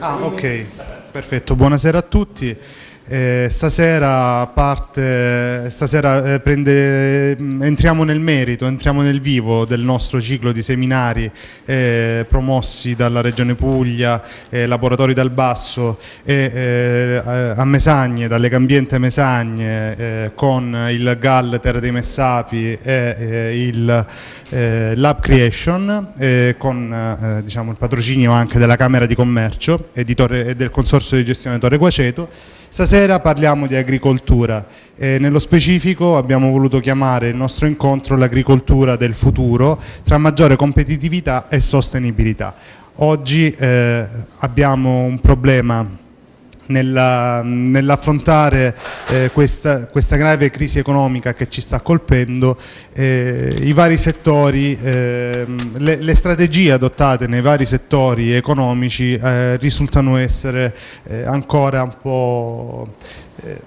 Ah, ok, perfetto. Buonasera a tutti. Eh, stasera, parte, stasera eh, prende, mm, entriamo nel merito, entriamo nel vivo del nostro ciclo di seminari eh, promossi dalla Regione Puglia, eh, Laboratori dal Basso e eh, a Mesagne, dalle Cambiente Mesagne, eh, con il GAL Terra dei Messapi e il Lab Creation, con diciamo, il patrocinio anche della Camera di Commercio e, di Torre, e del Consorzio di Gestione Torre Quaceto. Stasera parliamo di agricoltura e nello specifico abbiamo voluto chiamare il nostro incontro l'agricoltura del futuro tra maggiore competitività e sostenibilità. Oggi eh, abbiamo un problema nell'affrontare eh, questa, questa, grave crisi economica che ci sta colpendo, eh, i vari settori, eh, le, le, strategie adottate nei vari settori economici eh, risultano essere eh, ancora un po' eh,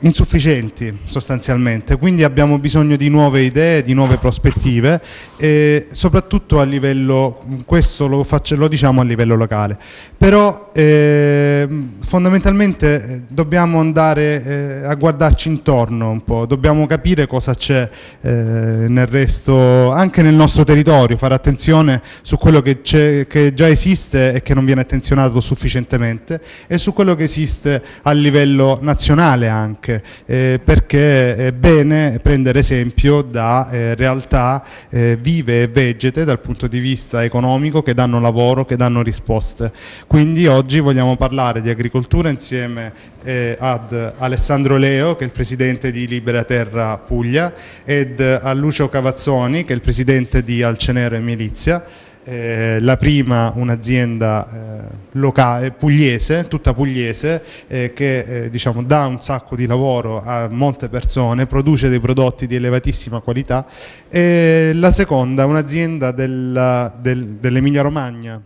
insufficienti sostanzialmente, quindi abbiamo bisogno di nuove idee, di nuove prospettive e soprattutto a livello, questo lo, faccio, lo diciamo a livello locale, però eh, fondamentalmente dobbiamo andare eh, a guardarci intorno un po', dobbiamo capire cosa c'è eh, nel resto, anche nel nostro territorio, fare attenzione su quello che, che già esiste e che non viene attenzionato sufficientemente e su quello che esiste a livello nazionale anche anche eh, perché è bene prendere esempio da eh, realtà eh, vive e vegete dal punto di vista economico che danno lavoro, che danno risposte. Quindi oggi vogliamo parlare di agricoltura insieme eh, ad Alessandro Leo che è il presidente di Libera Terra Puglia ed a Lucio Cavazzoni che è il presidente di Alcenero e Milizia eh, la prima un'azienda eh, locale, pugliese, tutta pugliese, eh, che eh, diciamo, dà un sacco di lavoro a molte persone, produce dei prodotti di elevatissima qualità, e la seconda un'azienda del, del, dell'Emilia Romagna,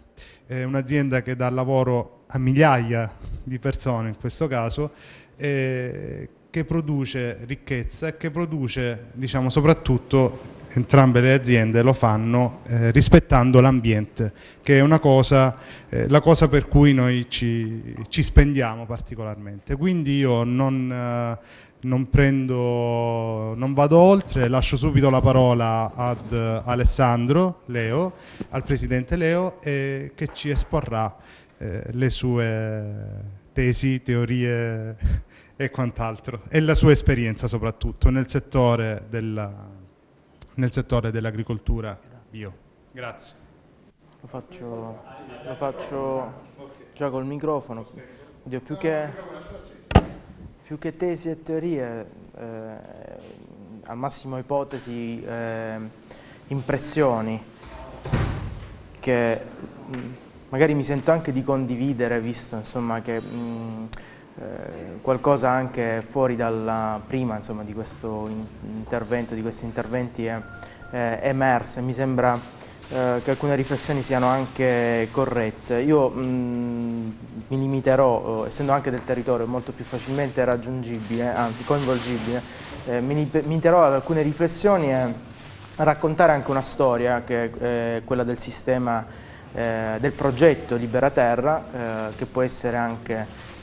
un'azienda che dà lavoro a migliaia di persone in questo caso, che produce ricchezza e che produce diciamo, soprattutto entrambe le aziende lo fanno eh, rispettando l'ambiente, che è una cosa, eh, la cosa per cui noi ci, ci, spendiamo particolarmente. Quindi io non, eh, non, prendo, non vado oltre, lascio subito la parola ad Alessandro Leo, al Presidente Leo, che ci esporrà eh, le sue tesi, teorie e quant'altro, e la sua esperienza soprattutto nel settore della nel settore dell'agricoltura io. Grazie. Lo faccio, lo faccio già col microfono. Oddio, più, che, più, che, tesi e teorie, eh, al massimo ipotesi, eh, impressioni che mm, magari mi sento anche di condividere, visto insomma, che mh, mm, eh, qualcosa anche fuori dalla prima insomma, di questo intervento, di questi interventi è, è emersa. Mi sembra eh, che alcune riflessioni siano anche corrette. Io mh, mm, mi limiterò, eh, essendo anche del territorio molto più facilmente raggiungibile, anzi coinvolgibile, eh, mi, mi limiterò ad alcune riflessioni e a raccontare anche una storia che è quella del sistema, eh, del progetto Libera Terra, che può essere anche eh,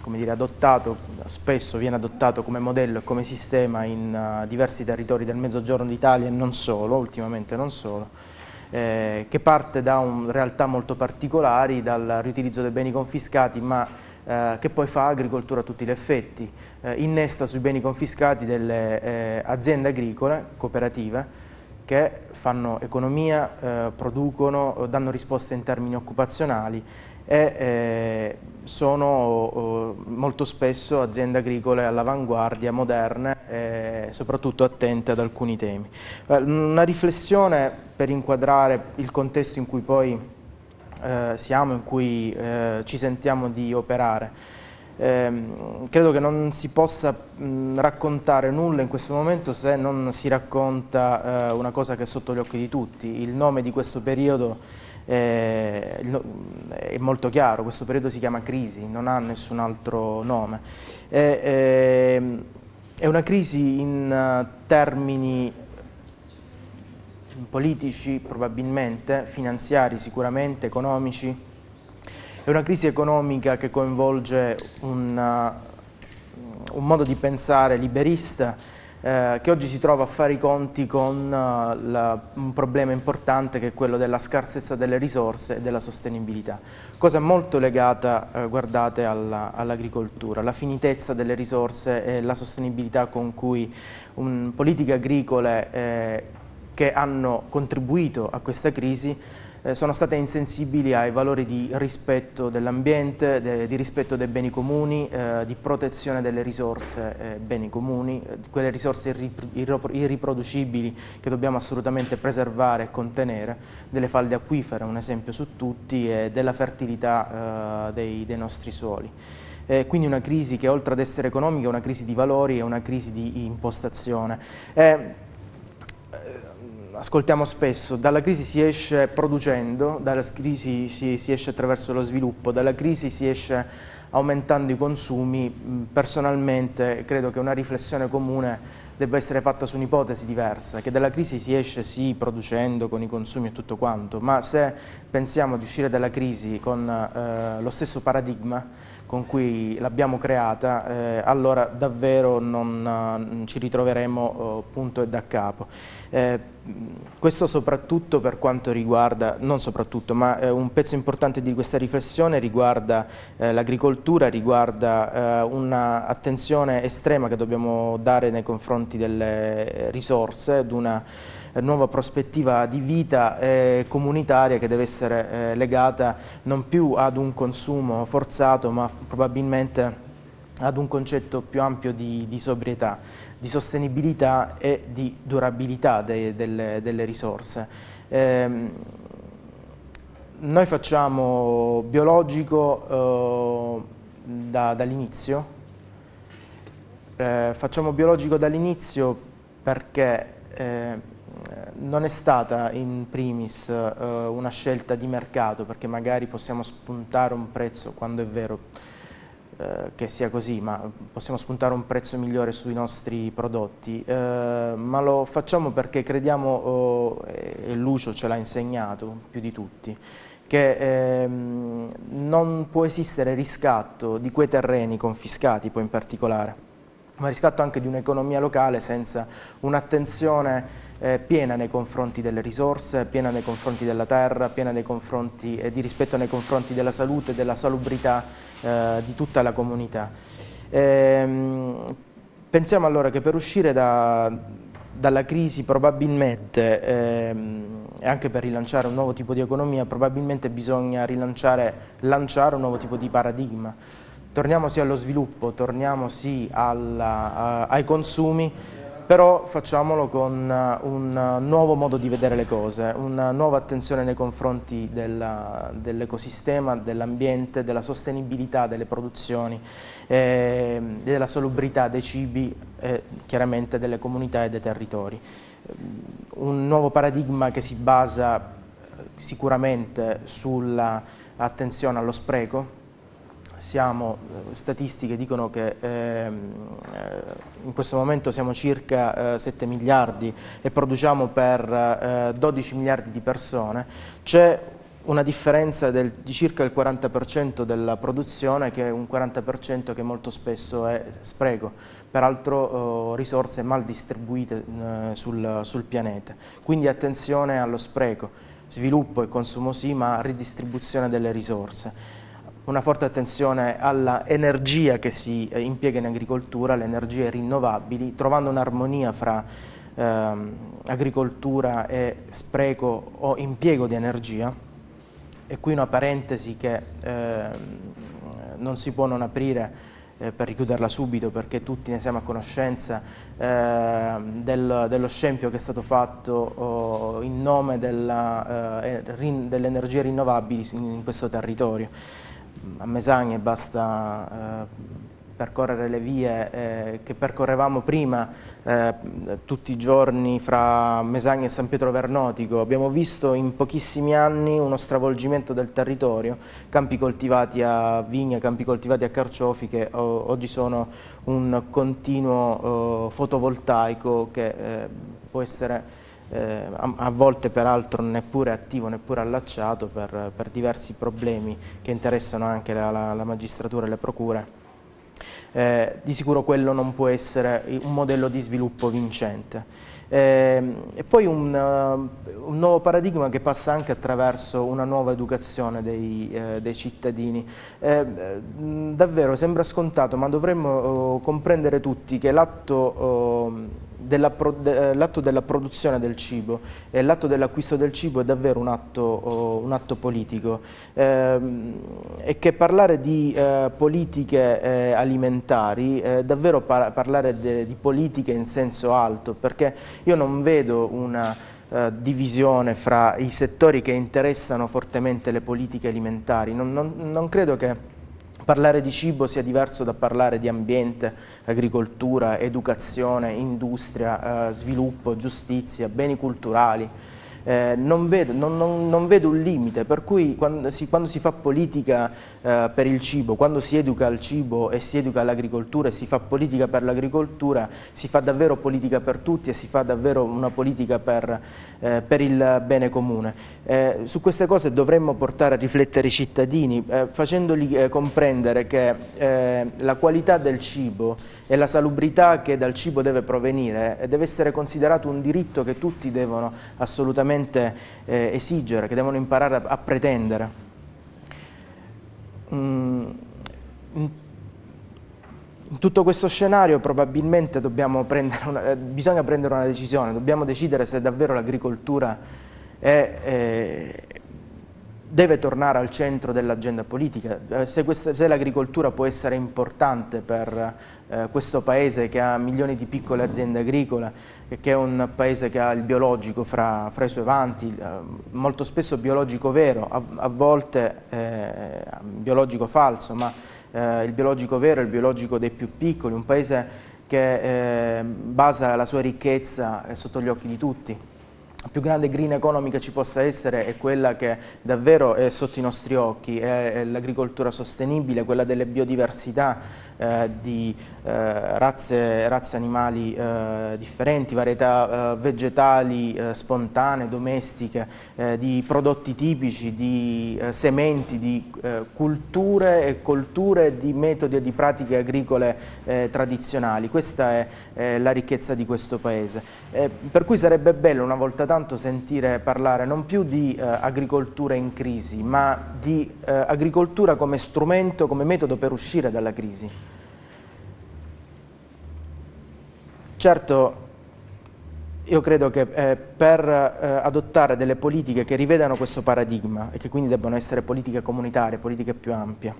come dire, adottato, spesso viene adottato come modello e come sistema in uh, diversi territori del mezzogiorno d'Italia e non solo, ultimamente non solo, eh, che parte da un, realtà molto particolari, dal riutilizzo dei beni confiscati, ma eh, che poi fa agricoltura a tutti gli effetti, eh, innesta sui beni confiscati delle eh, aziende agricole, cooperative, che fanno economia, eh, producono, danno risposte in termini occupazionali e eh, sono eh, molto spesso aziende agricole all'avanguardia, moderne e soprattutto attente ad alcuni temi. Una riflessione per inquadrare il contesto in cui poi eh, siamo, in cui eh, ci sentiamo di operare. Eh, credo che non si possa mh, raccontare nulla in questo momento se non si racconta eh, una cosa che è sotto gli occhi di tutti. Il nome di questo periodo eh, è molto chiaro, questo periodo si chiama crisi, non ha nessun altro nome. Eh, eh, è una crisi in eh, termini politici probabilmente, finanziari sicuramente, economici, È una crisi economica che coinvolge una, un modo di pensare liberista eh, che oggi si trova a fare i conti con uh, la, un problema importante che è quello della scarsezza delle risorse e della sostenibilità. Cosa molto legata, eh, guardate, all'agricoltura, all la finitezza delle risorse e la sostenibilità con cui un, politiche agricole eh, che hanno contribuito a questa crisi eh, sono state insensibili ai valori di rispetto dell'ambiente, di rispetto dei beni comuni, eh, di protezione delle risorse eh, beni comuni, eh, quelle risorse irriproducibili che dobbiamo assolutamente preservare e contenere, delle falde acquifere, un esempio su tutti, e della fertilità eh, dei, dei, nostri suoli. Eh, quindi una crisi che oltre ad essere economica è una crisi di valori, è una crisi di impostazione. Eh, ascoltiamo spesso, dalla crisi si esce producendo, dalla crisi si, si, esce attraverso lo sviluppo, dalla crisi si esce aumentando i consumi, personalmente credo che una riflessione comune debba essere fatta su un'ipotesi diversa, che dalla crisi si esce sì producendo con i consumi e tutto quanto, ma se pensiamo di uscire dalla crisi con eh, lo stesso paradigma, con cui l'abbiamo creata, eh, allora davvero non uh, ci ritroveremo uh, punto e da capo. Eh, questo soprattutto per quanto riguarda, non soprattutto, ma eh, un pezzo importante di questa riflessione riguarda eh, l'agricoltura, riguarda eh, un'attenzione estrema che dobbiamo dare nei confronti delle risorse, ad una nuova prospettiva di vita eh, comunitaria che deve essere eh, legata non più ad un consumo forzato ma probabilmente ad un concetto più ampio di, di sobrietà, di sostenibilità e di durabilità de, delle, delle, risorse. Eh, noi facciamo biologico eh, da, dall'inizio, eh, facciamo biologico dall'inizio perché eh, non è stata in primis uh, una scelta di mercato perché magari possiamo spuntare un prezzo quando è vero uh, che sia così ma possiamo spuntare un prezzo migliore sui nostri prodotti. Uh, ma lo facciamo perché crediamo oh, e Lucio ce l'ha insegnato più di tutti che ehm, non può esistere riscatto di quei terreni confiscati poi in particolare ma riscatto anche di un'economia locale senza un'attenzione eh, piena nei confronti delle risorse, piena nei confronti della terra, piena nei confronti, eh, di rispetto nei confronti della salute e della salubrità eh, di tutta la comunità. Ehm, pensiamo allora che per uscire da, dalla crisi probabilmente ehm, e anche per rilanciare un nuovo tipo di economia probabilmente bisogna rilanciare, lanciare un nuovo tipo di paradigma torniamo sì allo sviluppo, torniamo sì alla, ai consumi, però facciamolo con un nuovo modo di vedere le cose, una nuova attenzione nei confronti dell'ecosistema, dell'ambiente, della sostenibilità delle produzioni, eh, della salubrità dei cibi e chiaramente delle comunità e dei territori. Un nuovo paradigma che si basa sicuramente sull'attenzione allo spreco, siamo, eh, statistiche dicono che ehm, eh, in questo momento siamo circa eh, 7 miliardi e produciamo per eh, 12 miliardi di persone, c'è una differenza del, di circa il 40% della produzione che è un 40% che molto spesso è spreco, peraltro eh, risorse mal distribuite eh, sul, sul pianeta. Quindi attenzione allo spreco, sviluppo e consumo sì, ma ridistribuzione delle risorse una forte attenzione all'energia che si eh, impiega in agricoltura, le energie rinnovabili, trovando un'armonia fra ehm, agricoltura e spreco o impiego di energia. E qui una parentesi che eh, non si può non aprire eh, per richiuderla subito perché tutti ne siamo a conoscenza eh, del, dello scempio che è stato fatto oh, in nome eh, delle energie rinnovabili in, in questo territorio a Mesagne basta eh, percorrere le vie eh, che percorrevamo prima eh, tutti i giorni fra Mesagne e San Pietro Vernotico. Abbiamo visto in pochissimi anni uno stravolgimento del territorio, campi coltivati a vigna, campi coltivati a carciofi che oggi sono un continuo fotovoltaico che può essere eh, a, a, volte peraltro neppure attivo, neppure allacciato per, per diversi problemi che interessano anche la, la, la magistratura e le procure. Eh, di sicuro quello non può essere un modello di sviluppo vincente. Eh, e poi un, uh, un, nuovo paradigma che passa anche attraverso una nuova educazione dei, eh, dei cittadini. Eh, davvero sembra scontato, ma dovremmo uh, comprendere tutti che l'atto della, de, eh, l'atto della produzione del cibo e l'atto dell'acquisto del cibo è davvero un atto, oh, un atto politico ehm, e che parlare di eh, politiche eh, alimentari è davvero par parlare di politiche in senso alto perché io non vedo una eh, divisione fra i settori che interessano fortemente le politiche alimentari, non, non, non credo che Parlare di cibo sia diverso da parlare di ambiente, agricoltura, educazione, industria, eh, sviluppo, giustizia, beni culturali eh, non, vedo, non, non, non, vedo, un limite, per cui quando si, quando si fa politica eh, per il cibo, quando si educa al cibo e si educa all'agricoltura e si fa politica per l'agricoltura, si fa davvero politica per tutti e si fa davvero una politica per, eh, per il bene comune. Eh, su queste cose dovremmo portare a riflettere i cittadini, eh, facendoli eh, comprendere che la qualità del cibo e la salubrità che dal cibo deve provenire deve essere considerato un diritto che tutti devono assolutamente assolutamente eh, esigere, che devono imparare a, a pretendere. Mm, in, tutto questo scenario probabilmente prendere una, eh, bisogna prendere una decisione, dobbiamo decidere se davvero l'agricoltura è, eh, deve tornare al centro dell'agenda politica, eh, se, se l'agricoltura può essere importante per eh, questo paese che ha milioni di piccole aziende agricole e che è un paese che ha il biologico fra, fra i suoi vanti, eh, molto spesso biologico vero, a, a volte eh, biologico falso, ma eh, il biologico vero è il biologico dei più piccoli, un paese che basa la sua ricchezza sotto gli occhi di tutti più grande green economy che ci possa essere è quella che davvero è sotto i nostri occhi, è l'agricoltura sostenibile, quella delle biodiversità, eh, di eh, razze, razze, animali eh, differenti, varietà eh, vegetali eh, spontanee, domestiche, di prodotti tipici, di sementi, di culture e colture, di metodi e di pratiche agricole tradizionali. Questa è la ricchezza di questo Paese. per cui sarebbe bello una volta tanto sentire parlare non più di agricoltura in crisi, ma di agricoltura come strumento, come metodo per uscire dalla crisi. Certo, io credo che eh, per eh, adottare delle politiche che rivedano questo paradigma e che quindi debbano essere politiche comunitarie, politiche più ampie,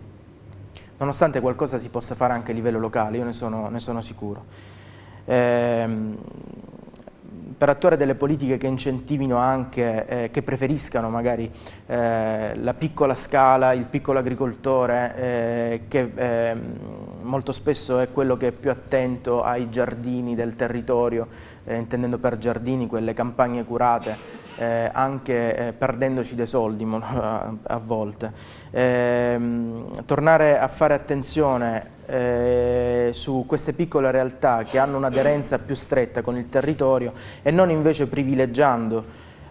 nonostante qualcosa si possa fare anche a livello locale, io ne sono, ne sono sicuro. Ehm, per attuare delle politiche che incentivino anche, eh, che preferiscano magari eh, la piccola scala, il piccolo agricoltore, eh, che ehm, molto spesso è quello che è più attento ai giardini del territorio, eh, intendendo per giardini quelle campagne curate, eh, anche eh, perdendoci dei soldi a, volte. Ehm, tornare a fare attenzione eh, su queste piccole realtà che hanno un'aderenza più stretta con il territorio e non invece privilegiando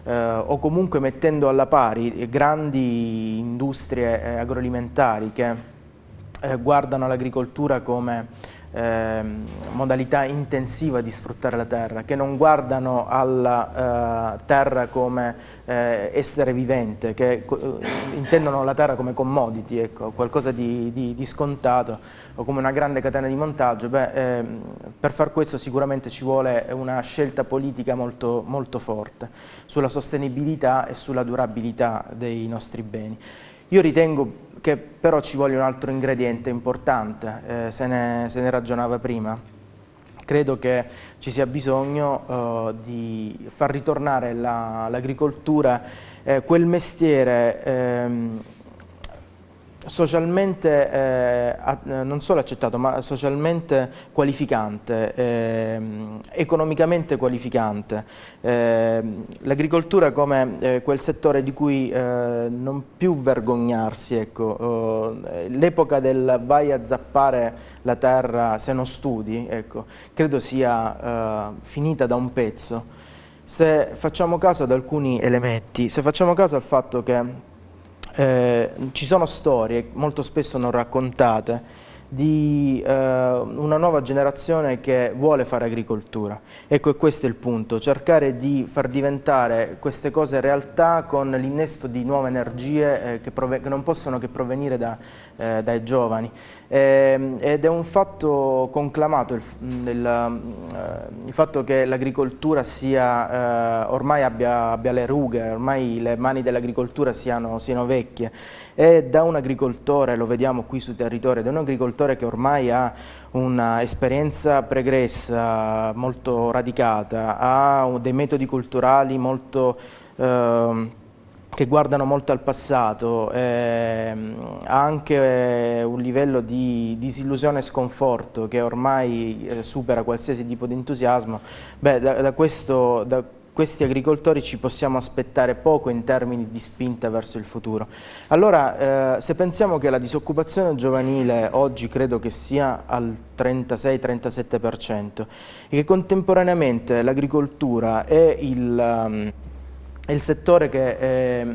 eh, o comunque mettendo alla pari grandi industrie eh, agroalimentari che eh, guardano l'agricoltura come eh, modalità intensiva di sfruttare la terra, che non guardano alla eh, terra come eh, essere vivente, che eh, intendono la terra come commodity, ecco, qualcosa di, di, di, scontato o come una grande catena di montaggio. Beh, ehm, per far questo sicuramente ci vuole una scelta politica molto, molto forte sulla sostenibilità e sulla durabilità dei nostri beni. Io ritengo che però ci vuole un altro ingrediente importante, eh, se, ne, se, ne, ragionava prima. Credo che ci sia bisogno eh, di far ritornare l'agricoltura, la, eh, quel mestiere ehm, socialmente eh, non solo accettato ma socialmente qualificante, eh, economicamente qualificante. Eh, L'agricoltura come eh, quel settore di cui eh, non più vergognarsi, ecco. Eh, l'epoca del vai a zappare la terra se non studi, ecco, credo sia finita da un pezzo. se facciamo caso ad alcuni elementi, se facciamo caso al fatto che eh, ci sono storie molto spesso non raccontate di eh, una nuova generazione che vuole fare agricoltura. Ecco, e questo è il punto, cercare di far diventare queste cose realtà con l'innesto di nuove energie eh, che, che, non possono che provenire da, eh, dai giovani. Ehm, ed è un fatto conclamato il, il, eh, il fatto che l'agricoltura sia, eh, ormai abbia, abbia, le rughe, ormai le mani dell'agricoltura siano, siano vecchie. E da un agricoltore, lo vediamo qui sui territori, da un agricoltore che ormai ha un'esperienza pregressa, molto radicata, ha dei metodi culturali molto... Eh, che guardano molto al passato, eh, ha anche eh, un livello di disillusione e sconforto che ormai eh, supera qualsiasi tipo di entusiasmo, beh, da, da, questo, da questi agricoltori ci possiamo aspettare poco in termini di spinta verso il futuro. Allora, eh, se pensiamo che la disoccupazione giovanile oggi credo che sia al 36-37% e che contemporaneamente l'agricoltura è il... Um, è il settore che è,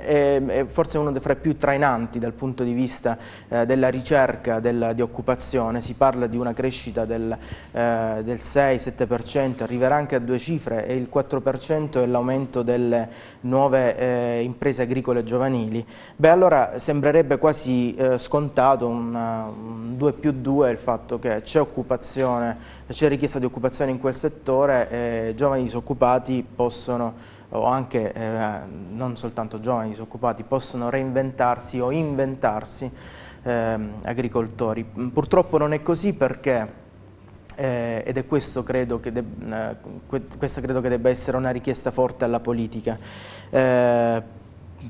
è, è, forse uno fra più trainanti dal punto di vista eh, della ricerca del, di occupazione, si parla di una crescita del, eh, del 6-7%, arriverà anche a due cifre e il 4% è l'aumento delle nuove eh, imprese agricole giovanili. Beh allora sembrerebbe quasi eh, scontato una, un 2 più 2 il fatto che c'è occupazione, c'è richiesta di occupazione in quel settore e giovani disoccupati possono o anche eh, non soltanto giovani disoccupati possono reinventarsi o inventarsi eh, agricoltori. Purtroppo non è così perché eh, ed è questo credo che eh, questa credo che debba essere una richiesta forte alla politica eh,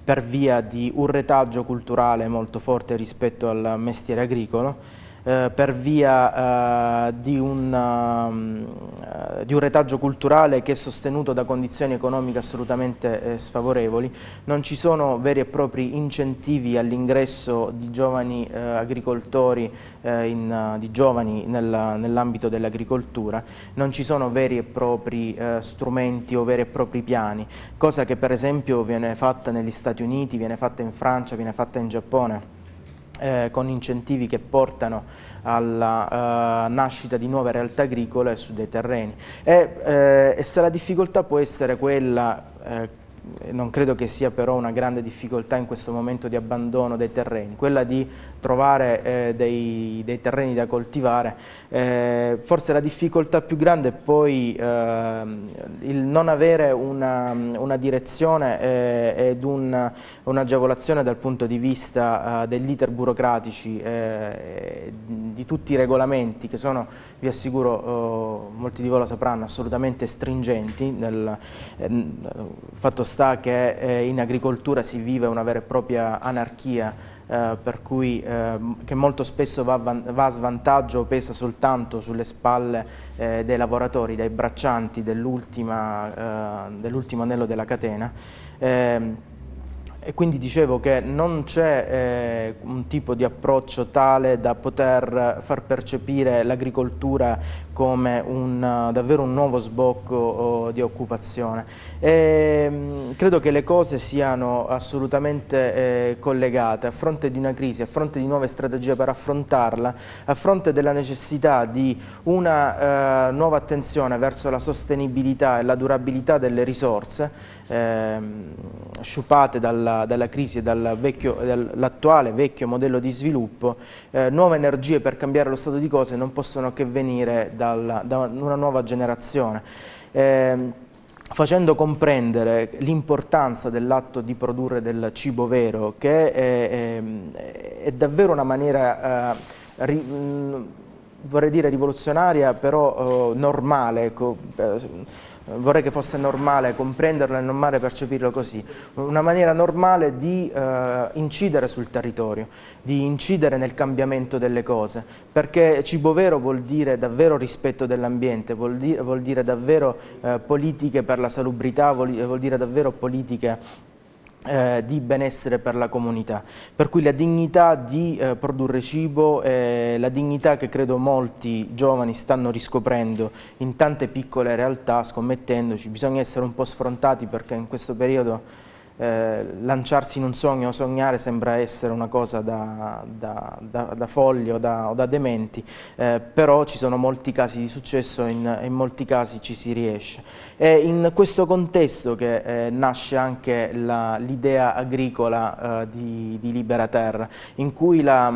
per via di un retaggio culturale molto forte rispetto al mestiere agricolo eh, per via eh, di, un, uh, di, un, retaggio culturale che è sostenuto da condizioni economiche assolutamente eh, sfavorevoli, non ci sono veri e propri incentivi all'ingresso di giovani eh, agricoltori, eh, in, di giovani nell'ambito dell'agricoltura, non ci sono veri e propri strumenti o veri e propri piani, cosa che per esempio viene fatta negli Stati Uniti, viene fatta in Francia, viene fatta in Giappone eh, con incentivi che portano alla uh, nascita di nuove realtà agricole su dei terreni. E, eh, se la difficoltà può essere quella eh, non credo che sia però una grande difficoltà in questo momento di abbandono dei terreni, quella di trovare eh, dei, dei, terreni da coltivare, eh, forse la difficoltà più grande è poi eh, il non avere una, una direzione eh, ed un'agevolazione un dal punto di vista eh, degli iter burocratici, eh, di tutti i regolamenti che sono, vi assicuro, oh, molti di voi lo sapranno, assolutamente stringenti, nel, fatto sta che in agricoltura si vive una vera e propria anarchia cui, eh, che molto spesso va, va, a svantaggio o pesa soltanto sulle spalle eh, dei lavoratori, dei braccianti eh, dell'ultimo dell anello della catena. E quindi dicevo che non c'è eh, un tipo di approccio tale da poter far percepire l'agricoltura come un, davvero un nuovo sbocco di occupazione. E, ehm, credo che le cose siano assolutamente eh, collegate a fronte di una crisi, a fronte di nuove strategie per affrontarla, a fronte della necessità di una eh, nuova attenzione verso la sostenibilità e la durabilità delle risorse ehm, sciupate dalla, dalla, crisi e dall'attuale dall vecchio modello di sviluppo, eh, nuove energie per cambiare lo stato di cose non possono che venire dalla, da una nuova generazione. Eh, facendo comprendere l'importanza dell'atto di produrre del cibo vero, che è, è, è davvero una maniera, eh, ri, mh, vorrei dire rivoluzionaria, però eh, normale, ecco, eh, vorrei che fosse normale comprenderlo e normale percepirlo così, una maniera normale di eh, incidere sul territorio, di incidere nel cambiamento delle cose, perché cibo vero vuol dire davvero rispetto dell'ambiente, vuol, vuol, dire davvero eh, politiche per la salubrità, vuol, vuol dire davvero politiche eh, di benessere per la comunità. Per cui la dignità di eh, produrre cibo è la dignità che credo molti giovani stanno riscoprendo in tante piccole realtà, scommettendoci. Bisogna essere un po' sfrontati perché in questo periodo eh, lanciarsi in un sogno o sognare sembra essere una cosa da, da, da, da folli o da, o dementi, eh, però ci sono molti casi di successo e in, in, molti casi ci si riesce. È in questo contesto che eh, nasce anche l'idea agricola eh, di, di, Libera Terra, in cui la,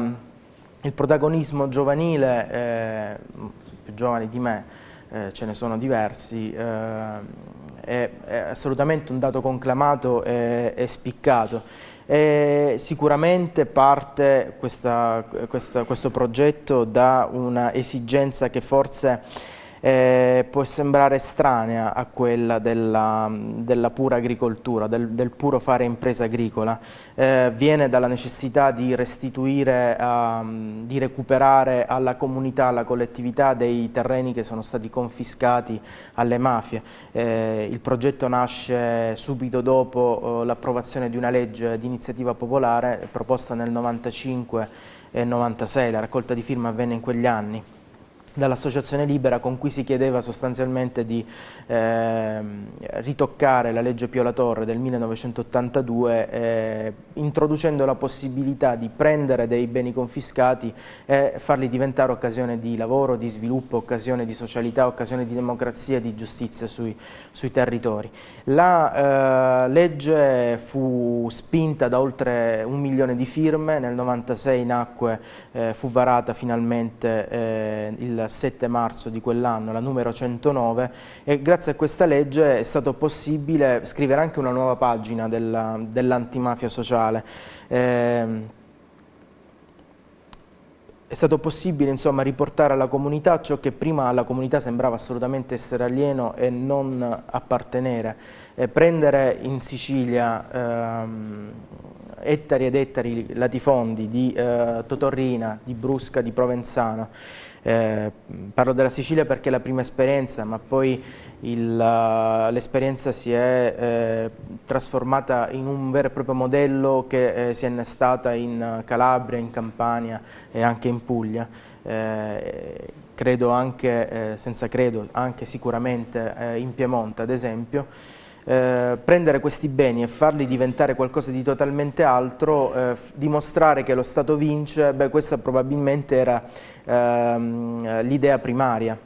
il protagonismo giovanile, eh, più giovani di me, ce ne sono diversi, è, è assolutamente un dato conclamato e, e spiccato. E sicuramente parte questa, questa, questo progetto da una esigenza che forse eh, può sembrare estranea a quella della, della pura agricoltura, del, del, puro fare impresa agricola, eh, viene dalla necessità di restituire, um, di recuperare alla comunità, alla collettività dei terreni che sono stati confiscati alle mafie. Eh, il progetto nasce subito dopo eh, l'approvazione di una legge di iniziativa popolare proposta nel 95 e 96, la raccolta di firme avvenne in quegli anni dall'Associazione Libera con cui si chiedeva sostanzialmente di eh, ritoccare la legge Pio La Torre del 1982 eh, introducendo la possibilità di prendere dei beni confiscati e farli diventare occasione di lavoro, di sviluppo, occasione di socialità, occasione di democrazia di giustizia sui, sui territori. La eh, legge fu spinta da oltre un milione di firme, nel 1996 nacque, eh, fu varata finalmente eh, il 7 marzo di quell'anno, la numero 109, e grazie a questa legge è stato possibile scrivere anche una nuova pagina dell'antimafia dell sociale. Eh, è stato possibile insomma, riportare alla comunità ciò che prima alla comunità sembrava assolutamente essere alieno e non appartenere. Eh, prendere in Sicilia ehm, ettari ed ettari latifondi di eh, Totorrina, di Brusca, di Provenzano eh, parlo della Sicilia perché è la prima esperienza, ma poi l'esperienza si è eh, trasformata in un vero e proprio modello che eh, si è innestata in Calabria, in Campania e anche in Puglia. Eh, credo anche, eh, senza credo, anche sicuramente eh, in Piemonte ad esempio. Eh, prendere questi beni e farli diventare qualcosa di totalmente altro, eh, dimostrare che lo Stato vince, beh, questa probabilmente era ehm, l'idea primaria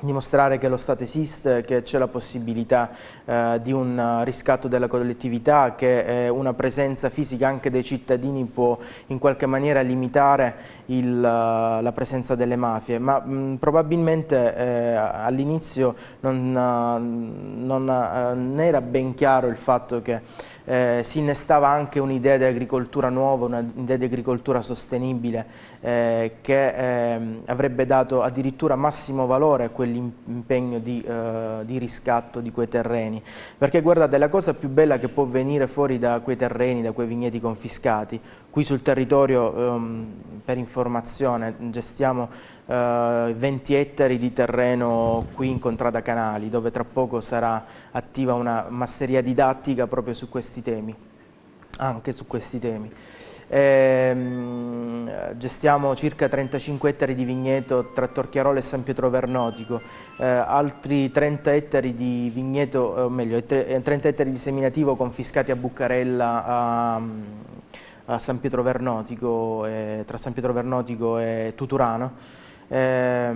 dimostrare che lo Stato esiste, che c'è la possibilità eh, di un riscatto della collettività, che eh, una presenza fisica anche dei cittadini può in qualche maniera limitare il, la presenza delle mafie, ma mh, probabilmente eh, all'inizio non, non eh, era ben chiaro il fatto che eh, si innestava anche un'idea di agricoltura nuova, un'idea di agricoltura sostenibile eh, che eh, avrebbe dato addirittura massimo valore a quell'impegno di, eh, di, riscatto di quei terreni. Perché guardate, la cosa più bella che può venire fuori da quei terreni, da quei vigneti confiscati, qui sul territorio, ehm, per informazione, gestiamo 20 eh, ettari di terreno qui in Contrada Canali, dove tra poco sarà attiva una masseria didattica proprio su questi temi, anche su questi temi. Eh, gestiamo circa 35 ettari di vigneto tra Torchiarola e San Pietro Vernotico, eh, altri 30 ettari di vigneto, o meglio, 30 eh, ettari di seminativo confiscati a Buccarella, a, a San Pietro Vernotico, eh, tra San Pietro Vernotico e Tuturano. Eh,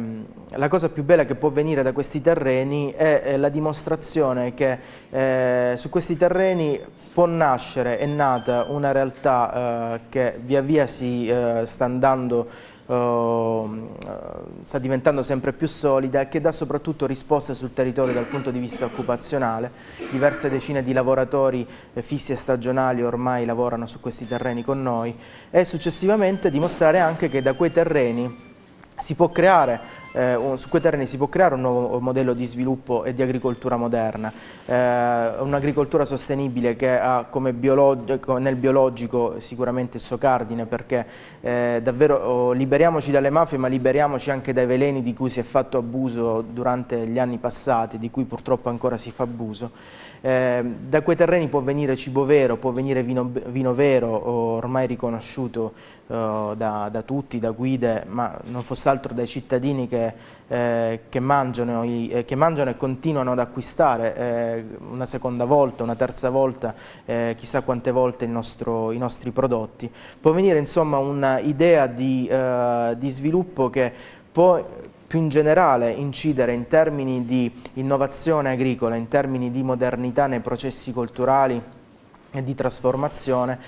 la cosa più bella che può venire da questi terreni è, è la dimostrazione che eh, su questi terreni può nascere, è nata una realtà eh, che via via si eh, sta andando eh, sta diventando sempre più solida e che dà soprattutto risposte sul territorio dal punto di vista occupazionale. Diverse decine di lavoratori eh, fissi e stagionali ormai lavorano su questi terreni con noi e successivamente dimostrare anche che da quei terreni si può creare, eh, un, su quei terreni si può creare un nuovo modello di sviluppo e di agricoltura moderna, eh, un'agricoltura sostenibile che ha come biologico, nel biologico sicuramente il suo cardine perché eh, davvero oh, liberiamoci dalle mafie ma liberiamoci anche dai veleni di cui si è fatto abuso durante gli anni passati, di cui purtroppo ancora si fa abuso. Eh, da quei terreni può venire cibo vero, può venire vino, vino vero, ormai riconosciuto eh, da, da, tutti, da guide, ma non fosse altro dai cittadini che, eh, che, mangiano, i, eh, che, mangiano, e continuano ad acquistare eh, una seconda volta, una terza volta, eh, chissà quante volte nostro, i nostri prodotti. Può venire insomma un'idea di, di sviluppo che può più in generale incidere in termini di innovazione agricola, in termini di modernità nei processi culturali e di trasformazione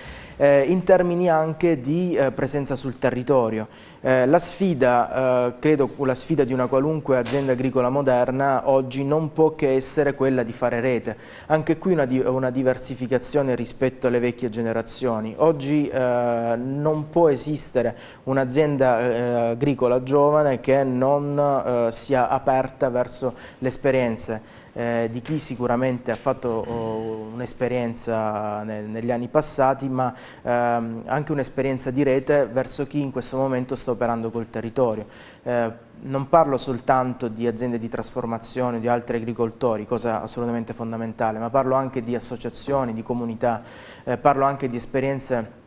eh, in termini anche di eh, presenza sul territorio. Eh, la sfida, eh, credo la sfida di una qualunque azienda agricola moderna oggi non può che essere quella di fare rete, anche qui una, di, una diversificazione rispetto alle vecchie generazioni. Oggi eh, non può esistere un'azienda eh, agricola giovane che non sia aperta verso le esperienze eh, di chi sicuramente ha fatto oh, un'esperienza ne, negli anni passati, ma ehm, anche un'esperienza di rete verso chi in questo momento sta operando col territorio. Eh, non parlo soltanto di aziende di trasformazione, di altri agricoltori, cosa assolutamente fondamentale, ma parlo anche di associazioni, di comunità, eh, parlo anche di esperienze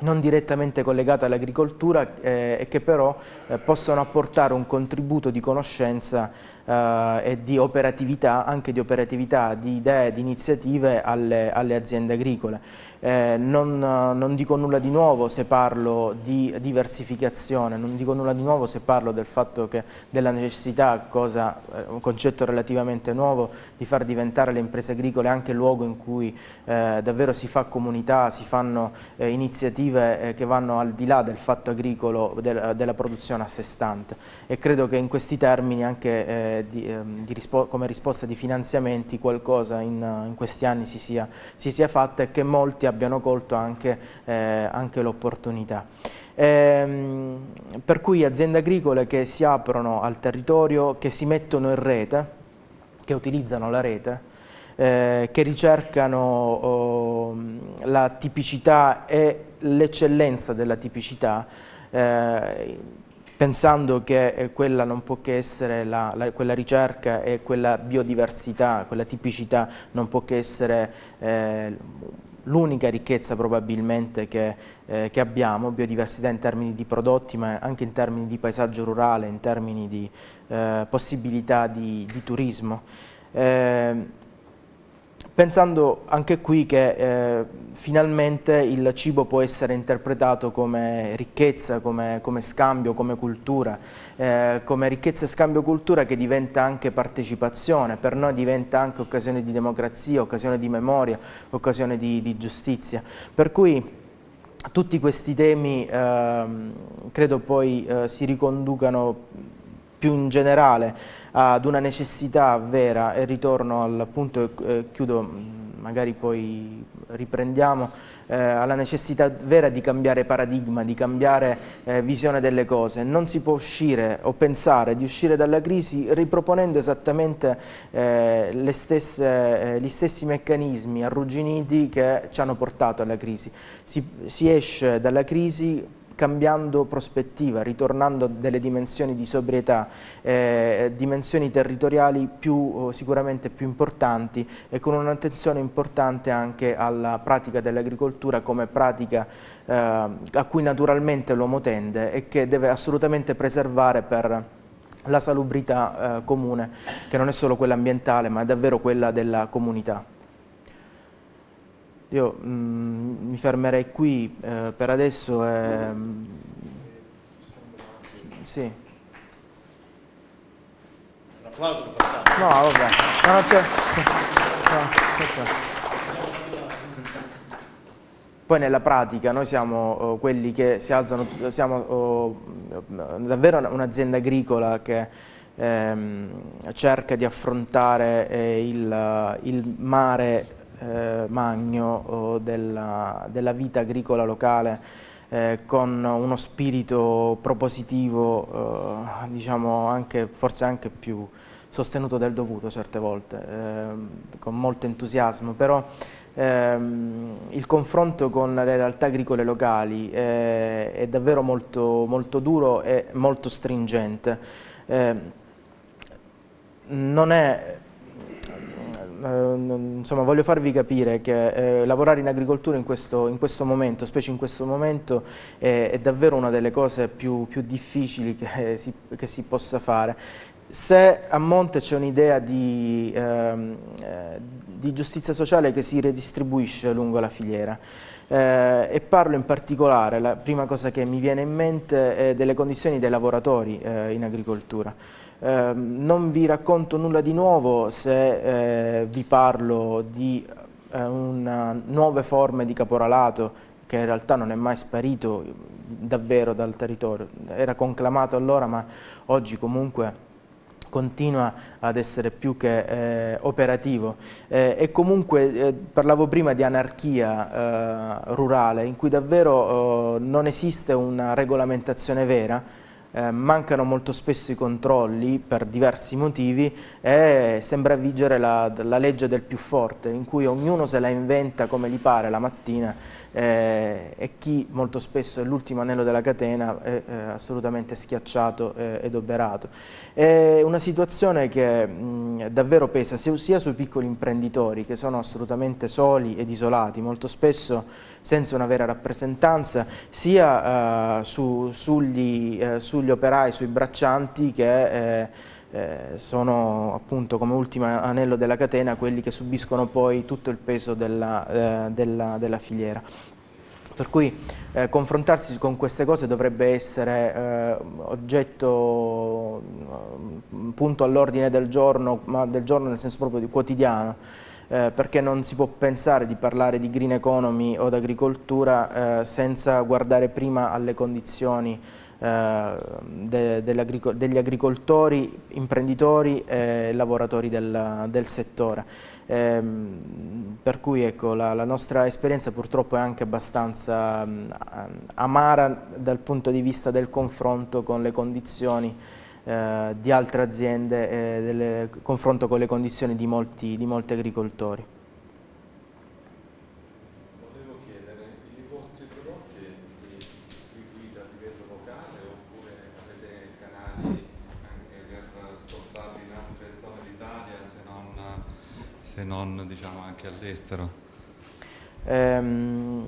non direttamente collegate all'agricoltura eh, e che però eh, possono apportare un contributo di conoscenza eh, e di operatività, anche di operatività, di idee, di iniziative alle, alle aziende agricole. Eh, non, non, dico nulla di nuovo se parlo di diversificazione, non dico nulla di nuovo se parlo del fatto che della necessità, cosa, eh, un concetto relativamente nuovo, di far diventare le imprese agricole anche luogo in cui eh, davvero si fa comunità, si fanno eh, iniziative eh, che vanno al di là del fatto agricolo, del, della produzione a sé stante. E credo che in questi termini anche eh, di, ehm, di rispo come risposta di finanziamenti qualcosa in, in questi anni si sia, si sia fatta e che molti abbiano colto anche, eh, anche l'opportunità. Ehm, per cui aziende agricole che si aprono al territorio, che si mettono in rete, che utilizzano la rete, eh, che ricercano oh, la tipicità e l'eccellenza della tipicità, eh, pensando che eh, quella non può che essere la, la, quella ricerca e quella biodiversità, quella tipicità non può che essere eh, l'unica ricchezza probabilmente che, eh, che, abbiamo, biodiversità in termini di prodotti ma anche in termini di paesaggio rurale, in termini di eh, possibilità di, di turismo. Eh, pensando anche qui che eh, finalmente il cibo può essere interpretato come ricchezza, come, come scambio, come cultura, eh, come ricchezza e scambio cultura che diventa anche partecipazione, per noi diventa anche occasione di democrazia, occasione di memoria, occasione di, di giustizia. Per cui tutti questi temi eh, credo poi eh, si riconducano più in generale ad una necessità vera e ritorno al punto, eh, chiudo, magari poi riprendiamo, eh, alla necessità vera di cambiare paradigma, di cambiare eh, visione delle cose. Non si può uscire o pensare di uscire dalla crisi riproponendo esattamente eh, stesse, eh, gli stessi meccanismi arrugginiti che ci hanno portato alla crisi. Si, si esce dalla crisi cambiando prospettiva, ritornando a delle dimensioni di sobrietà, eh, dimensioni territoriali più, eh, sicuramente più importanti e con un'attenzione importante anche alla pratica dell'agricoltura come pratica eh, a cui naturalmente l'uomo tende e che deve assolutamente preservare per la salubrità eh, comune, che non è solo quella ambientale ma è davvero quella della comunità. Io mh, mm, mi fermerei qui eh, per adesso. Eh, sì. Un applauso facciamo. No, vabbè, no, non c'è. No, Poi nella pratica noi siamo oh, quelli che si alzano, siamo oh, davvero un'azienda agricola che ehm, cerca di affrontare eh, il, il mare eh, magno della, della, vita agricola locale eh, con uno spirito propositivo, eh, diciamo anche, forse anche più sostenuto del dovuto certe volte, ehm, con molto entusiasmo, però ehm, il confronto con le realtà agricole locali eh, è davvero molto, molto, duro e molto stringente. Eh, non è eh, insomma, voglio farvi capire che eh, lavorare in agricoltura in questo, in questo, momento, specie in questo momento, è, è davvero una delle cose più, più difficili che si, che si, possa fare. Se a monte c'è un'idea di, ehm, eh, di, giustizia sociale che si redistribuisce lungo la filiera, eh, e parlo in particolare, la prima cosa che mi viene in mente è delle condizioni dei lavoratori eh, in agricoltura. Eh, non vi racconto nulla di nuovo se eh, vi parlo di eh, nuove forme di caporalato che in realtà non è mai sparito davvero dal territorio. Era conclamato allora ma oggi comunque continua ad essere più che eh, operativo eh, e comunque eh, parlavo prima di anarchia eh, rurale in cui davvero non esiste una regolamentazione vera eh, mancano molto spesso i controlli per diversi motivi e sembra vigere la, la, legge del più forte in cui ognuno se la inventa come gli pare la mattina eh, e chi molto spesso è l'ultimo anello della catena è, è assolutamente schiacciato eh, ed oberato. È una situazione che mh, davvero pesa sia sui piccoli imprenditori che sono assolutamente soli ed isolati, molto spesso senza una vera rappresentanza, sia eh, su, sugli, eh, sugli, operai, sui braccianti che eh, eh, sono appunto come ultimo anello della catena quelli che subiscono poi tutto il peso della, eh, della, della filiera. Per cui eh, confrontarsi con queste cose dovrebbe essere oggetto, punto all'ordine del giorno, ma del giorno nel senso proprio di quotidiano eh, perché non si può pensare di parlare di green economy o d'agricoltura eh, senza guardare prima alle condizioni eh, de, degli agricoltori, imprenditori e lavoratori del, del settore. Eh, per cui ecco, la, la, nostra esperienza purtroppo è anche abbastanza mh, amara dal punto di vista del confronto con le condizioni eh, di altre aziende e del confronto con le condizioni di molti, di molti agricoltori. Volevo chiedere, i vostri prodotti li distribuite a livello locale oppure avete canali anche per spostarli in altre zone d'Italia se non, se non diciamo anche all'estero? Ehm,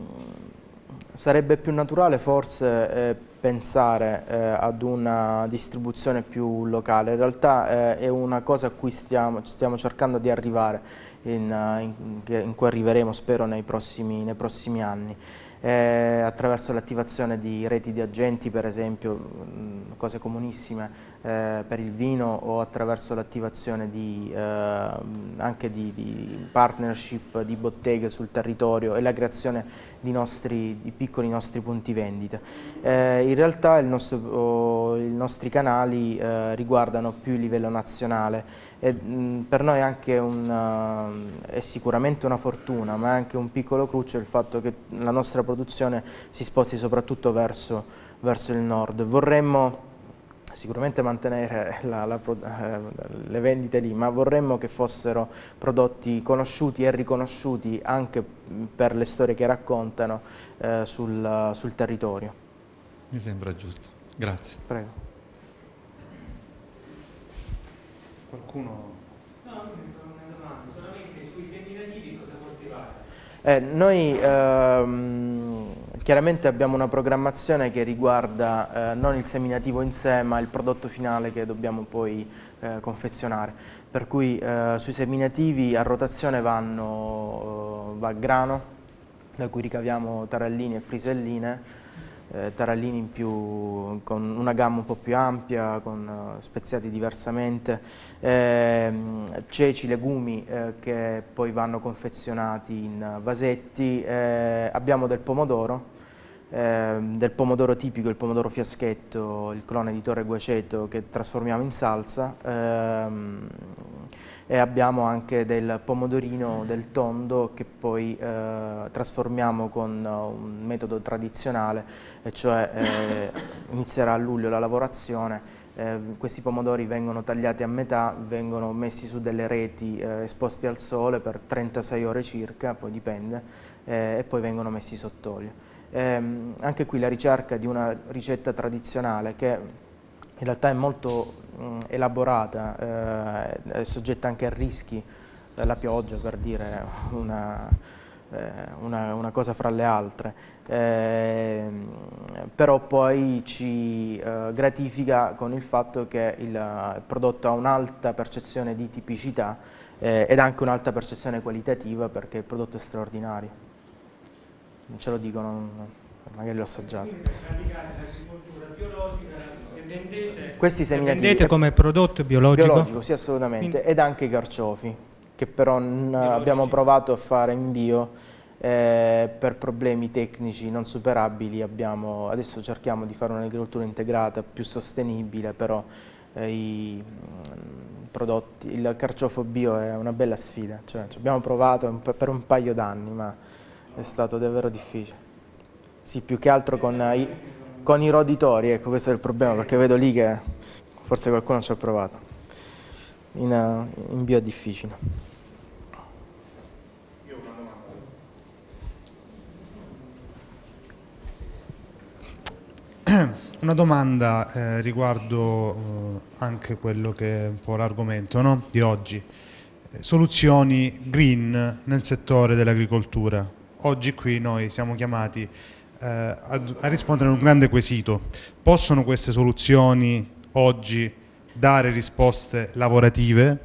sarebbe più naturale forse eh, pensare eh, ad una distribuzione più locale, in realtà eh, è una cosa a cui stiamo, stiamo cercando di arrivare, in, in, in, cui arriveremo spero nei prossimi, nei prossimi anni. Eh, attraverso l'attivazione di reti di agenti per esempio, mh, cose comunissime eh, per il vino o attraverso l'attivazione eh, anche di, di, partnership di botteghe sul territorio e la creazione di, nostri, di piccoli nostri punti vendita. Eh, in realtà nostro, oh, i nostri canali eh, riguardano più il livello nazionale e mh, per noi anche una, è sicuramente una fortuna ma è anche un piccolo cruccio il fatto che la nostra produzione si sposti soprattutto verso, verso il nord. Vorremmo sicuramente mantenere la, la, eh, le vendite lì, ma vorremmo che fossero prodotti conosciuti e riconosciuti anche per le storie che raccontano eh, sul, sul, territorio. Mi sembra giusto. Grazie. Prego. Qualcuno... No, non mi fa una domanda, solamente sui seminativi cosa coltivate? Eh, noi ehm, Chiaramente abbiamo una programmazione che riguarda eh, non il seminativo in sé ma il prodotto finale che dobbiamo poi eh, confezionare, per cui eh, sui seminativi a rotazione vanno, eh, va grano, da cui ricaviamo tarallini e friselline, eh, tarallini in più, con una gamma un po' più ampia, con uh, speziati diversamente, eh, ceci, legumi eh, che poi vanno confezionati in vasetti, eh, abbiamo del pomodoro, ehm, del pomodoro tipico, il pomodoro fiaschetto, il clone di Torre Guaceto che trasformiamo in salsa, ehm, e abbiamo anche del pomodorino del tondo che poi eh, trasformiamo con un metodo tradizionale, e cioè eh, inizierà a luglio la lavorazione eh, questi pomodori vengono tagliati a metà, vengono messi su delle reti eh, esposti al sole per 36 ore circa, poi dipende, eh, e poi vengono messi sott'olio. Ehm, anche qui la ricerca di una ricetta tradizionale che in realtà è molto mh, elaborata, eh, è soggetta anche a rischi, la pioggia per dire una, eh, una, una cosa fra le altre, eh, però poi ci eh, gratifica con il fatto che il, il prodotto ha un'alta percezione di tipicità eh, ed anche un'alta percezione qualitativa perché il prodotto è straordinario. Non ce lo dicono, magari l'ho assaggiato. Questi seminativi. vendete come prodotto biologico? Biologico, sì assolutamente, Quindi... ed anche i carciofi che però abbiamo provato a fare in bio eh, per problemi tecnici non superabili. Abbiamo, adesso cerchiamo di fare un'agricoltura integrata più sostenibile, però eh, i mm, prodotti, il carciofo bio è una bella sfida, cioè, ci abbiamo provato per un paio d'anni ma è stato davvero difficile. Sì, più che altro con i, con i roditori, ecco questo è il problema perché vedo lì che forse qualcuno ci ha provato. In, in bio è difficile. Una domanda eh, riguardo eh, anche quello che è un po' l'argomento no? di oggi. Eh, soluzioni green nel settore dell'agricoltura. Oggi qui noi siamo chiamati eh, a, a rispondere a un grande quesito. Possono queste soluzioni oggi dare risposte lavorative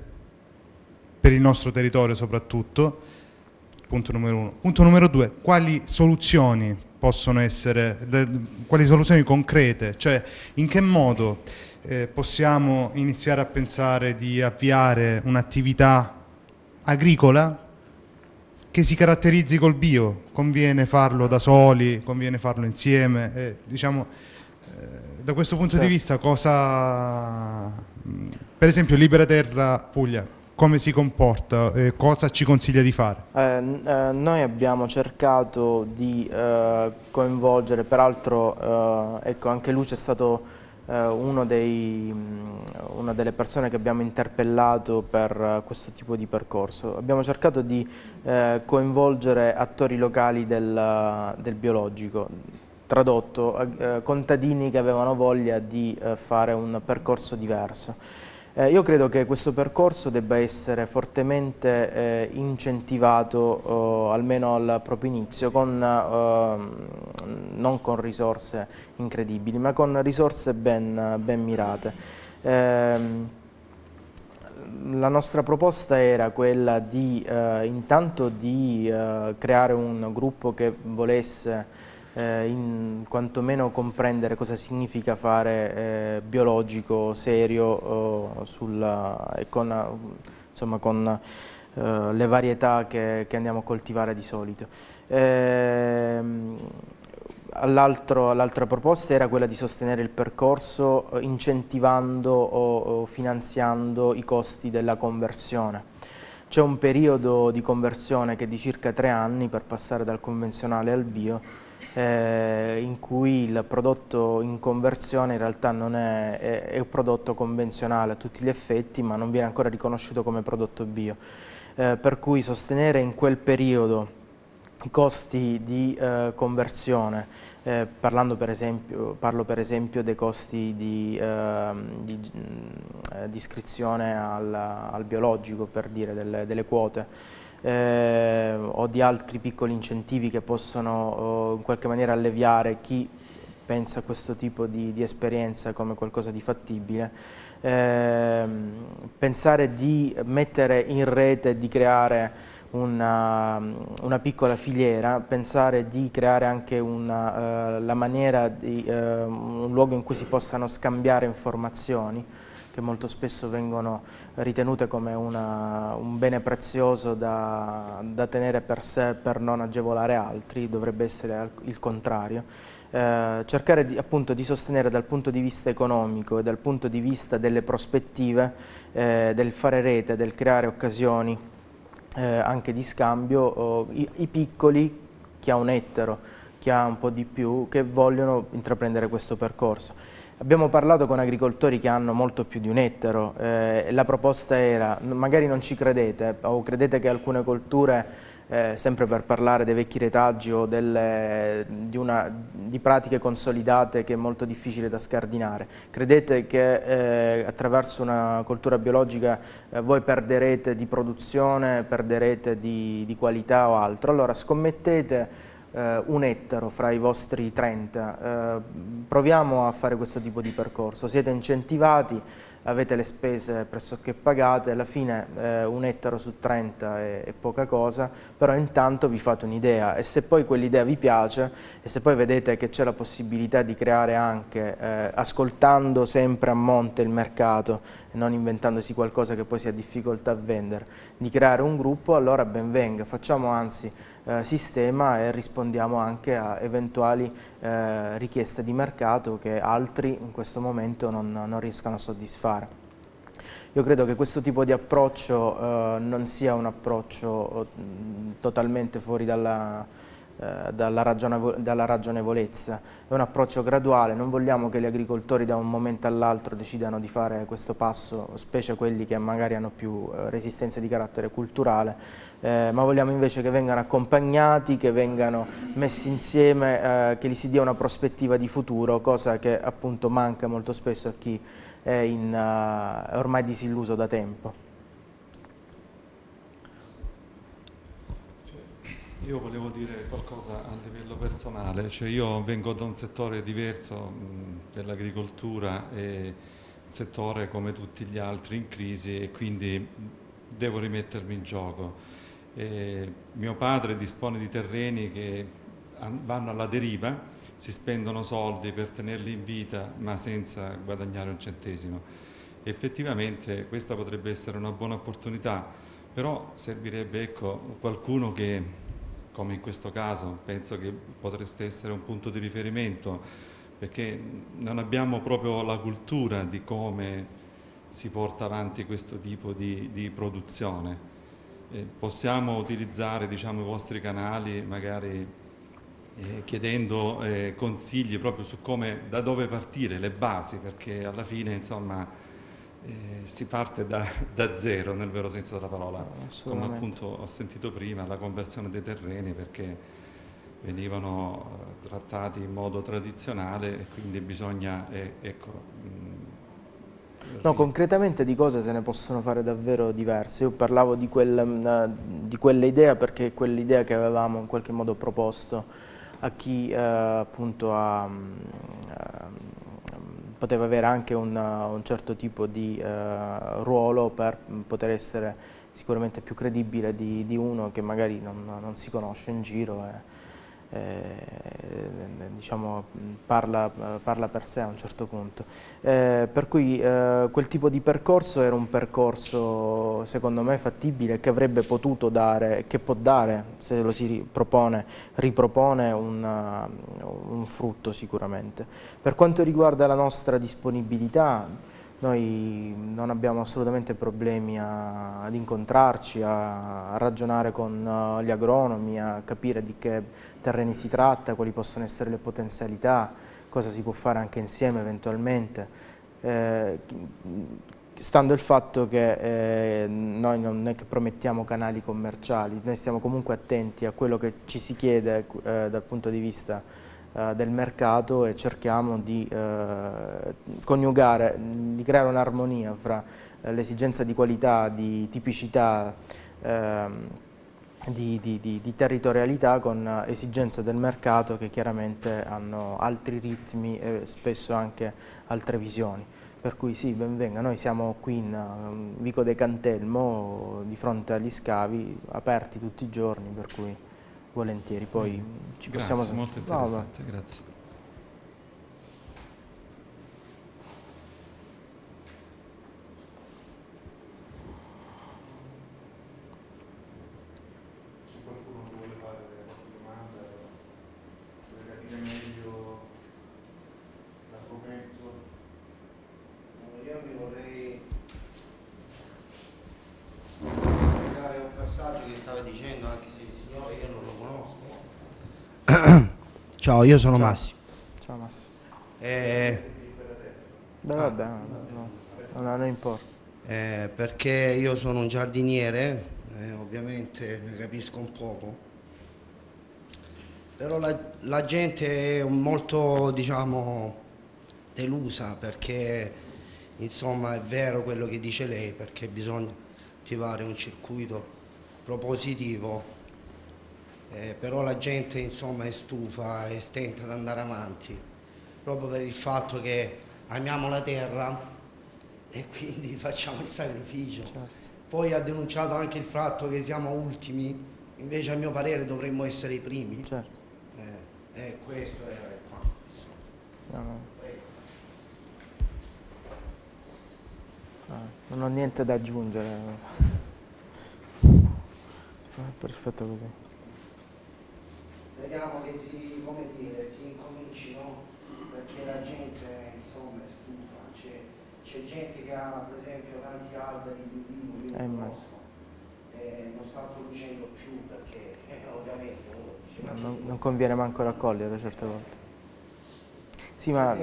per il nostro territorio soprattutto? Punto numero uno. Punto numero due, quali soluzioni possono essere, de, quali soluzioni concrete, cioè in che modo eh, possiamo iniziare a pensare di avviare un'attività agricola che si caratterizzi col bio, conviene farlo da soli, conviene farlo insieme, eh, diciamo eh, da questo punto certo. di vista cosa, per esempio Libera Terra Puglia, come si comporta, eh, cosa ci consiglia di fare? Eh, eh, noi abbiamo cercato di eh, coinvolgere, peraltro eh, ecco, anche lui c'è stato eh, dei, mh, una delle persone che abbiamo interpellato per questo tipo di percorso. Abbiamo cercato di coinvolgere attori locali del, del biologico, tradotto, contadini che avevano voglia di fare un percorso diverso. Eh, io credo che questo percorso debba essere fortemente eh, incentivato, eh, almeno al proprio inizio, con, ehm, non con risorse incredibili, ma con risorse ben, ben mirate. Ehm, la nostra proposta era quella di eh, intanto di eh, creare un gruppo che volesse eh, in, quantomeno comprendere cosa significa fare eh, biologico serio sulla, e con, insomma, con eh, le varietà che, che, andiamo a coltivare di solito. Ehm, l'altra proposta era quella di sostenere il percorso eh, incentivando o, o finanziando i costi della conversione. C'è un periodo di conversione che è di circa tre anni per passare dal convenzionale al bio eh, in cui il prodotto in conversione in realtà non è, è, è, un prodotto convenzionale a tutti gli effetti ma non viene ancora riconosciuto come prodotto bio. Eh, per cui sostenere in quel periodo i costi di eh, conversione, eh, per esempio, parlo per esempio dei costi di, ehm, di, eh, di iscrizione al, al, biologico, per dire, delle, delle quote, eh, o di altri piccoli incentivi che possono in qualche maniera alleviare chi pensa a questo tipo di, di esperienza come qualcosa di fattibile, eh, pensare di mettere in rete, di creare una, una, piccola filiera, pensare di creare anche una, uh, la maniera di, uh, un luogo in cui si possano scambiare informazioni, che molto spesso vengono ritenute come una, un bene prezioso da, da, tenere per sé per non agevolare altri, dovrebbe essere il contrario. Eh, cercare di, appunto di sostenere dal punto di vista economico e dal punto di vista delle prospettive eh, del fare rete, del creare occasioni eh, anche di scambio, oh, i, i piccoli, chi ha un ettaro, chi ha un po' di più, che vogliono intraprendere questo percorso. Abbiamo parlato con agricoltori che hanno molto più di un ettaro eh, la proposta era, magari non ci credete o credete che alcune colture, eh, sempre per parlare dei vecchi retaggi o delle, di, una, di, pratiche consolidate che è molto difficile da scardinare, credete che eh, attraverso una coltura biologica eh, voi perderete di produzione, perderete di, di qualità o altro, allora scommettete eh, un ettaro fra i vostri 30, eh, proviamo a fare questo tipo di percorso, siete incentivati, avete le spese pressoché pagate, alla fine eh, un ettaro su 30 è, è, poca cosa, però intanto vi fate un'idea. E se poi quell'idea vi piace e se poi vedete che c'è la possibilità di creare anche, eh, ascoltando sempre a monte il mercato e non inventandosi qualcosa che poi si ha difficoltà a vendere, di creare un gruppo, allora ben venga, facciamo anzi eh, sistema e rispondiamo anche a eventuali eh, richieste di mercato che altri in questo momento non, non riescano a soddisfare. Io credo che questo tipo di approccio eh, non sia un approccio mh, totalmente fuori dalla, eh, dalla, ragionevo dalla, ragionevolezza, è un approccio graduale, non vogliamo che gli agricoltori da un momento all'altro decidano di fare questo passo, specie quelli che magari hanno più eh, resistenza di carattere culturale, eh, ma vogliamo invece che vengano accompagnati, che vengano messi insieme, eh, che gli si dia una prospettiva di futuro, cosa che appunto manca molto spesso a chi è in, uh, ormai disilluso da tempo. Io volevo dire qualcosa a livello personale, cioè io vengo da un settore diverso dell'agricoltura e un settore come tutti gli altri in crisi e quindi devo rimettermi in gioco. E mio padre dispone di terreni che vanno alla deriva, si spendono soldi per tenerli in vita ma senza guadagnare un centesimo. Effettivamente questa potrebbe essere una buona opportunità, però servirebbe ecco, qualcuno che come in questo caso, penso che potreste essere un punto di riferimento, perché non abbiamo proprio la cultura di come si porta avanti questo tipo di, di produzione. Eh, possiamo utilizzare diciamo, i vostri canali, magari eh, chiedendo eh, consigli proprio su come, da dove partire, le basi, perché alla fine insomma eh, si parte da, da, zero nel vero senso della parola, come appunto ho sentito prima, la conversione dei terreni perché venivano eh, trattati in modo tradizionale e quindi bisogna, eh, ecco... Mm, no, concretamente di cose se ne possono fare davvero diverse. Io parlavo di, quel, mm, di quell'idea perché è quell'idea che avevamo in qualche modo proposto a chi eh, appunto ha... Eh, poteva avere anche un, un certo tipo di uh, ruolo per poter essere sicuramente più credibile di, di uno che magari non, non, si conosce in giro. E, eh, diciamo, parla, parla, per sé a un certo punto. Eh, per cui eh, quel tipo di percorso era un percorso secondo me fattibile che avrebbe potuto dare, che può dare, se lo si ripropone, ripropone un, un frutto sicuramente. Per quanto riguarda la nostra disponibilità, noi non abbiamo assolutamente problemi a, ad incontrarci, a, a ragionare con uh, gli agronomi, a capire di che terreni si tratta, quali possono essere le potenzialità, cosa si può fare anche insieme eventualmente. Eh, stando il fatto che eh, noi non è che promettiamo canali commerciali, noi stiamo comunque attenti a quello che ci si chiede eh, dal punto di vista eh, del mercato e cerchiamo di eh, coniugare, di creare un'armonia fra eh, l'esigenza di qualità, di tipicità, ehm, di, di, di, territorialità con esigenze del mercato che chiaramente hanno altri ritmi e spesso anche altre visioni. Per cui sì, benvenga, noi siamo qui in Vico de Cantelmo di fronte agli scavi, aperti tutti i giorni, per cui volentieri. Poi ci grazie, possiamo... molto interessante, no, grazie. io mi vorrei spiegare un passaggio che stava dicendo, anche se il signore io non lo conosco. Ciao, io sono Massimo. Ciao Massimo. Eh, Beh, vabbè, no, no, no, non importa. eh, perché io sono un giardiniere, eh, ovviamente ne capisco un poco. Però la, la gente è molto, diciamo, delusa perché, insomma, è vero quello che dice lei, perché bisogna attivare un circuito propositivo, eh, però la gente, insomma, è stufa e stenta ad andare avanti, proprio per il fatto che amiamo la terra e quindi facciamo il sacrificio. Poi ha denunciato anche il fatto che siamo ultimi, invece a mio parere dovremmo essere i primi. Certo. Eh, e questo era il qua. insomma. No, no. No, non ho niente da aggiungere. È perfetto così. Speriamo che si, come dire, si incominci, no? Perché la gente insomma è stufa, c'è, gente che ha per esempio tanti alberi di ulivo, io Eh, li immagino. conosco, e non sta producendo più perché eh, ovviamente dice Non, non conviene manco raccogliere certe volte. Sì, ma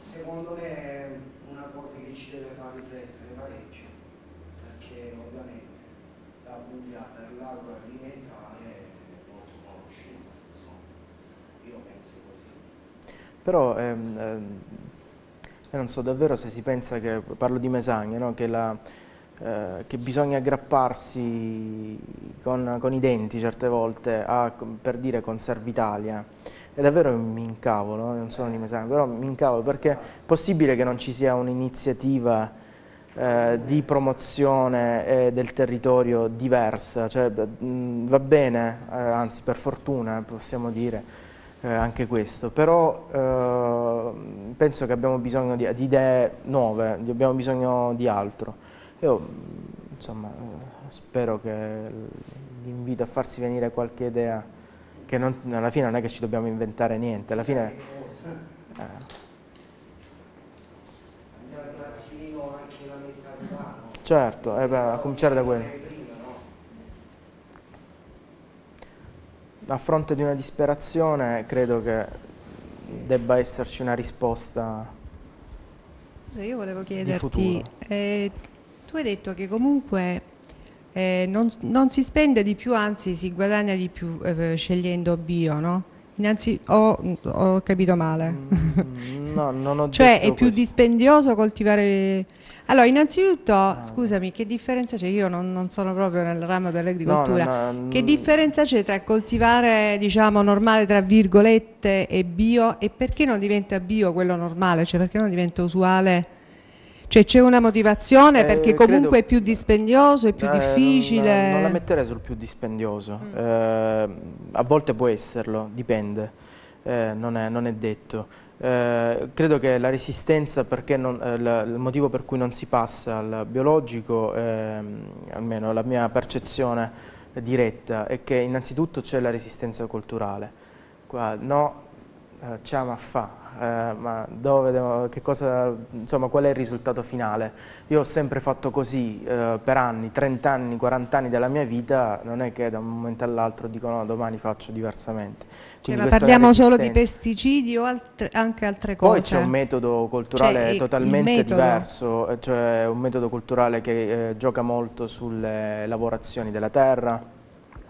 Secondo me è una cosa che ci deve far riflettere parecchio, perché ovviamente la Puglia per l'agroalimentare è molto conosciuta, insomma, io penso così. però ehm, ehm, non so davvero se si pensa che, parlo di Mesagne, no? che, la- eh, che bisogna aggrapparsi con, con i denti certe volte a, per dire Conservitalia. E davvero mi incavolo, non sono di Mesagne, però mi incavolo perché è possibile che non ci sia un'iniziativa eh, di promozione eh, del territorio diversa, cioè, mh, va bene, eh, anzi per fortuna possiamo dire eh, anche questo, però eh, penso che abbiamo bisogno di, di idee nuove, abbiamo bisogno di altro. Io insomma eh, spero che l'invito a farsi venire qualche idea, che non- alla fine non è che ci dobbiamo inventare niente, alla fine... eh, certo, eh, beh, a cominciare da quello. A fronte di una disperazione credo che debba esserci una risposta. Scusa, io volevo chiederti, eh, tu hai detto che comunque eh, non, non si spende di più, anzi si guadagna di più eh, scegliendo bio, no? Innanzi, ho, ho capito male. Mm, No, non ho Cioè è più questo. dispendioso coltivare... Allora, innanzitutto, scusami, che differenza c'è? Io non, non sono proprio nel ramo dell'agricoltura. No, no, no, Che mm, differenza c'è tra coltivare, diciamo, normale, tra virgolette, e bio? E perché non diventa bio quello normale? Cioè, perché non diventa usuale? Cioè, c'è una motivazione? Eh, perché credo- comunque è più dispendioso, è più Eh, non- difficile? Non, la metterei sul più dispendioso. Mm. Eh, a volte può esserlo, dipende, Eh, non, è, non è detto. Eh, credo che la resistenza, perché non- eh, la- il motivo per cui non si passa al biologico, ehm, almeno la mia percezione diretta, è che innanzitutto c'è la resistenza culturale. Qua, no, eh, ma fa, eh, ma dove devo- che cosa, insomma, qual è il risultato finale? Io ho sempre fatto così eh, per anni, 30 anni, 40 anni della mia vita, non è che da un momento all'altro dico no, domani faccio diversamente. Cioè, ma parliamo solo di pesticidi o altre- anche altre cose? Poi c'è un metodo culturale Cioè, totalmente metodo. diverso, eh, cioè un metodo culturale che eh, gioca molto sulle lavorazioni della terra,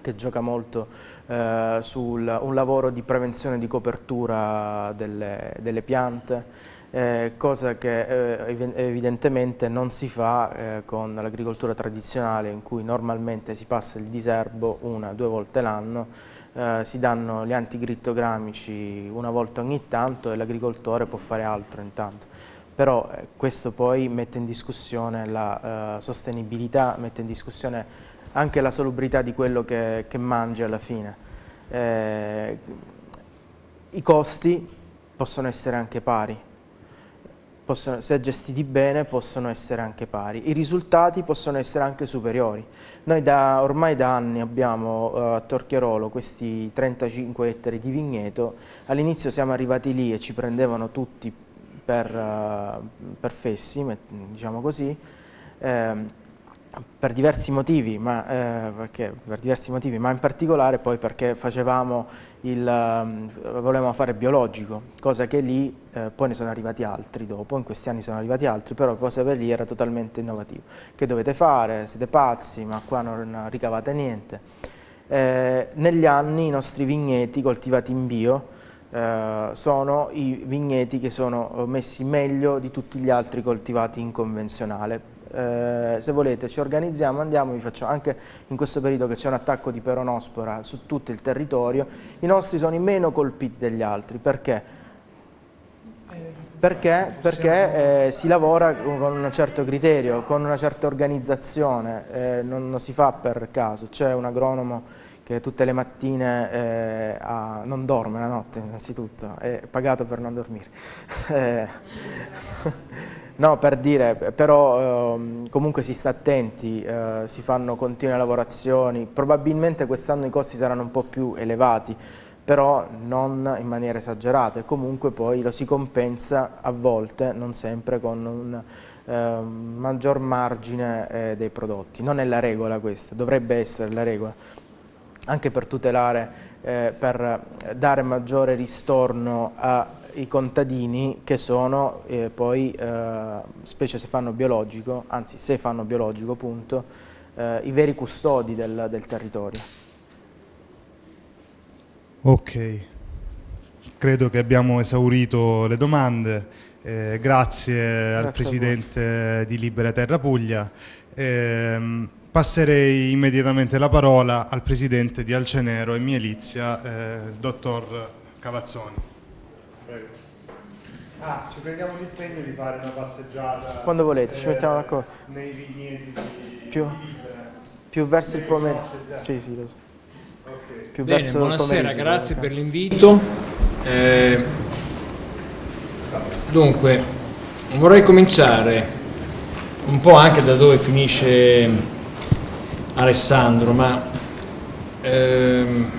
che gioca molto eh, su un lavoro di prevenzione di copertura delle, delle piante, eh, cosa che eh, evi- evidentemente non si fa eh, con l'agricoltura tradizionale in cui normalmente si passa il diserbo una o due volte l'anno, eh, si danno gli antigrittogramici una volta ogni tanto e l'agricoltore può fare altro intanto. Però eh, questo poi mette in discussione la eh, sostenibilità, mette in discussione anche la salubrità di quello che, che mangi alla fine. Eh, I costi possono essere anche pari, possono- se gestiti bene possono essere anche pari, i risultati possono essere anche superiori. Noi da, ormai da anni abbiamo eh, a Torchiarolo questi 35 ettari di vigneto, all'inizio siamo arrivati lì e ci prendevano tutti per, eh, per fessi, diciamo così, ehm, per diversi motivi, ma, eh, perché, per diversi motivi, ma in particolare poi perché facevamo il, uh, volevamo fare biologico, cosa che lì eh, poi ne sono arrivati altri dopo, in questi anni sono arrivati altri, però cosa per lì era totalmente innovativo. Che dovete fare? Siete pazzi, ma qua non ricavate niente. Eh, negli anni i nostri vigneti coltivati in bio eh, sono i vigneti che sono messi meglio di tutti gli altri coltivati in convenzionale eh, se volete ci organizziamo, andiamo, vi facciamo anche in questo periodo che c'è un attacco di peronospora su tutto il territorio, i nostri sono i meno colpiti degli altri, perché? Perché, perché eh, si lavora con un certo criterio, con una certa organizzazione, eh, non, non, si fa per caso, c'è un agronomo che tutte le mattine eh, ha, non dorme la notte innanzitutto, è pagato per non dormire. No, per dire, però eh, comunque si sta attenti, eh, si fanno continue lavorazioni, probabilmente quest'anno i costi saranno un po' più elevati, però non in maniera esagerata. E comunque poi lo si compensa a volte, non sempre, con un eh, maggior margine eh, dei prodotti. Non è la regola questa, dovrebbe essere la regola, anche per tutelare, eh, per dare maggiore ristorno a i contadini che sono eh, poi, eh, specie se fanno biologico, anzi se fanno biologico appunto, eh, i veri custodi del, del, territorio. Ok, credo che abbiamo esaurito le domande, eh, grazie, grazie, al Presidente di Libera Terra Puglia. Ehm, passerei immediatamente la parola al Presidente di Alcenero e Mielizia, eh, dottor Cavazzoni. Ah, ci prendiamo l'impegno di fare una passeggiata. Quando volete, ci mettiamo eh, d'accordo. Nei vigneti di, più, più verso il pomeriggio. Sì, sì, lo so. Okay. Più Bene, buonasera, grazie per l'invito. Eh, dunque, vorrei cominciare un po' anche da dove finisce Alessandro, ma ehm,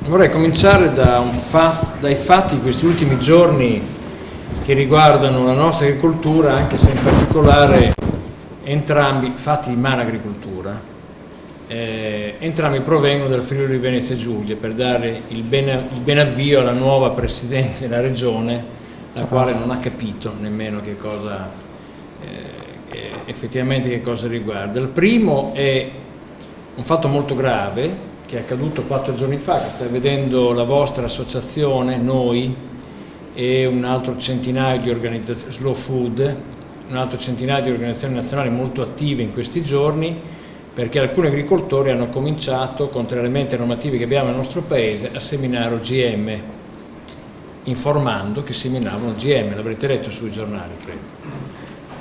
vorrei cominciare da fa dai fatti di questi ultimi giorni che riguardano la nostra agricoltura, anche se in particolare entrambi fatti in mano agricoltura, eh, entrambi provengono dal Friuli Venezia Giulia per dare il ben, il ben avvio alla nuova Presidente della Regione, la quale non ha capito nemmeno che cosa, eh, effettivamente che cosa riguarda. Il primo è un fatto molto grave che è accaduto quattro giorni fa, che sta vedendo la vostra associazione, noi, e un altro centinaio di organizzazioni, Slow Food, un altro centinaio di organizzazioni nazionali molto attive in questi giorni perché alcuni agricoltori hanno cominciato, contrariamente alle normative che abbiamo nel nostro paese, a seminare OGM, informando che seminavano OGM, l'avrete letto sui giornali, credo.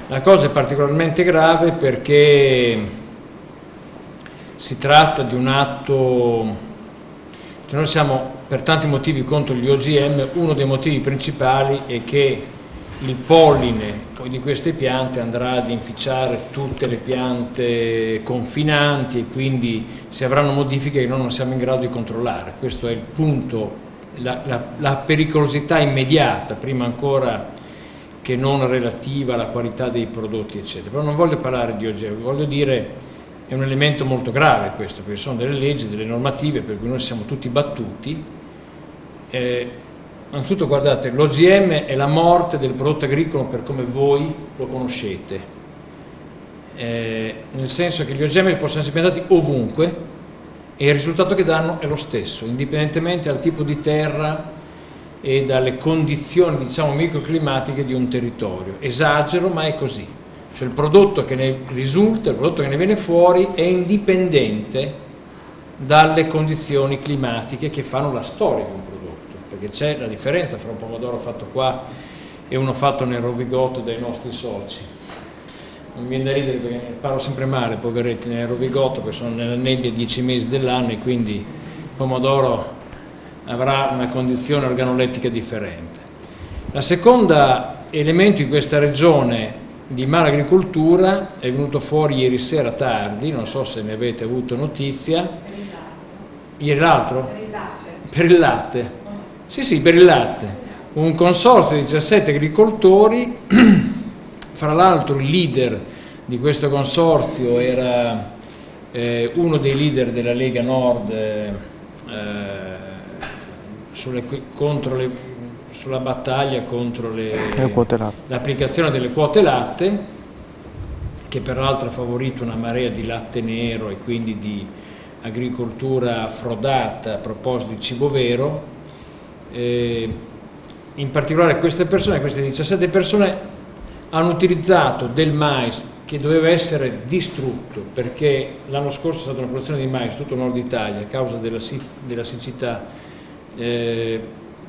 La cosa è particolarmente grave perché si tratta di un atto, cioè noi siamo per tanti motivi contro gli OGM, uno dei motivi principali è che il polline di queste piante andrà ad inficiare tutte le piante confinanti e quindi si avranno modifiche che noi non siamo in grado di controllare. Questo è il punto, la, la, la pericolosità immediata, prima ancora che non relativa alla qualità dei prodotti, eccetera. Però non voglio parlare di OGM, voglio dire è un elemento molto grave questo, perché sono delle leggi, delle normative per cui noi siamo tutti battuti eh, innanzitutto guardate, l'OGM è la morte del prodotto agricolo per come voi lo conoscete, eh, nel senso che gli OGM possono essere piantati ovunque e il risultato che danno è lo stesso, indipendentemente dal tipo di terra e dalle condizioni diciamo, microclimatiche di un territorio. Esagero, ma è così. Cioè il prodotto che ne risulta, il prodotto che ne viene fuori è indipendente dalle condizioni climatiche che fanno la storia di un perché c'è la differenza fra un pomodoro fatto qua e uno fatto nel rovigotto dai nostri soci. Non mi viene da ridere perché parlo sempre male, poveretti, nel rovigotto, perché sono nella nebbia dieci mesi dell'anno e quindi il pomodoro avrà una condizione organolettica differente. La seconda elemento in questa regione di malagricoltura è venuto fuori ieri sera tardi, non so se ne avete avuto notizia. Ieri l'altro? Per il latte. Sì, sì, per il latte. un consorzio di 17 agricoltori, fra l'altro il leader di questo consorzio era eh, uno dei leader della Lega Nord eh, sulle, le, sulla battaglia contro l'applicazione delle quote latte, che peraltro ha favorito una marea di latte nero e quindi di agricoltura frodata a proposito di cibo vero. Eh, in particolare queste persone, queste 17 persone, hanno utilizzato del mais che doveva essere distrutto perché l'anno scorso è stata una produzione di mais tutto il nord Italia a causa della, della siccità eh,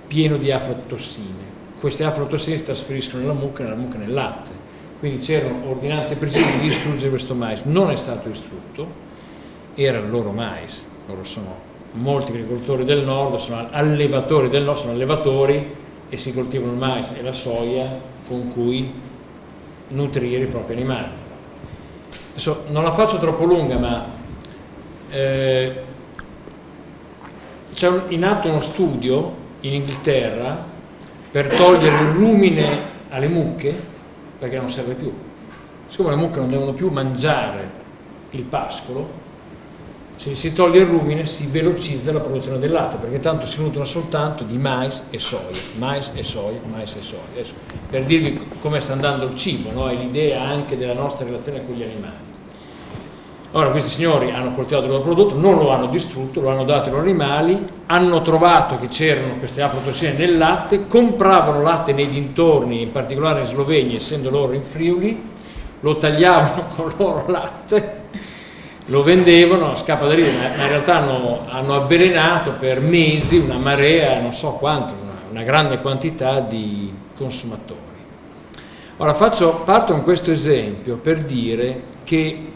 pieno di aflatossine. Queste aflatossine si trasferiscono nella mucca, nella mucca nel latte. Quindi c'erano ordinanze precise di distruggere questo mais. Non è stato distrutto, era il loro mais. Loro sono molti agricoltori del nord, sono allevatori del nord, sono allevatori e si coltivano il mais e la soia con cui nutrire i propri animali. Adesso non la faccio troppo lunga, ma eh, c'è in atto uno studio in Inghilterra per togliere il rumine alle mucche perché non serve più. Siccome le mucche non devono più mangiare il pascolo, se si toglie il rumine si velocizza la produzione del latte perché tanto si nutrono soltanto di mais e soia, mais e soia, mais e soia. Adesso, per dirvi come sta andando il cibo, no? è l'idea anche della nostra relazione con gli animali. Ora questi signori hanno coltivato il loro prodotto, non lo hanno distrutto, lo hanno dato ai loro animali, hanno trovato che c'erano queste aflatossine nel latte, compravano latte nei dintorni, in particolare in Slovenia, essendo loro in Friuli, lo tagliavano con il loro latte, lo vendevano, scappa da ridere, ma in realtà hanno, hanno, avvelenato per mesi una marea, non so quanto, una, una grande quantità di consumatori. Ora faccio, parto con questo esempio per dire che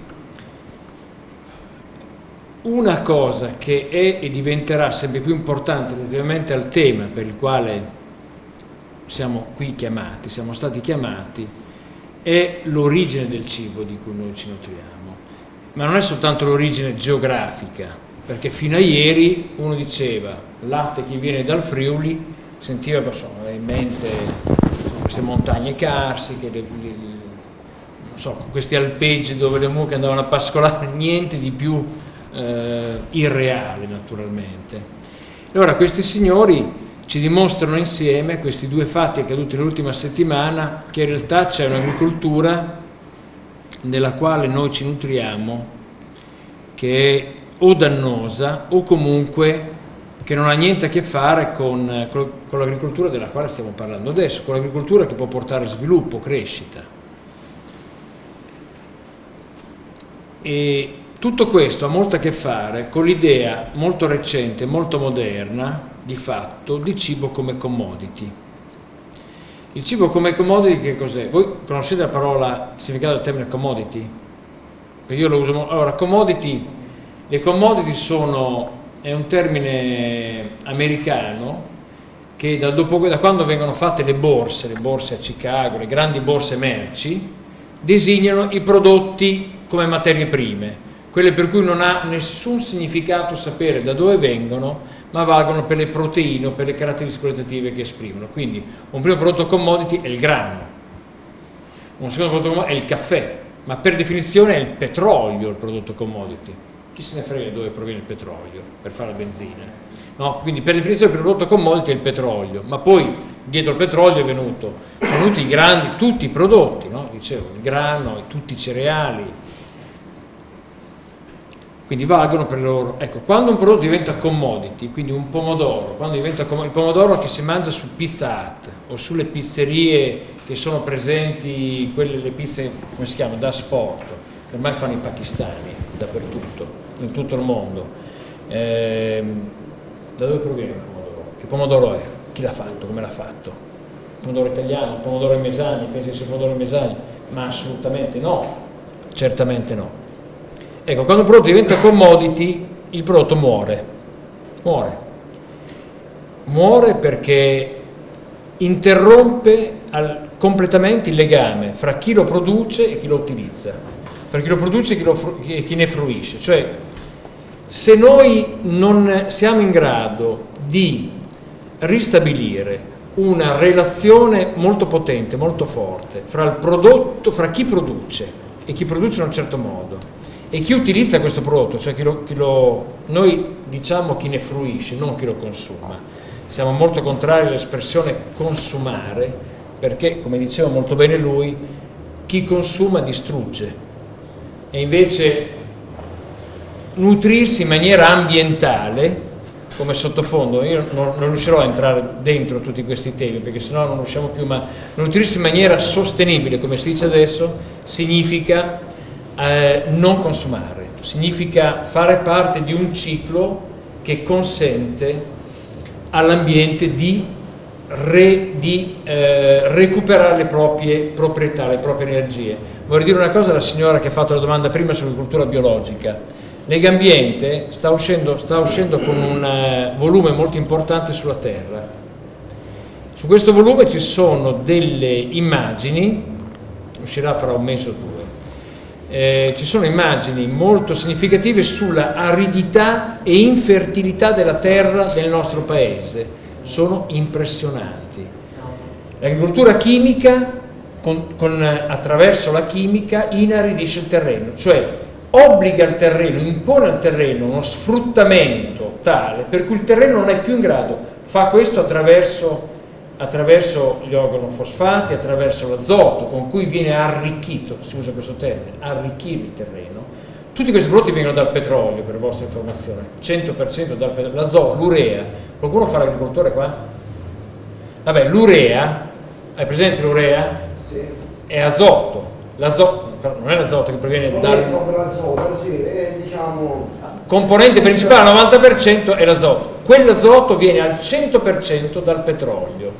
una cosa che è e diventerà sempre più importante relativamente al tema per il quale siamo qui chiamati, siamo stati chiamati, è l'origine del cibo di cui noi ci nutriamo. Ma non è soltanto l'origine geografica, perché fino a ieri uno diceva latte che viene dal Friuli, sentiva insomma, in mente queste montagne carsiche, le, le, so, questi alpeggi dove le mucche andavano a pascolare, niente di più eh, irreale naturalmente. Allora questi signori ci dimostrano insieme questi due fatti accaduti nell'ultima settimana che in realtà c'è un'agricoltura nella quale noi ci nutriamo che è o dannosa o comunque che non ha niente a che fare con, con l'agricoltura della quale stiamo parlando adesso, con l'agricoltura che può portare sviluppo, crescita. E tutto questo ha molto a che fare con l'idea molto recente, molto moderna, di fatto, di cibo come commodity. Il cibo come commodity che cos'è? Voi conoscete la parola, il significato del termine commodity? Io lo uso, allora commodity, le commodity sono, è un termine americano che da, dopo, da quando vengono fatte le borse, le borse a Chicago, le grandi borse merci, designano i prodotti come materie prime quelle per cui non ha nessun significato sapere da dove vengono, ma valgono per le proteine o per le caratteristiche qualitative che esprimono. Quindi un primo prodotto commodity è il grano, un secondo prodotto commodity è il caffè, ma per definizione è il petrolio il prodotto commodity. Chi se ne frega dove proviene il petrolio per fare la benzina? No? Quindi per definizione il prodotto commodity è il petrolio, ma poi dietro il petrolio è venuto, sono venuti i grandi, tutti i prodotti, no? dicevo, il grano, tutti i cereali, quindi valgono per loro. Ecco, quando un prodotto diventa commodity, quindi un pomodoro, quando diventa il pomodoro che si mangia su Pizza Hut o sulle pizzerie che sono presenti, quelle le pizze, come si chiama, da sport, che ormai fanno i pakistani dappertutto, in tutto il mondo. Eh, da dove proviene il pomodoro? Che pomodoro è? Chi l'ha fatto? Come l'ha fatto? Il pomodoro italiano, il pomodoro mesani, pensi sia pomodoro mesani? Ma assolutamente no, certamente no. Ecco, quando un prodotto diventa commodity, il prodotto muore. Muore. Muore perché interrompe al, completamente il legame fra chi lo produce e chi lo utilizza, fra chi lo produce e chi, lo, e chi ne fruisce. Cioè, se noi non siamo in grado di ristabilire una relazione molto potente, molto forte fra prodotto, fra chi produce e chi produce in un certo modo e chi utilizza questo prodotto, cioè chi lo, chi lo, noi diciamo chi ne fruisce, non chi lo consuma. Siamo molto contrari all'espressione consumare perché, come diceva molto bene lui, chi consuma distrugge e invece nutrirsi in maniera ambientale come sottofondo, io non, non, riuscirò a entrare dentro tutti questi temi perché sennò non riusciamo più, ma nutrirsi in maniera sostenibile, come si dice adesso, significa eh, non consumare, significa fare parte di un ciclo che consente all'ambiente di, re, di eh, recuperare le proprie proprietà, le proprie energie. Vorrei dire una cosa alla signora che ha fatto la domanda prima sull'agricoltura biologica Lega Ambiente sta uscendo, sta uscendo con un uh, volume molto importante sulla Terra. Su questo volume ci sono delle immagini, uscirà fra un mese o due, eh, ci sono immagini molto significative sulla aridità e infertilità della terra del nostro paese, sono impressionanti. L'agricoltura chimica, con, con, attraverso la chimica, inaridisce il terreno, cioè obbliga il terreno, impone al terreno uno sfruttamento tale per cui il terreno non è più in grado, fa questo attraverso, attraverso gli organofosfati, attraverso l'azoto con cui viene arricchito, si usa questo termine, arricchire il terreno. Tutti questi prodotti vengono dal petrolio, per vostra informazione, 100% dal petrolio, l'azoto, l'urea. Qualcuno fa l'agricoltore qua? Vabbè, l'urea, hai presente l'urea? Sì. È azoto. L'azoto però non è l'azoto che proviene dal... l'azoto, sì, è, diciamo... Componente principale al 90% è l'azoto. Quell'azoto viene al 100% dal petrolio.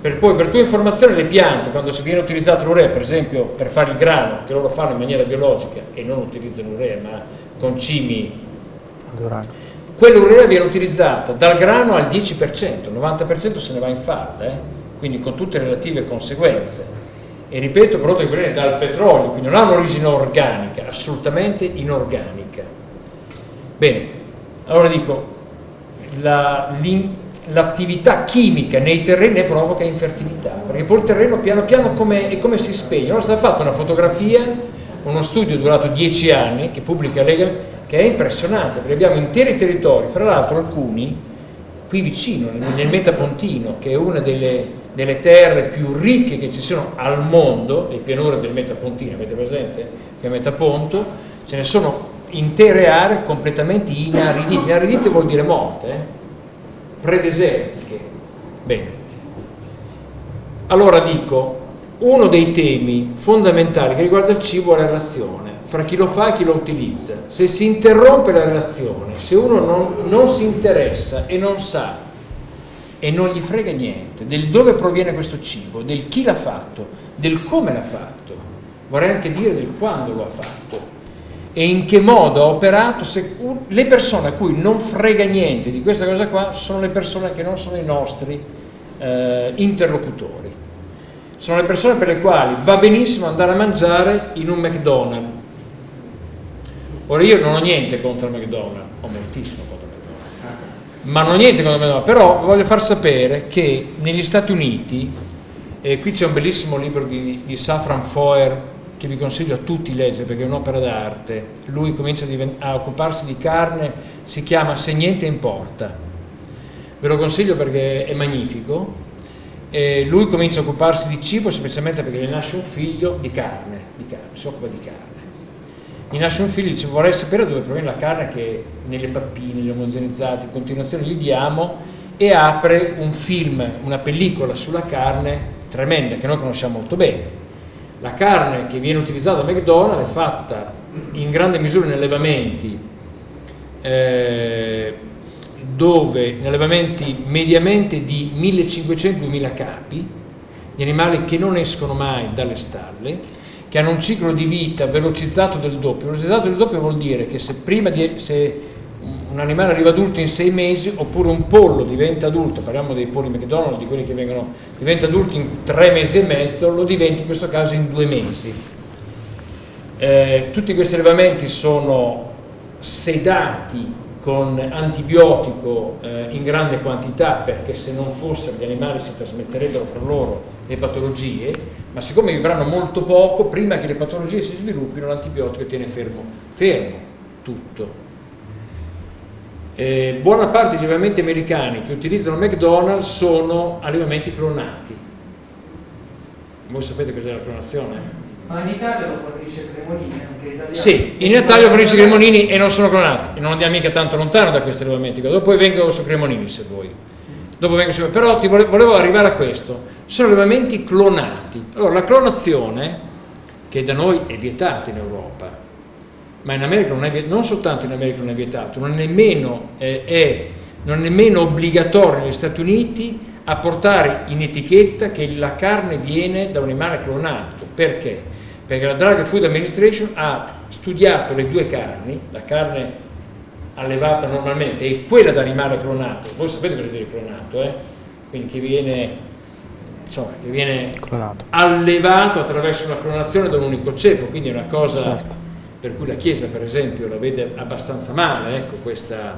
Per poi, per tua informazione, le piante, quando si viene utilizzato l'urea, per esempio per fare il grano, che loro fanno in maniera biologica e non utilizzano l'urea, ma con cimi, quell'urea viene utilizzata dal grano al 10%, il 90% se ne va in farda, eh? quindi con tutte le relative conseguenze e ripeto prodotto che proviene dal petrolio, quindi non ha un'origine organica, assolutamente inorganica. Bene, allora dico, l'attività la, chimica nei terreni provoca infertilità, perché poi il terreno piano piano come, è come si spegne. Allora è stata fatta una fotografia, uno studio durato dieci anni, che pubblica Lega, che è impressionante, perché abbiamo interi territori, fra l'altro alcuni qui vicino, nel Metapontino, che è una delle delle terre più ricche che ci sono al mondo, le pianure del Metapontino, avete presente che è Metaponto, ce ne sono intere aree completamente inaridite, inaridite vuol dire morte, eh? predesertiche. Bene. Allora dico, uno dei temi fondamentali che riguarda il cibo è la relazione fra chi lo fa e chi lo utilizza. Se si interrompe la relazione, se uno non, non si interessa e non sa e non gli frega niente del dove proviene questo cibo, del chi l'ha fatto, del come l'ha fatto, vorrei anche dire del quando lo ha fatto e in che modo ha operato. Se, le persone a cui non frega niente di questa cosa qua sono le persone che non sono i nostri eh, interlocutori. Sono le persone per le quali va benissimo andare a mangiare in un McDonald's. Ora io non ho niente contro il McDonald's, ho moltissimo contro ma non ho niente contro me, però voglio far sapere che negli Stati Uniti, e qui c'è un bellissimo libro di, di Safran Foer che vi consiglio a tutti di leggere perché è un'opera d'arte, lui comincia a, occuparsi di carne, si chiama Se niente importa, ve lo consiglio perché è magnifico, e lui comincia a occuparsi di cibo semplicemente perché gli nasce un figlio di carne, di carne si occupa di carne. Mi nasce un figlio e dice vorrei sapere dove proviene la carne che nelle pappine, negli omogenizzati, in continuazione gli diamo. E apre un film, una pellicola sulla carne tremenda che noi conosciamo molto bene. La carne che viene utilizzata da McDonald's è fatta in grande misura in allevamenti eh, dove in allevamenti mediamente di 1500-2000 capi, di animali che non escono mai dalle stalle che hanno un ciclo di vita velocizzato del doppio. Velocizzato del doppio vuol dire che se prima di, se un animale arriva adulto in sei mesi oppure un pollo diventa adulto, parliamo dei polli McDonald's, di quelli che vengono, diventa adulto in tre mesi e mezzo, lo diventa in questo caso in due mesi. Eh, tutti questi allevamenti sono sedati con antibiotico eh, in grande quantità perché se non fossero gli animali si trasmetterebbero fra loro le patologie, ma siccome vivranno molto poco, prima che le patologie si sviluppino l'antibiotico tiene fermo, fermo tutto. Eh, buona parte degli allevamenti americani che utilizzano McDonald's sono allevamenti clonati. Voi sapete cos'è la clonazione? Ma in Italia lo fornisce Cremonini anche italiano? Sì, in Italia fornisce Cremonini e non sono clonati, non andiamo mica tanto lontano da questi allevamenti, dopo vengo su Cremonini se vuoi. Su... Però ti vole... volevo arrivare a questo, sono allevamenti clonati. Allora la clonazione, che da noi è vietata in Europa, ma in America non è vietato, non soltanto in America non è vietato, non è nemmeno, eh, è, non è nemmeno obbligatorio negli Stati Uniti a portare in etichetta che la carne viene da un animale clonato. Perché? Perché la Drug Food Administration ha studiato le due carni, la carne allevata normalmente e quella da animale clonato. Voi sapete cosa dire clonato, eh? Quindi che viene, insomma, che viene allevato attraverso una clonazione da un unico ceppo, quindi è una cosa Certo. Per cui la Chiesa per esempio la vede abbastanza male, ecco, questa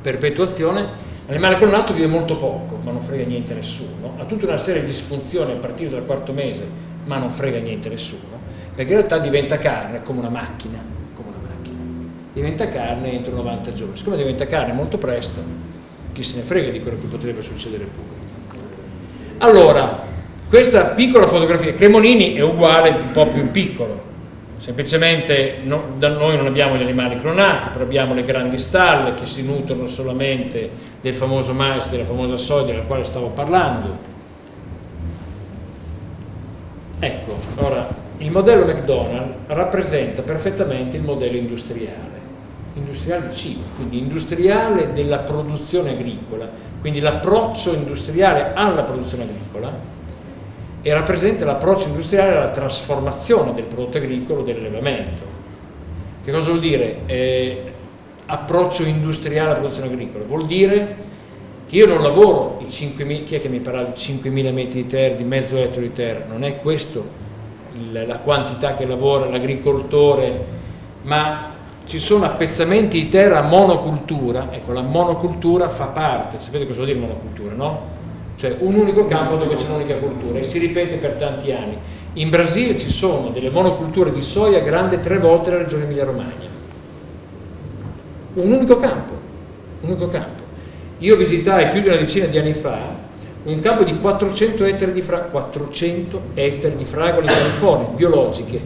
perpetuazione. L'animale clonato vive molto poco, ma non frega niente a nessuno, ha tutta una serie di disfunzioni a partire dal quarto mese, ma non frega niente a nessuno, perché in realtà diventa carne come una macchina, come una macchina. Diventa carne entro 90 giorni. Siccome diventa carne molto presto, chi se ne frega di quello che potrebbe succedere pure. Allora, questa piccola fotografia, Cremonini è uguale, un po' più in piccolo, semplicemente no- da noi non abbiamo gli animali clonati, però abbiamo le grandi stalle che si nutrono solamente del famoso mais, della famosa soia della quale stavo parlando. Ecco, ora il modello McDonald's rappresenta perfettamente il modello industriale, industriale di cibo, quindi industriale della produzione agricola, quindi l'approccio industriale alla produzione agricola e rappresenta l'approccio industriale alla trasformazione del prodotto agricolo dell'allevamento. Che cosa vuol dire eh, approccio industriale alla produzione agricola? Vuol dire che io non lavoro i 5.000, chi è che mi parla di 5.000 metri di terra, di mezzo ettaro di terra, non è questo il- la quantità che lavora l'agricoltore, ma ci sono appezzamenti di terra monocultura, ecco la monocultura fa parte, sapete cosa vuol dire monocultura, no? Cioè un unico campo dove c'è un'unica cultura e si ripete per tanti anni. In Brasile ci sono delle monoculture di soia grande tre volte la regione Emilia-Romagna. Un unico campo, un unico campo. Io visitai più di una decina di anni fa un campo di 400 ettari di, fra- 400 ettari di fragole in California, biologiche.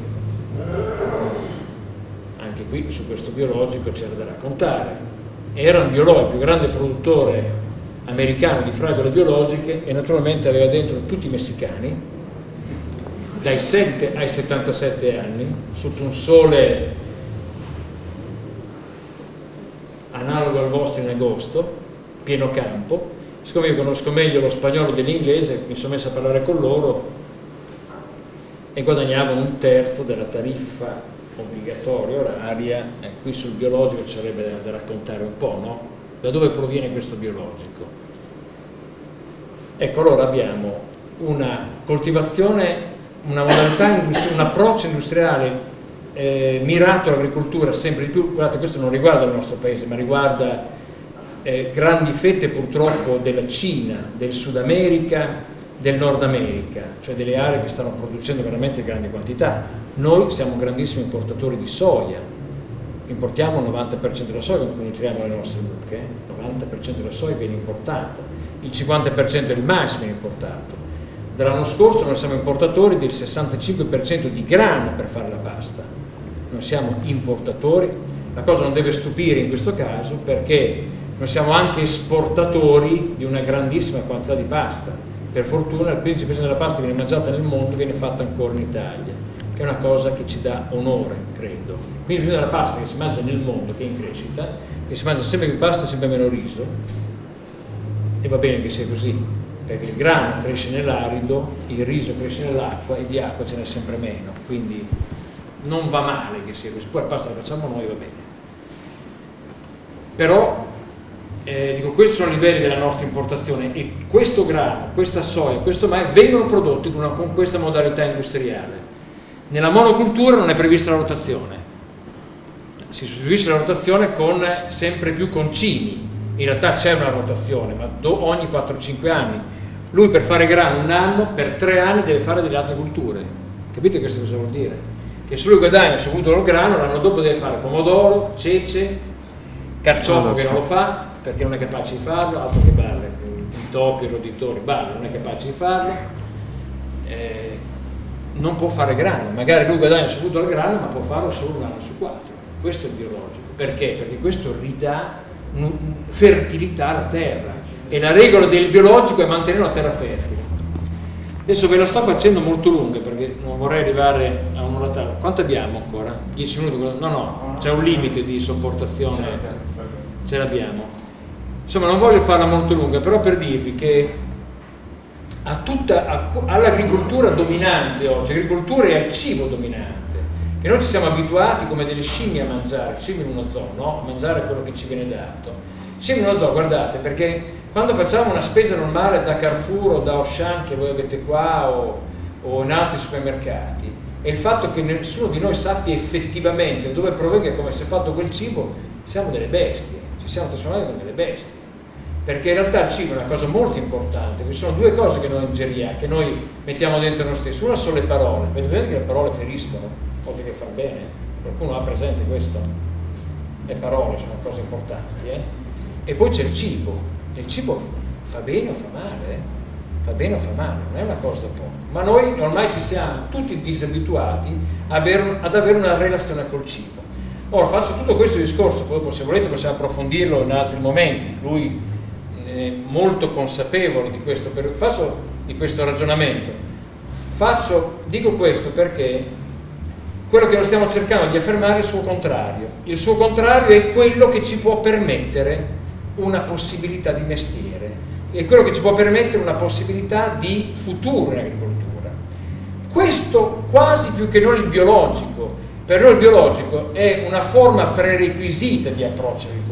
Anche qui su questo biologico c'era da raccontare. Era un biologo, il più grande produttore americano di fragole biologiche e naturalmente aveva dentro tutti i messicani, dai 7 ai 77 anni, sotto un sole analogo al vostro in agosto, pieno campo. Siccome io conosco meglio lo spagnolo dell'inglese, mi sono messo a parlare con loro e guadagnavano un terzo della tariffa obbligatoria oraria. E qui sul biologico ci sarebbe da raccontare un po', no? Da dove proviene questo biologico? Ecco, allora abbiamo una coltivazione, una modalità, un approccio industriale eh, mirato all'agricoltura sempre di più, guardate questo non riguarda il nostro paese ma riguarda eh, grandi fette purtroppo della Cina, del Sud America, del Nord America, cioè delle aree che stanno producendo veramente grandi quantità. Noi siamo grandissimi importatori di soia, importiamo il 90% della soia con cui nutriamo le nostre mucche, il 90% della soia viene importata, il 50% del mais viene importato. Dall'anno scorso noi siamo importatori del 65% di grano per fare la pasta, non siamo importatori, la cosa non deve stupire in questo caso perché noi siamo anche esportatori di una grandissima quantità di pasta. Per fortuna il 15% della pasta che viene mangiata nel mondo viene fatta ancora in Italia, che è una cosa che ci dà onore, credo. Quindi 15% della pasta che si mangia nel mondo, che è in crescita, che si mangia sempre più pasta e sempre meno riso, e va bene che sia così, perché il grano cresce nell'arido, il riso cresce nell'acqua e di acqua ce n'è sempre meno, quindi non va male che sia così, poi la pasta la facciamo noi, va bene. Però, eh, dico, questi sono i livelli della nostra importazione e questo grano, questa soia, questo mais vengono prodotti con, una- con questa modalità industriale. Nella monocultura non è prevista la rotazione. Si sostituisce la rotazione con sempre più concimi. In realtà c'è una rotazione, ma do- ogni 4-5 anni. Lui per fare grano un anno, per tre anni deve fare delle altre culture. Capite questo cosa vuol dire? Che se lui guadagna subito il grano, l'anno dopo deve fare pomodoro, cece, carciofo che non lo fa, perché non è capace di farlo, altro che balle, il topi, il roditore, balle, non è capace di farlo. Eh, non può fare grano, magari lui guadagna subito il grano, ma può farlo solo un anno su quattro. Questo è il biologico. Perché? Perché questo ridà fertilità alla terra e la regola del biologico è mantenere la terra fertile. Adesso ve la sto facendo molto lunga perché non vorrei arrivare a un'ora tardi. Quanto abbiamo ancora? 10 minuti? No, no, c'è un limite di sopportazione, ce l'abbiamo. Insomma, non voglio farla molto lunga, però per dirvi che a tutta- a- all'agricoltura dominante oggi, l'agricoltura è al cibo dominante, che noi ci siamo abituati come delle scimmie a mangiare, scimmie in uno zoo, no? A mangiare quello che ci viene dato. Scimmie in uno zoo, guardate, perché quando facciamo una spesa normale da Carrefour o da Auchan che voi avete qua o, o in altri supermercati, e il fatto che nessuno di noi sappia effettivamente dove provenga e come si è fatto quel cibo, siamo delle bestie, ci siamo trasformati come delle bestie perché in realtà il cibo è una cosa molto importante, ci sono due cose che noi ingeriamo, che noi mettiamo dentro noi stessi, una sono le parole, vedete che le parole feriscono, oltre che far bene, qualcuno ha presente questo? Le parole sono cose importanti, eh? e poi c'è il cibo, il cibo fa bene o fa male, eh? fa bene o fa male, non è una cosa da poco, ma noi ormai ci siamo tutti disabituati ad avere, una relazione col cibo. Ora faccio tutto questo discorso, poi se volete possiamo approfondirlo in altri momenti, lui eh, molto consapevole di questo, faccio di questo ragionamento. Faccio, dico questo perché quello che noi stiamo cercando di affermare è il suo contrario. Il suo contrario è quello che ci può permettere una possibilità di mestiere, è quello che ci può permettere una possibilità di futuro in agricoltura. Questo quasi più che non il biologico, per noi il biologico è una forma prerequisita di approccio all'agricoltura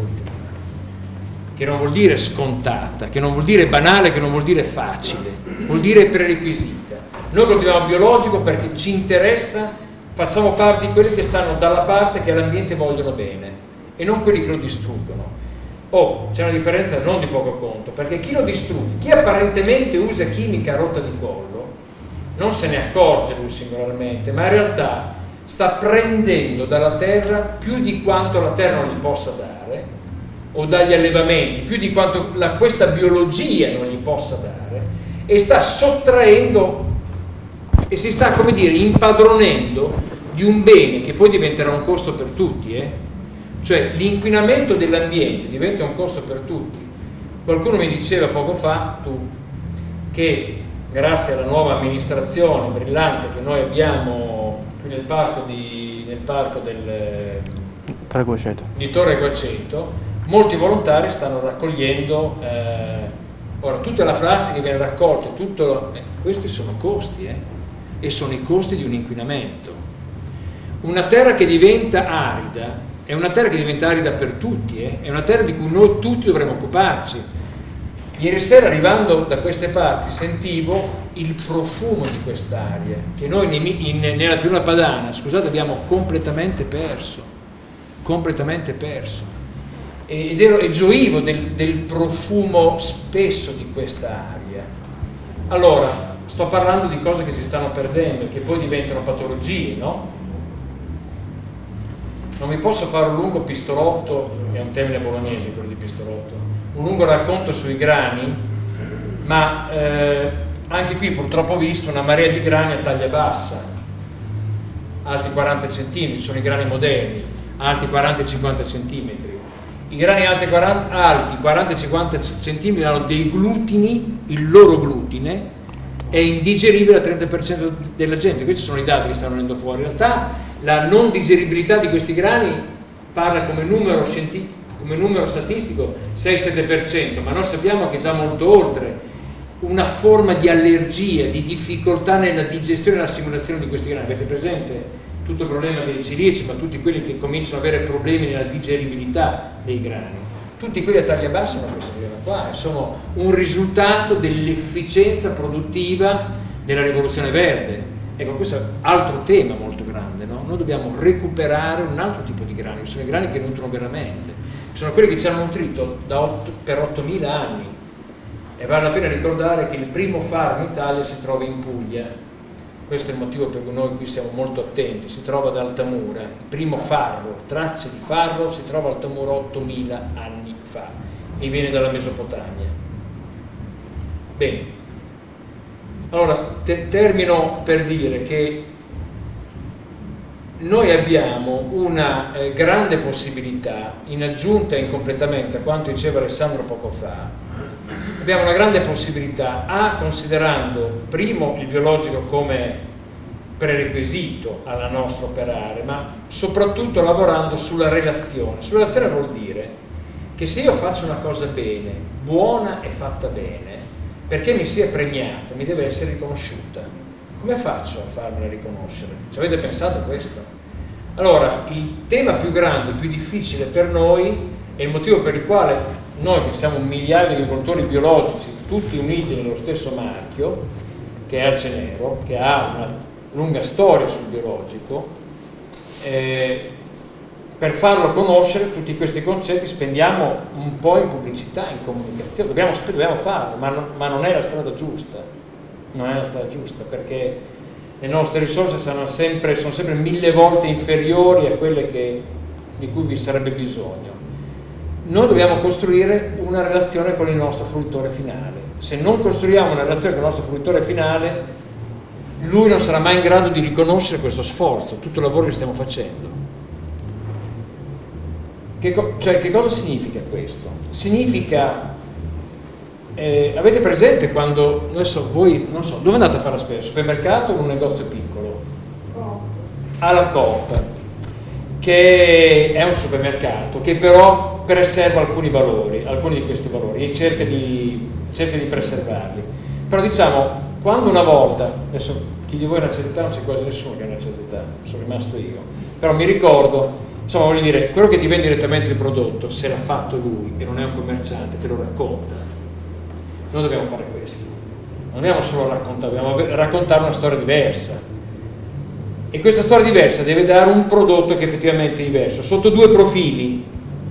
che non vuol dire scontata, che non vuol dire banale, che non vuol dire facile, vuol dire prerequisita. Noi coltiviamo biologico perché ci interessa, facciamo parte di quelli che stanno dalla parte che all'ambiente vogliono bene e non quelli che lo distruggono. Oh, c'è una differenza non di poco conto, perché chi lo distrugge, chi apparentemente usa chimica a rotta di collo, non se ne accorge lui singolarmente, ma in realtà sta prendendo dalla terra più di quanto la terra non gli possa dare o dagli allevamenti, più di quanto la, questa biologia non gli possa dare, e sta sottraendo e si sta, come dire, impadronendo di un bene che poi diventerà un costo per tutti, eh? cioè l'inquinamento dell'ambiente diventa un costo per tutti. Qualcuno mi diceva poco fa, tu, che grazie alla nuova amministrazione brillante che noi abbiamo qui nel parco, di, nel parco del, di Torre Guaceto, molti volontari stanno raccogliendo, eh, ora tutta la plastica che viene raccolta, tutto, eh, questi sono costi, eh, e sono i costi di un inquinamento. Una terra che diventa arida è una terra che diventa arida per tutti, eh, è una terra di cui noi tutti dovremmo occuparci. Ieri sera arrivando da queste parti sentivo il profumo di quest'aria che noi nei- in- nella pianura padana, scusate, abbiamo completamente perso, completamente perso. Ed ero e gioivo del, del profumo spesso di questa aria. Allora, sto parlando di cose che si stanno perdendo e che poi diventano patologie, no? Non mi posso fare un lungo pistolotto, è un termine bolognese quello di pistolotto, un lungo racconto sui grani, ma eh, anche qui purtroppo ho visto una marea di grani a taglia bassa, alti 40 cm, sono i grani moderni, alti 40-50 cm. I grani alti 40, alti 40-50 cm hanno dei glutini, il loro glutine è indigeribile al 30% della gente, questi sono i dati che stanno venendo fuori. In realtà la non digeribilità di questi grani parla come numero, come numero statistico 6-7%, ma noi sappiamo che già molto oltre una forma di allergia, di difficoltà nella digestione e nell'assimilazione di questi grani. Avete presente tutto il problema dei ciliegi, ma tutti quelli che cominciano ad avere problemi nella digeribilità dei grani? Tutti quelli a taglia bassa hanno questo problema qua, e sono un risultato dell'efficienza produttiva della rivoluzione verde. Ecco, questo è un altro tema molto grande, no? noi dobbiamo recuperare un altro tipo di grani, sono i grani che nutrono veramente, sono quelli che ci hanno nutrito 8, per 8.000 anni. E vale la pena ricordare che il primo faro in Italia si trova in Puglia, questo è il motivo per cui noi qui siamo molto attenti, si trova ad Altamura, il primo farro, tracce di farro, si trova ad Altamura 8.000 anni fa e viene dalla Mesopotamia. Bene, allora te termino per dire che noi abbiamo una eh, grande possibilità, in aggiunta e in completamento a quanto diceva Alessandro poco fa, abbiamo una grande possibilità, A, considerando primo il biologico come prerequisito alla nostra operare, ma soprattutto lavorando sulla relazione. Sulla relazione vuol dire che se io faccio una cosa bene, buona e fatta bene, perché mi sia premiata, mi deve essere riconosciuta come faccio a farmela riconoscere? Ci avete pensato a questo? Allora, il tema più grande, più difficile per noi è il motivo per il quale noi che siamo un migliaio di agricoltori biologici, tutti uniti nello stesso marchio, che è Alce Nero, che ha una lunga storia sul biologico, eh, per farlo conoscere tutti questi concetti spendiamo un po' in pubblicità, in comunicazione, dobbiamo, dobbiamo farlo, ma, ma non è la strada giusta non è la strada giusta perché le nostre risorse sempre, sono sempre mille volte inferiori a quelle che, di cui vi sarebbe bisogno. Noi dobbiamo costruire una relazione con il nostro fruttore finale. Se non costruiamo una relazione con il nostro fruttore finale, lui non sarà mai in grado di riconoscere questo sforzo, tutto il lavoro che stiamo facendo. Che, cioè, che cosa significa questo? Significa eh, avete presente quando, adesso voi, non so, dove andate a fare la spesa? Supermercato o un negozio piccolo? Alla Coop, che è un supermercato, che però preserva alcuni valori, alcuni di questi valori, e cerca di, cerca di preservarli. Però diciamo, quando una volta, adesso chi di voi ha una certa età, non c'è quasi nessuno che ha una certa età, sono rimasto io, però mi ricordo, insomma voglio dire, quello che ti vende direttamente il prodotto, se l'ha fatto lui e non è un commerciante, te lo racconta noi dobbiamo fare questo. Non dobbiamo solo raccontare, dobbiamo raccontare una storia diversa. E questa storia diversa deve dare un prodotto che effettivamente è diverso, sotto due profili.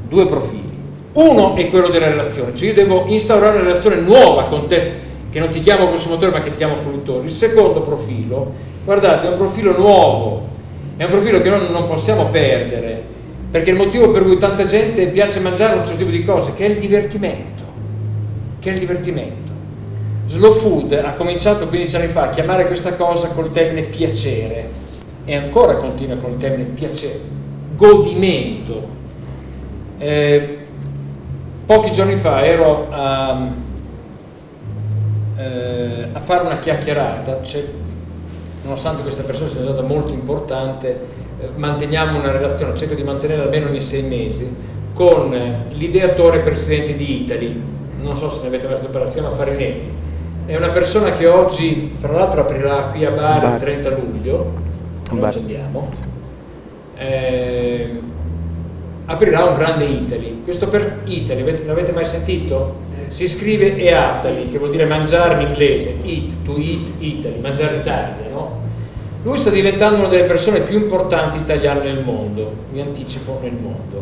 Due profili. Uno è quello della relazione, cioè io devo instaurare una relazione nuova con te, che non ti chiamo consumatore ma che ti chiamo fruttore. Il secondo profilo, guardate, è un profilo nuovo, è un profilo che noi non possiamo perdere, perché il motivo per cui tanta gente piace mangiare un certo tipo di cose, che è il divertimento che è il divertimento. Slow Food ha cominciato 15 anni fa a chiamare questa cosa col termine piacere e ancora continua col termine piacere, godimento. Eh, pochi giorni fa ero a, eh, a fare una chiacchierata, cioè, nonostante questa persona sia stata molto importante, eh, manteniamo una relazione, cerco di mantenere almeno ogni sei mesi, con l'ideatore presidente di Italy, non so se ne avete mai sentito si chiama Farinetti. È una persona che oggi, fra l'altro, aprirà qui a Bari il 30 luglio, non ci andiamo, eh, aprirà un grande Italy. Questo per Italy, l'avete mai sentito? Si scrive EATALI, che vuol dire mangiare in inglese, eat, to eat Italy, mangiare Italia, no? Lui sta diventando una delle persone più importanti italiane nel mondo, mi anticipo nel mondo.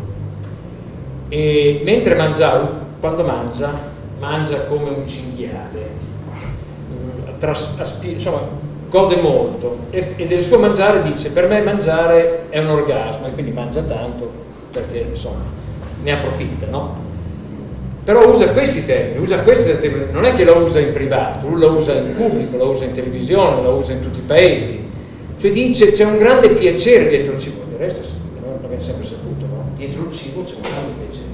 E mentre mangiava, quando mangia, mangia come un cinghiale, mm, Tras, aspi, insomma, gode molto e, e, del suo mangiare dice per me mangiare è un orgasmo e quindi mangia tanto perché insomma ne approfitta, no? Però usa questi termini, usa questi termini, non è che lo usa in privato, lui lo usa in pubblico, lo usa in televisione, lo usa in tutti i paesi, cioè dice c'è un grande piacere dietro il cibo, del resto l'abbiamo sempre saputo, no? dietro il cibo c'è un grande piacere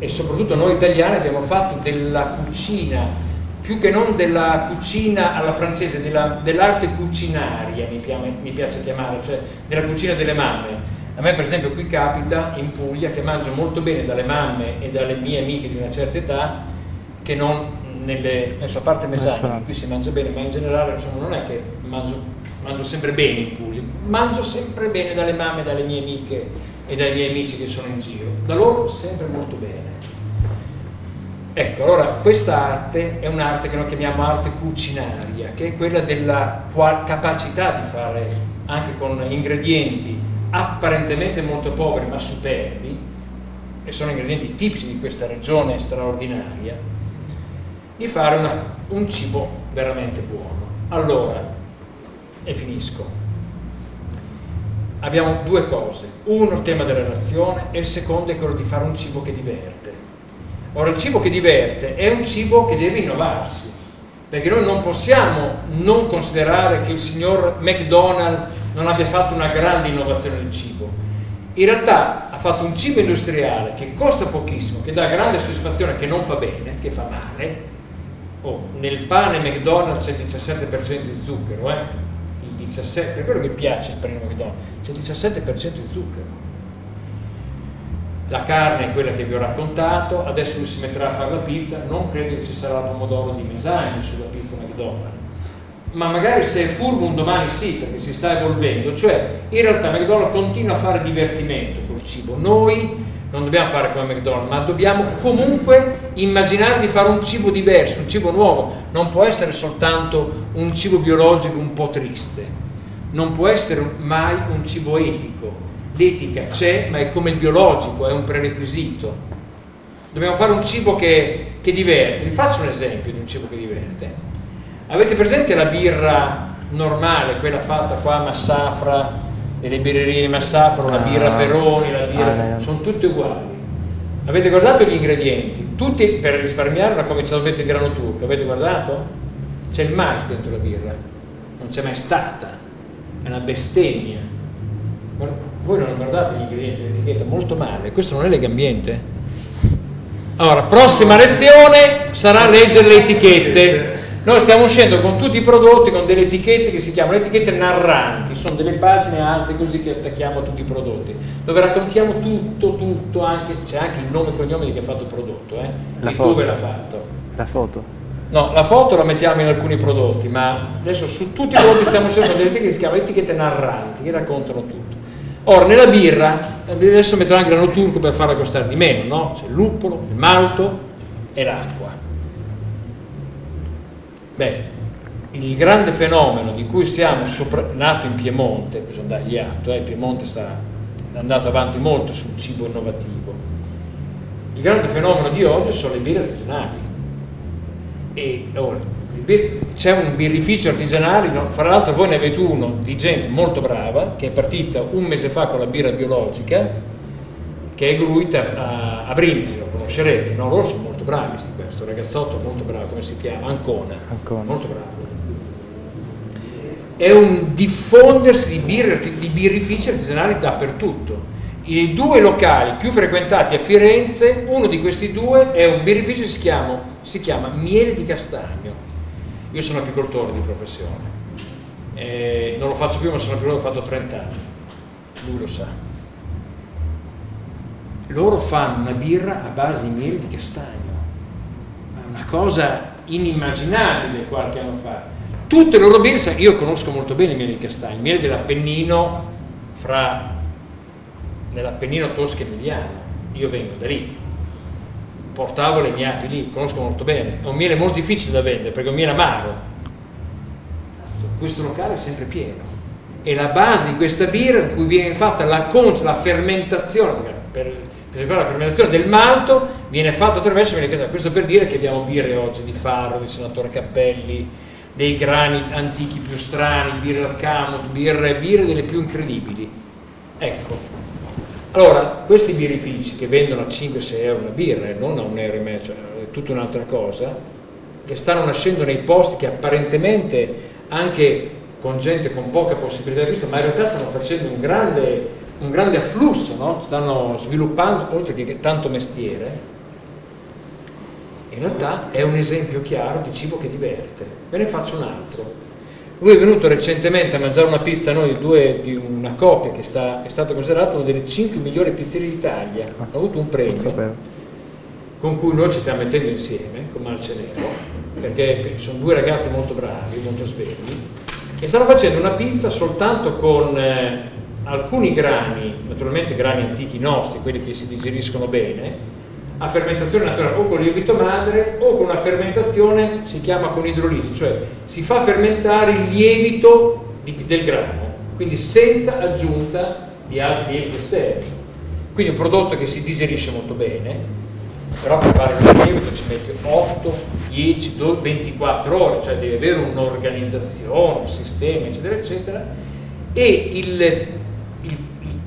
e soprattutto noi italiani abbiamo fatto della cucina, più che non della cucina alla francese, dell'arte cucinaria mi, piace, mi piace chiamare, cioè della cucina delle mamme. A me per esempio qui capita in Puglia che mangio molto bene dalle mamme e dalle mie amiche di una certa età che non nelle, adesso a parte Mesani, qui si mangia bene, ma in generale insomma, non è che mangio, mangio sempre bene in Puglia, mangio sempre bene dalle mamme dalle mie amiche e dai miei amici che sono in giro, da loro sempre molto bene. Ecco, allora questa arte è un'arte che noi chiamiamo arte cucinaria, che è quella della capacità di fare anche con ingredienti apparentemente molto poveri ma superbi, e sono ingredienti tipici di questa regione straordinaria, di fare una, un cibo veramente buono. Allora, e finisco. Abbiamo due cose, uno il tema della relazione e il secondo è quello di fare un cibo che diverte. Ora il cibo che diverte è un cibo che deve innovarsi, perché noi non possiamo non considerare che il signor McDonald non abbia fatto una grande innovazione del cibo. In realtà ha fatto un cibo industriale che costa pochissimo, che dà grande soddisfazione, che non fa bene, che fa male. Oh, nel pane McDonald's c'è il 17% di zucchero, eh? Il 17, per quello che piace il pane McDonald's, c'è il 17% di zucchero. La carne è quella che vi ho raccontato, adesso lui si metterà a fare la pizza, non credo che ci sarà il pomodoro di Mesagne sulla pizza McDonald's, ma magari se è furbo un domani sì, perché si sta evolvendo, cioè in realtà McDonald's continua a fare divertimento col cibo, noi non dobbiamo fare come McDonald's, ma dobbiamo comunque immaginare di fare un cibo diverso, un cibo nuovo, non può essere soltanto un cibo biologico un po' triste, non può essere mai un cibo etico, l'etica c'è, ma è come il biologico, è un prerequisito. Dobbiamo fare un cibo che, che diverte. Vi faccio un esempio di un cibo che diverte. Avete presente la birra normale, quella fatta qua a Massafra, nelle birrerie di Massafra, la birra Ah. Peroni, la birra, Ah, sono tutte uguali. Avete guardato gli ingredienti? Tutti per risparmiare hanno cominciato a mettere il grano turco, avete guardato? C'è il mais dentro la birra, non c'è mai stata, è una bestemmia. Guarda- Voi non guardate gli ingredienti dell'etichetta, molto male, questo non è legambiente. Allora, prossima lezione sarà leggere le etichette. Noi stiamo uscendo con tutti i prodotti con delle etichette che si chiamano etichette narranti, sono delle pagine alte così che attacchiamo a tutti i prodotti, dove raccontiamo tutto, tutto, anche, c'è anche il nome e cognome di chi ha fatto il prodotto, eh? La e foto. dove l'ha fatto. La foto. No, la foto la mettiamo in alcuni prodotti, ma adesso su tutti i prodotti stiamo usando delle etichette che si chiamano etichette narranti, che raccontano tutto. Ora, nella birra, adesso metterò anche grano turco per farla costare di meno, no? C'è il luppolo, il malto e l'acqua. Beh, il grande fenomeno di cui siamo sopra- nato in Piemonte, bisogna dargli atto, eh, Piemonte sta è andato avanti molto sul cibo innovativo. Il grande fenomeno di oggi sono le birre artigianali. E ora, bir- c'è un birrificio artigianale, no? fra l'altro voi ne avete uno di gente molto brava che è partita un mese fa con la birra biologica che è gruita a, a Brindisi, lo conoscerete, no? loro sono molto bravi, questo ragazzotto molto bravo, come si chiama? Ancona, Ancona, molto sì. bravo. È un diffondersi di, birre, di birrifici artigianali dappertutto. I due locali più frequentati a Firenze, uno di questi due è un birrificio che si chiama, si chiama Miele di Castagno. Io sono apicoltore di professione, Eh, non lo faccio più ma sono apicoltore, ho fatto 30 anni, lui lo sa. Loro fanno una birra a base di miele di castagno, una cosa inimmaginabile qualche anno fa. Tutte le loro sai, io conosco molto bene il miele di castagno, il miele dell'Appennino fra nell'Appennino tosco emiliano, io vengo da lì, portavo le mie api lì, conosco molto bene, è un miele molto difficile da vendere perché è un miele amaro, questo locale è sempre pieno. E la base di questa birra in cui viene fatta la concia, la fermentazione, per, per fare la fermentazione del malto viene fatta attraverso castagno. questo per dire che abbiamo birre oggi di Farro, di Senatore Cappelli, dei grani antichi più strani, birre al camut, birre, birre delle più incredibili. Ecco, allora, questi birrifici che vendono a 5-6 euro una birra e non a un euro e mezzo, è tutta un'altra cosa, che stanno nascendo nei posti che apparentemente anche con gente con poca possibilità di acquisto, ma in realtà stanno facendo un grande, un grande afflusso, no? stanno sviluppando, oltre che tanto mestiere, in realtà è un esempio chiaro di cibo che diverte. Ve ne faccio un altro. Lui è venuto recentemente a mangiare una pizza noi due, di una coppia che sta- è stata considerata una delle 5 migliori pizzerie d'Italia. Ha avuto un premio con cui noi ci stiamo mettendo insieme, con Malcenero, perché sono due ragazzi molto bravi, molto svegli, e stanno facendo una pizza soltanto con eh, alcuni grani, naturalmente grani antichi nostri, quelli che si digeriscono bene, a fermentazione naturale o con lievito madre o con una fermentazione si chiama con idrolisi, cioè si fa fermentare il lievito di- del grano quindi senza aggiunta di altri lieviti esterni. Quindi un prodotto che si digerisce molto bene, però per fare il lievito ci mette 8, 10, 12, 24 ore, cioè devi avere un'organizzazione, un sistema, eccetera, eccetera, e il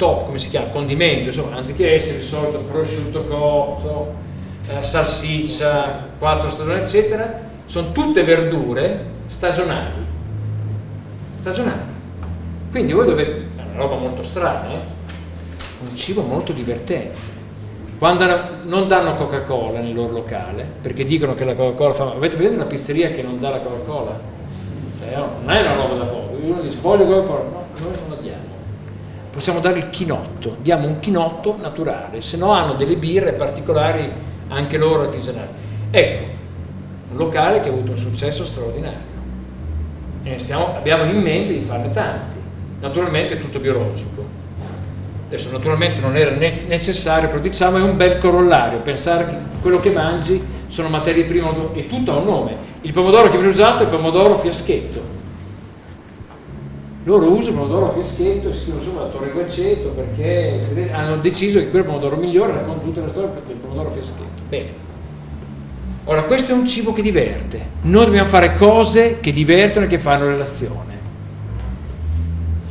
top, come si chiama, condimento, insomma, anziché essere il solito prosciutto cotto, eh, salsiccia, quattro stagioni, eccetera, sono tutte verdure stagionali. Stagionali. Quindi voi dovete, è una roba molto strana, eh? un cibo molto divertente. Quando non danno Coca-Cola nel loro locale, perché dicono che la Coca-Cola fa... Avete presente una pizzeria che non dà la Coca-Cola? Cioè, non è una roba da poco. Uno dice voglio Coca-Cola, no, noi non la diamo. Possiamo dare il chinotto, diamo un chinotto naturale, se no hanno delle birre particolari anche loro artigianali. Ecco, un locale che ha avuto un successo straordinario. E stiamo, abbiamo in mente di farne tanti. Naturalmente è tutto biologico adesso naturalmente non era necessario, però diciamo è un bel corollario, pensare che quello che mangi sono materie prime e tutto ha un nome. Il pomodoro che viene usato è il pomodoro fiaschetto. Loro usano il pomodoro fiaschetto e scrivono sopra torre Guaceto perché hanno deciso che quel pomodoro migliore racconta tutta la storia del pomodoro fiaschetto. Bene. Ora, questo è un cibo che diverte. Noi dobbiamo fare cose che divertono e che fanno relazione.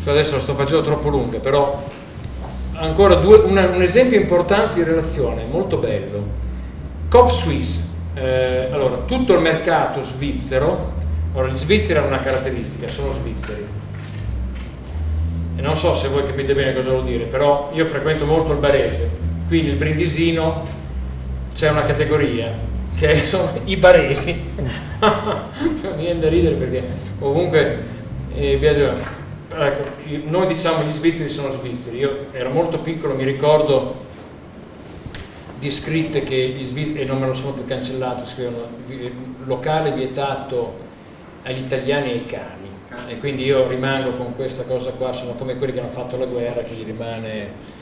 Adesso lo sto facendo troppo lunga, però ancora due, una, un esempio importante di relazione, molto bello. Cop Swiss, eh, allora tutto il mercato svizzero, ora gli svizzeri hanno una caratteristica, sono svizzeri. E non so se voi capite bene cosa vuol dire, però io frequento molto il barese, qui nel Brindisino c'è una categoria che sono i baresi. Mi viene da ridere perché ovunque eh, viaggio ecco, noi diciamo gli svizzeri sono svizzeri, io ero molto piccolo, mi ricordo di scritte che gli svizzeri, e non me lo sono più cancellato, scrivono locale vietato agli italiani e ai cani. E quindi io rimango con questa cosa qua, sono come quelli che hanno fatto la guerra, che gli rimane...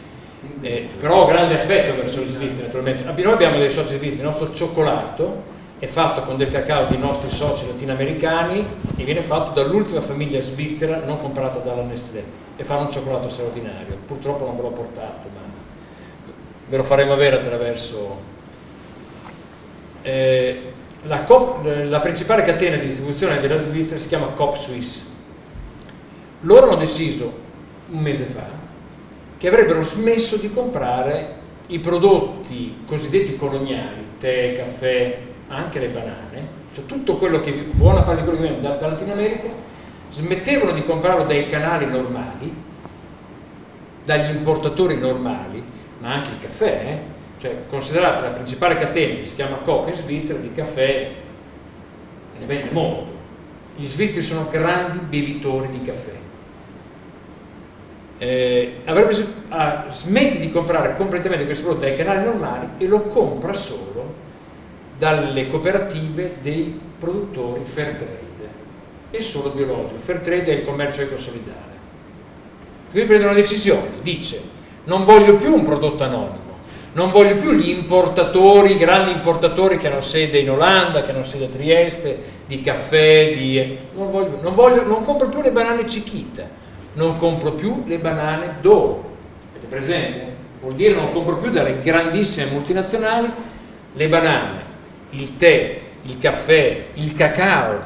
Eh, però ho grande affetto verso gli svizzeri naturalmente. Noi abbiamo dei soci svizzeri, il nostro cioccolato è fatto con del cacao dei nostri soci latinoamericani e viene fatto dall'ultima famiglia svizzera non comprata dalla Nestlé e fa un cioccolato straordinario. Purtroppo non ve l'ho portato, ma ve lo faremo avere attraverso... Eh, la, Coop, la, principale catena di distribuzione della Svizzera si chiama Coop Suisse. Loro hanno deciso un mese fa che avrebbero smesso di comprare i prodotti cosiddetti coloniali, tè, caffè, anche le banane, cioè tutto quello che, buona parte di quello che viene da, da Latino America, smettevano di comprarlo dai canali normali, dagli importatori normali, ma anche il caffè, eh? Cioè considerate la principale catena che si chiama Coca in Svizzera di caffè ne vende molto. Gli svizzeri sono grandi bevitori di caffè. Eh, avrebbe, ah, smetti di comprare completamente questo prodotto dai canali normali e lo compra solo dalle cooperative dei produttori fair trade e solo biologico. Fair trade è il commercio ecosolidale. Quindi prende una decisione, dice non voglio più un prodotto anonimo, non voglio più gli importatori, i grandi importatori che hanno sede in Olanda, che hanno sede a Trieste, di caffè, di... Non, voglio, non, voglio, non compro più le banane Cichita, non compro più le banane d'oro. Avete presente? Vuol dire non compro più dalle grandissime multinazionali le banane il tè, il caffè, il cacao,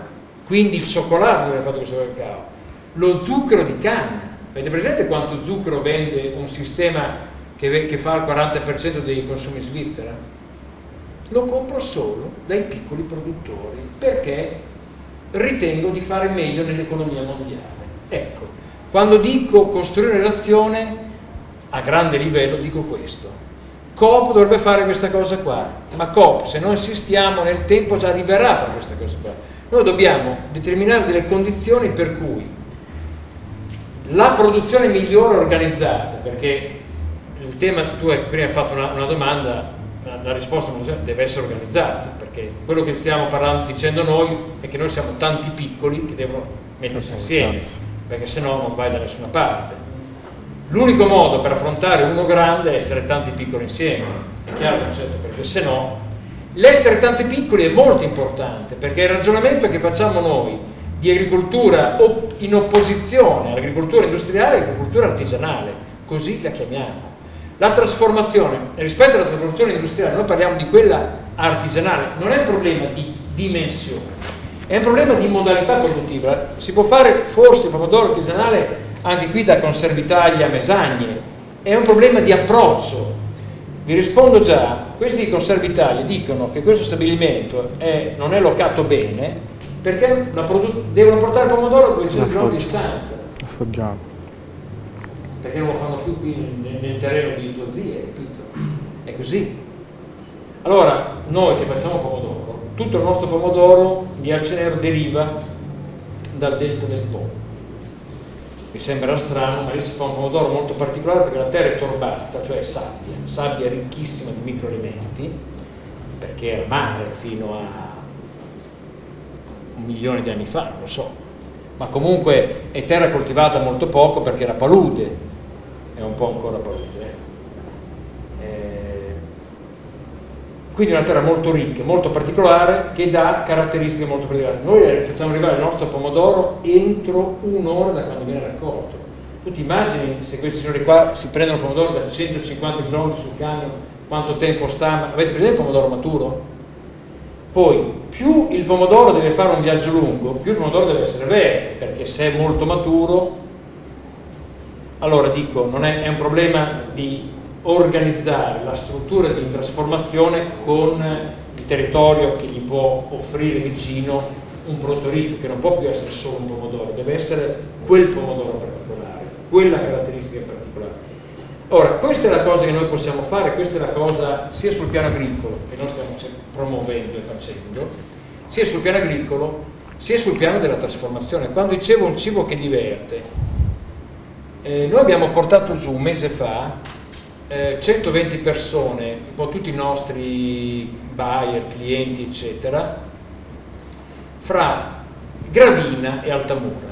quindi il cioccolato viene fatto con il cacao, lo zucchero di canna. Avete presente quanto zucchero vende un sistema che, che fa il 40% dei consumi svizzera? Lo compro solo dai piccoli produttori perché ritengo di fare meglio nell'economia mondiale. Ecco, quando dico costruire relazione a grande livello dico questo Coop dovrebbe fare questa cosa qua, ma Coop se non insistiamo nel tempo già arriverà a fare questa cosa qua. Noi dobbiamo determinare delle condizioni per cui la produzione migliore organizzata, perché tema, tu hai prima fatto una, una domanda, la, la risposta deve essere organizzata, perché quello che stiamo parlando, dicendo noi è che noi siamo tanti piccoli che devono mettersi insieme, perché se no non vai da nessuna parte. L'unico modo per affrontare uno grande è essere tanti piccoli insieme, è chiaro, certo, perché se no l'essere tanti piccoli è molto importante, perché il ragionamento che facciamo noi di agricoltura in opposizione all'agricoltura industriale e all'agricoltura artigianale, così la chiamiamo. La trasformazione, rispetto alla trasformazione industriale, noi parliamo di quella artigianale, non è un problema di dimensione, è un problema di modalità produttiva. Si può fare forse il pomodoro artigianale anche qui da Conservitalia a Mesagne, è un problema di approccio. Vi rispondo già, questi Conservitalia dicono che questo stabilimento è, non è locato bene perché devono portare il pomodoro a 200 km di distanza. Perché non lo fanno più qui nel, nel terreno di zia, capito? È così. Allora, noi che facciamo pomodoro, tutto il nostro pomodoro di Arcenero deriva dal delta del Po. Mi sembra strano, ma lì si fa un pomodoro molto particolare perché la terra è torbata, cioè sabbia, sabbia ricchissima di microelementi, perché era mare fino a un milione di anni fa, non lo so, ma comunque è terra coltivata molto poco perché era palude, è un po' ancora palude. Eh. eh quindi è una terra molto ricca, molto particolare, che dà caratteristiche molto particolari. Noi facciamo arrivare il nostro pomodoro entro un'ora da quando viene raccolto. Tu ti immagini se questi signori qua si prendono pomodoro da 150 km sul camion, quanto tempo sta? Avete presente il pomodoro maturo? Poi più il pomodoro deve fare un viaggio lungo, più il pomodoro deve essere verde, perché se è molto maturo, allora dico, è, è un problema di organizzare la struttura di trasformazione con il territorio che gli può offrire vicino un prodotto ricco, che non può più essere solo un pomodoro, deve essere quel pomodoro particolare, quella caratteristica particolare. Ora, questa è la cosa che noi possiamo fare, questa è la cosa sia sul piano agricolo, che noi stiamo promuovendo e facendo, sia sul piano agricolo, sia sul piano della trasformazione. Quando dicevo un cibo che diverte, eh, noi abbiamo portato giù un mese fa eh, 120 persone, un po' tutti i nostri buyer, clienti, eccetera, fra Gravina e Altamura.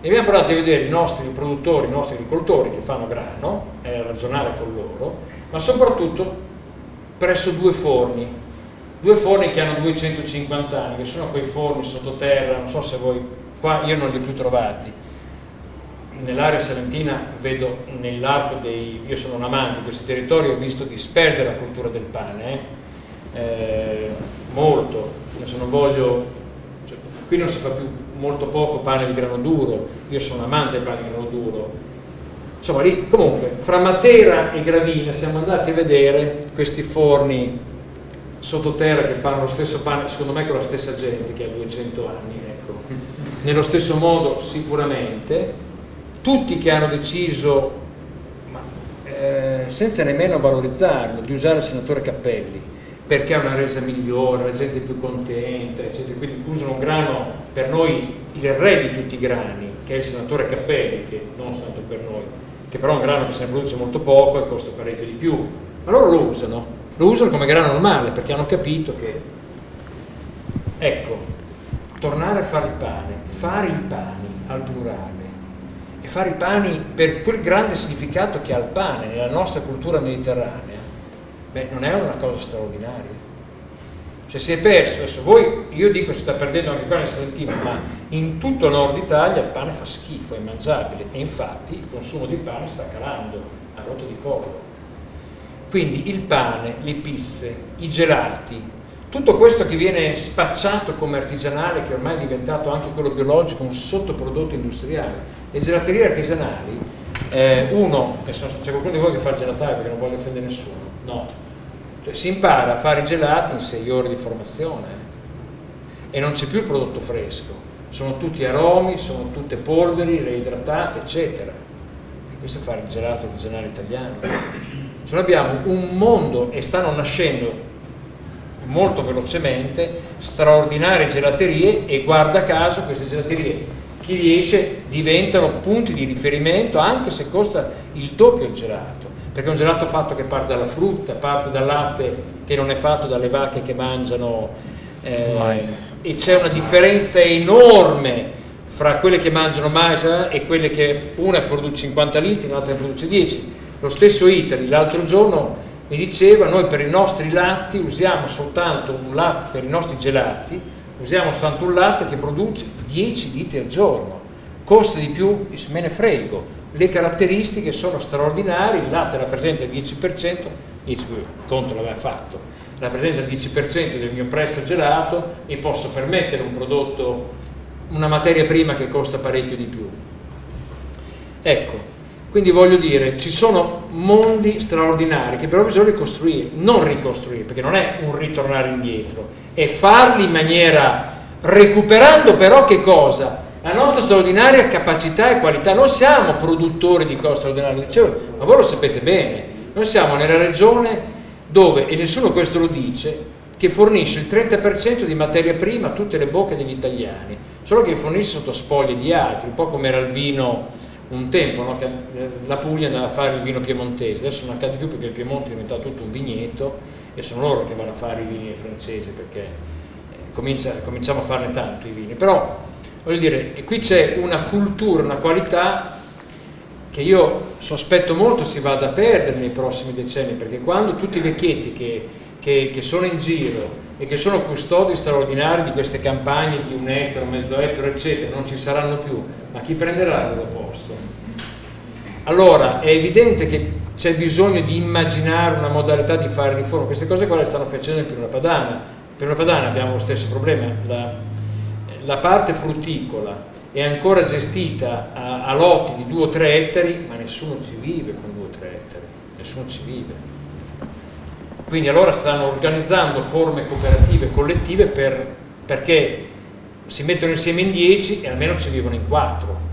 E abbiamo provato a vedere i nostri produttori, i nostri agricoltori che fanno grano, e ragionare con loro, ma soprattutto presso due forni, due forni che hanno 250 anni, che sono quei forni sottoterra, non so se voi, qua io non li ho più trovati, nell'area salentina vedo nell'arco dei, io sono un amante di questi territori, ho visto disperdere la cultura del pane, eh? Eh, molto, adesso non voglio, cioè, qui non si fa più molto poco pane di grano duro, io sono amante del pane di grano duro. Insomma, lì comunque, fra Matera e Gravina siamo andati a vedere questi forni sottoterra che fanno lo stesso pane, secondo me con la stessa gente che ha 200 anni, ecco. Nello stesso modo sicuramente, tutti che hanno deciso, ma, eh, senza nemmeno valorizzarlo, di usare il senatore Cappelli perché ha una resa migliore, la gente è più contenta, eccetera. Quindi usano un grano per noi il re di tutti i grani, che è il senatore Cappelli, che non tanto per noi, che però è un grano che se ne produce molto poco e costa parecchio di più. Ma loro lo usano, lo usano come grano normale perché hanno capito che, ecco, tornare a fare il pane, fare i pani al plurale e fare i pani per quel grande significato che ha il pane nella nostra cultura mediterranea beh, non è una cosa straordinaria. Cioè si è perso, adesso voi, io dico si sta perdendo anche qua nel Salentino, ma in tutto il nord Italia il pane fa schifo, è mangiabile e infatti il consumo di pane sta calando a rotto di collo. Quindi il pane, le pizze, i gelati, tutto questo che viene spacciato come artigianale, che ormai è diventato anche quello biologico, un sottoprodotto industriale, le gelaterie artigianali, eh, uno, c'è qualcuno di voi che fa il gelataio perché non voglio offendere nessuno, no, cioè, si impara a fare i gelati in sei ore di formazione e non c'è più il prodotto fresco, sono tutti aromi, sono tutte polveri reidratate, eccetera. Questo è fare il gelato artigianale italiano. Cioè abbiamo un mondo e stanno nascendo molto velocemente straordinarie gelaterie e guarda caso queste gelaterie chi riesce diventano punti di riferimento anche se costa il doppio il gelato perché un gelato fatto che parte dalla frutta, parte dal latte che non è fatto dalle vacche che mangiano eh, e c'è una differenza enorme fra quelle che mangiano mais eh, e quelle che una produce 50 litri, l'altra ne produce 10. Lo stesso Italy l'altro giorno mi diceva noi per i nostri latti usiamo soltanto un latte per i nostri gelati, usiamo soltanto un latte che produce 10 litri al giorno, costa di più, me ne frego, le caratteristiche sono straordinarie, il latte rappresenta il 10%, il conto l'aveva fatto, rappresenta il 10% del mio presto gelato e posso permettere un prodotto, una materia prima che costa parecchio di più. Ecco, quindi voglio dire, ci sono mondi straordinari che però bisogna ricostruire, non ricostruire, perché non è un ritornare indietro, è farli in maniera recuperando però che cosa? La nostra straordinaria capacità e qualità. Noi siamo produttori di cose straordinarie, cioè, ma voi lo sapete bene, noi siamo nella regione dove, e nessuno questo lo dice, che fornisce il 30% di materia prima a tutte le bocche degli italiani, solo che fornisce sotto spoglie di altri, un po' come era il vino un tempo, no? che la Puglia andava a fare il vino piemontese, adesso non accade più perché il Piemonte è diventato tutto un vigneto e sono loro che vanno a fare i vini francesi perché eh, comincia, cominciamo a farne tanto i vini, però voglio dire, qui c'è una cultura, una qualità che io sospetto molto si vada a perdere nei prossimi decenni, perché quando tutti i vecchietti che, che, che sono in giro e che sono custodi straordinari di queste campagne di un ettaro, mezzo ettaro, eccetera, non ci saranno più, ma chi prenderà il loro posto? Allora è evidente che c'è bisogno di immaginare una modalità di fare riforma, queste cose qua le stanno facendo in Pianura Padana, in Pianura Padana abbiamo lo stesso problema, la, la parte frutticola è ancora gestita a, a, lotti di 2 o 3 ettari, ma nessuno ci vive con 2 o 3 ettari, nessuno ci vive. Quindi allora stanno organizzando forme cooperative, collettive per, perché si mettono insieme in 10 e almeno ci vivono in 4.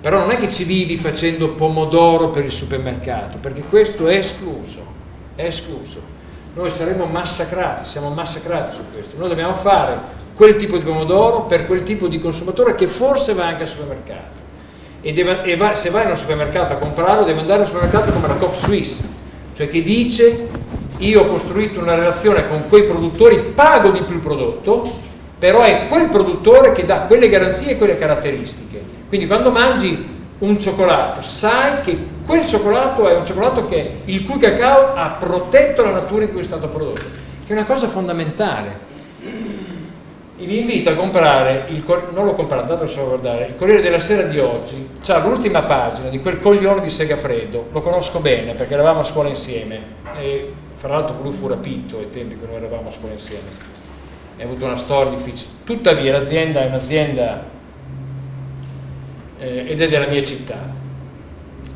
Però non è che ci vivi facendo pomodoro per il supermercato, perché questo è escluso, è escluso. Noi saremo massacrati, siamo massacrati su questo. Noi dobbiamo fare quel tipo di pomodoro per quel tipo di consumatore che forse va anche al supermercato. E, deve, e va, se vai in un supermercato a comprarlo, deve andare un supermercato come la Coop Suisse, cioè che dice io ho costruito una relazione con quei produttori, pago di più il prodotto, però è quel produttore che dà quelle garanzie e quelle caratteristiche. Quindi quando mangi un cioccolato, sai che quel cioccolato è un cioccolato che, il cui cacao ha protetto la natura in cui è stato prodotto, che è una cosa fondamentale vi invito a comprare, il, non l'ho comprato, andatelo a guardare, il Corriere della Sera di oggi, c'ha l'ultima pagina di quel coglione di Segafredo, lo conosco bene perché eravamo a scuola insieme, fra l'altro lui fu rapito ai tempi che noi eravamo a scuola insieme, ha avuto una storia difficile, tuttavia l'azienda è un'azienda eh, ed è della mia città.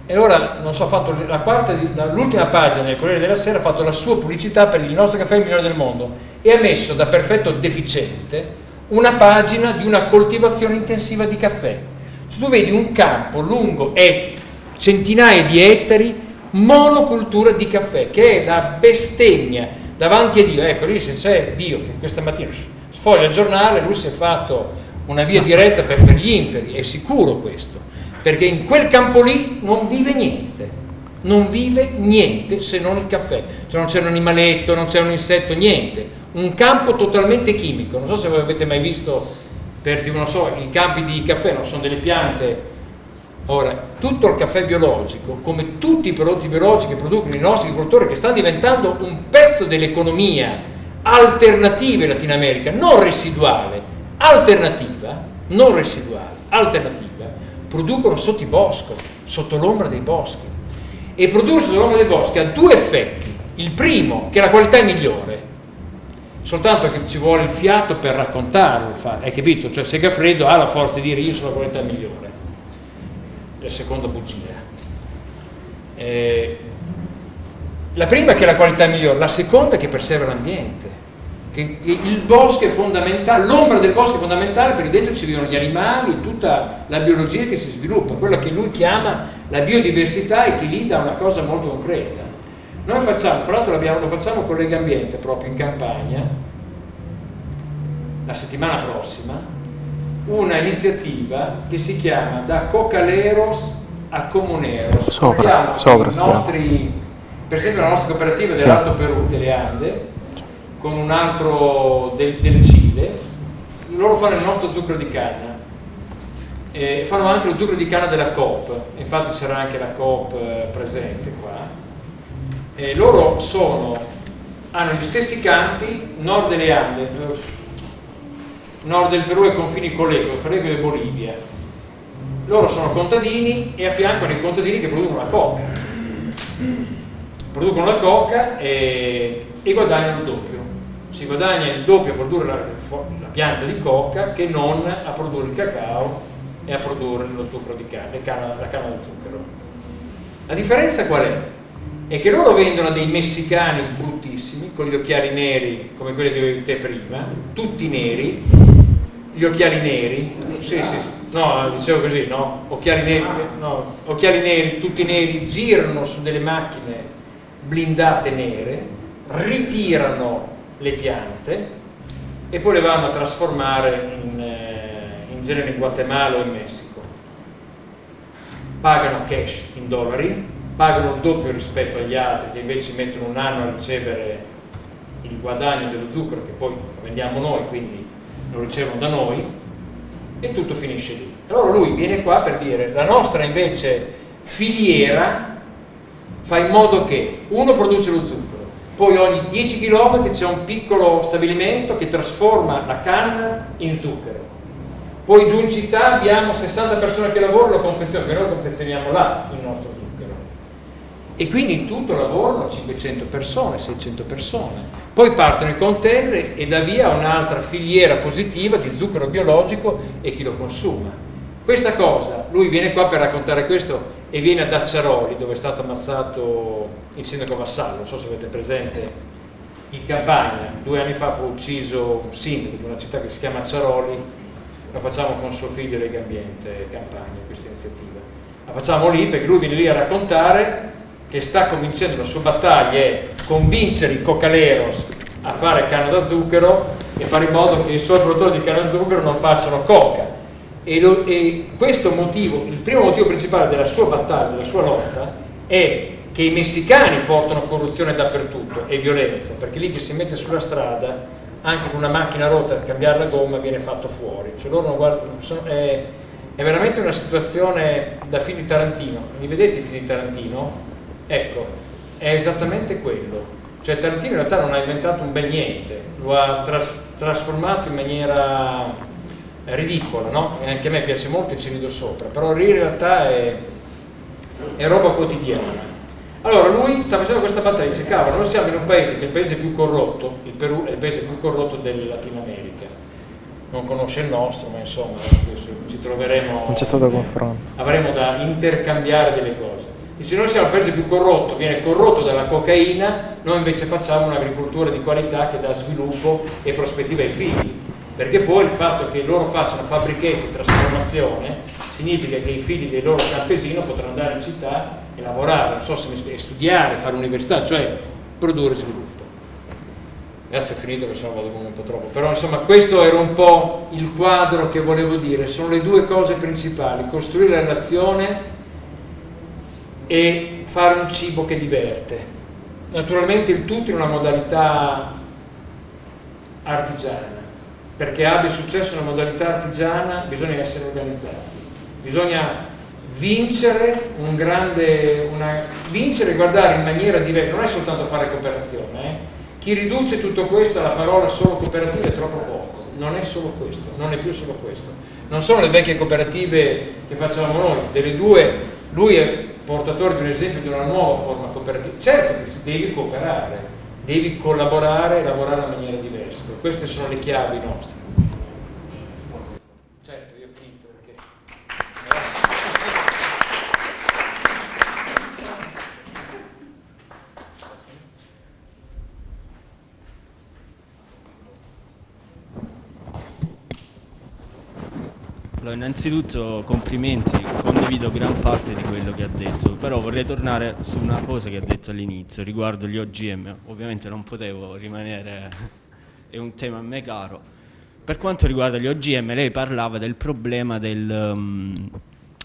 E allora, non so, fatto la quarta, l'ultima pagina del Corriere della Sera ha fatto la sua pubblicità per il nostro caffè migliore del mondo e ha messo da perfetto deficiente una pagina di una coltivazione intensiva di caffè. Se tu vedi un campo lungo e centinaia di ettari, monocultura di caffè, che è la bestemmia davanti a Dio. Ecco, lì se c'è Dio che questa mattina sfoglia il giornale, lui si è fatto una via diretta per, per gli inferi, è sicuro questo, perché in quel campo lì non vive niente non vive niente se non il caffè, cioè non c'è un animaletto, non c'è un insetto, niente un campo totalmente chimico. Non so se voi avete mai visto, per non so, i campi di caffè, non sono delle piante. Ora, tutto il caffè biologico, come tutti i prodotti biologici che producono i nostri agricoltori, che sta diventando un pezzo dell'economia alternativa in Latino America, non residuale, alternativa, non residuale, alternativa, producono sotto i boschi, sotto l'ombra dei boschi. E produrre sotto l'ombra dei boschi ha due effetti. Il primo, che la qualità è migliore, soltanto che ci vuole il fiato per raccontarlo, hai capito? Cioè Segafredo ha la forza di dire io sono la qualità migliore, la seconda bugia. Eh, la prima è che la qualità è migliore, la seconda è che preserva l'ambiente, che il bosco è fondamentale, l'ombra del bosco è fondamentale perché dentro ci vivono gli animali, tutta la biologia che si sviluppa, quella che lui chiama la biodiversità e che lì dà una cosa molto concreta. Noi facciamo, fra l'altro lo facciamo con Lega proprio in campagna, la settimana prossima, una iniziativa che si chiama Da Cocaleros a Comuneros. Sopra, sopra nostri, per esempio la nostra cooperativa dell'Alto Perù, delle Ande, con un altro del, del Cile, loro fanno il nostro zucchero di canna. E fanno anche lo zucchero di canna della Coop, infatti sarà anche la Coop eh, presente qua. Eh, loro sono, hanno gli stessi campi nord delle Ande, nord del Perù e confini con l'Ecuador, e Bolivia. Loro sono contadini e affiancano i contadini che producono la coca. Producono la coca e, e guadagnano il doppio. Si guadagna il doppio a produrre la, la pianta di coca che non a produrre il cacao e a produrre lo zucchero di canna, la canna da zucchero. La differenza qual è? È che loro vendono a dei messicani bruttissimi, con gli occhiali neri come quelli che avevi te prima, tutti neri, gli occhiali neri, sì, sì, sì. no, dicevo così, no? Occhiali neri, no, occhiali neri, tutti neri, girano su delle macchine blindate nere, ritirano le piante e poi le vanno a trasformare in, eh, in genere in Guatemala o in Messico. Pagano cash in dollari, pagano il doppio rispetto agli altri che invece mettono un anno a ricevere il guadagno dello zucchero che poi lo vendiamo noi, quindi lo ricevono da noi e tutto finisce lì. Allora lui viene qua per dire la nostra invece filiera fa in modo che uno produce lo zucchero, poi ogni 10 km c'è un piccolo stabilimento che trasforma la canna in zucchero. Poi giù in città abbiamo 60 persone che lavorano, confezionano, che noi confezioniamo là il nostro. E quindi in tutto lavorano 500 persone, 600 persone. Poi partono i container e da via un'altra filiera positiva di zucchero biologico e chi lo consuma. Questa cosa, lui viene qua per raccontare questo e viene ad Acciaroli dove è stato ammazzato il sindaco Vassallo, non so se avete presente, in campagna, due anni fa fu ucciso un sindaco di una città che si chiama Acciaroli, lo facciamo con suo figlio Lega Ambiente Campagna, questa iniziativa. La facciamo lì perché lui viene lì a raccontare che sta convincendo, la sua battaglia è convincere i cocaleros a fare canna da zucchero e fare in modo che i suoi produttori di canna da zucchero non facciano coca e, lo, e, questo motivo, il primo motivo principale della sua battaglia, della sua lotta, è che i messicani portano corruzione dappertutto e violenza, perché lì che si mette sulla strada, anche con una macchina rotta per cambiare la gomma, viene fatto fuori. Cioè loro non guardano, sono, è, è, veramente una situazione da film di Tarantino. Li vedete i film di Tarantino? Ecco, è esattamente quello. Cioè Tarantino in realtà non ha inventato un bel niente, lo ha tras trasformato in maniera ridicola, no? E anche a me piace molto e ci rido sopra, però lì in realtà è, è roba quotidiana. Allora lui sta facendo questa battaglia, dice cavolo, noi siamo in un paese che è il paese più corrotto, il Perù è il paese più corrotto del Latino America, non conosce il nostro, ma insomma ci troveremo... Non c'è stato confronto. Avremo da intercambiare delle cose. Dice noi siamo il paese più corrotto, viene corrotto dalla cocaina, noi invece facciamo un'agricoltura di qualità che dà sviluppo e prospettiva ai figli perché poi il fatto che loro facciano fabbrichetti di trasformazione significa che i figli dei loro campesini potranno andare in città e lavorare, non so se mi studiare, fare università, cioè produrre sviluppo. Adesso è finito che sennò vado un po' troppo, però insomma questo era un po' il quadro che volevo dire, sono le due cose principali, costruire la relazione e fare un cibo che diverte. Naturalmente il tutto in una modalità artigiana perché abbia successo una modalità artigiana bisogna essere organizzati, bisogna vincere un grande, una, vincere e guardare in maniera diversa, non è soltanto fare cooperazione, eh? chi riduce tutto questo alla parola solo cooperativa è troppo poco, non è solo questo, non è più solo questo, non sono le vecchie cooperative che facciamo noi, delle due, lui è portatore di un esempio di una nuova forma cooperativa, certo che devi cooperare, devi collaborare e lavorare in maniera diversa, queste sono le chiavi nostre. Certo, io ho finito perché... Allora, innanzitutto complimenti, condivido gran parte di quello che ha detto, però vorrei tornare su una cosa che ha detto all'inizio riguardo gli OGM. Ovviamente non potevo rimanere, è un tema a me caro. Per quanto riguarda gli OGM, lei parlava del problema del, um,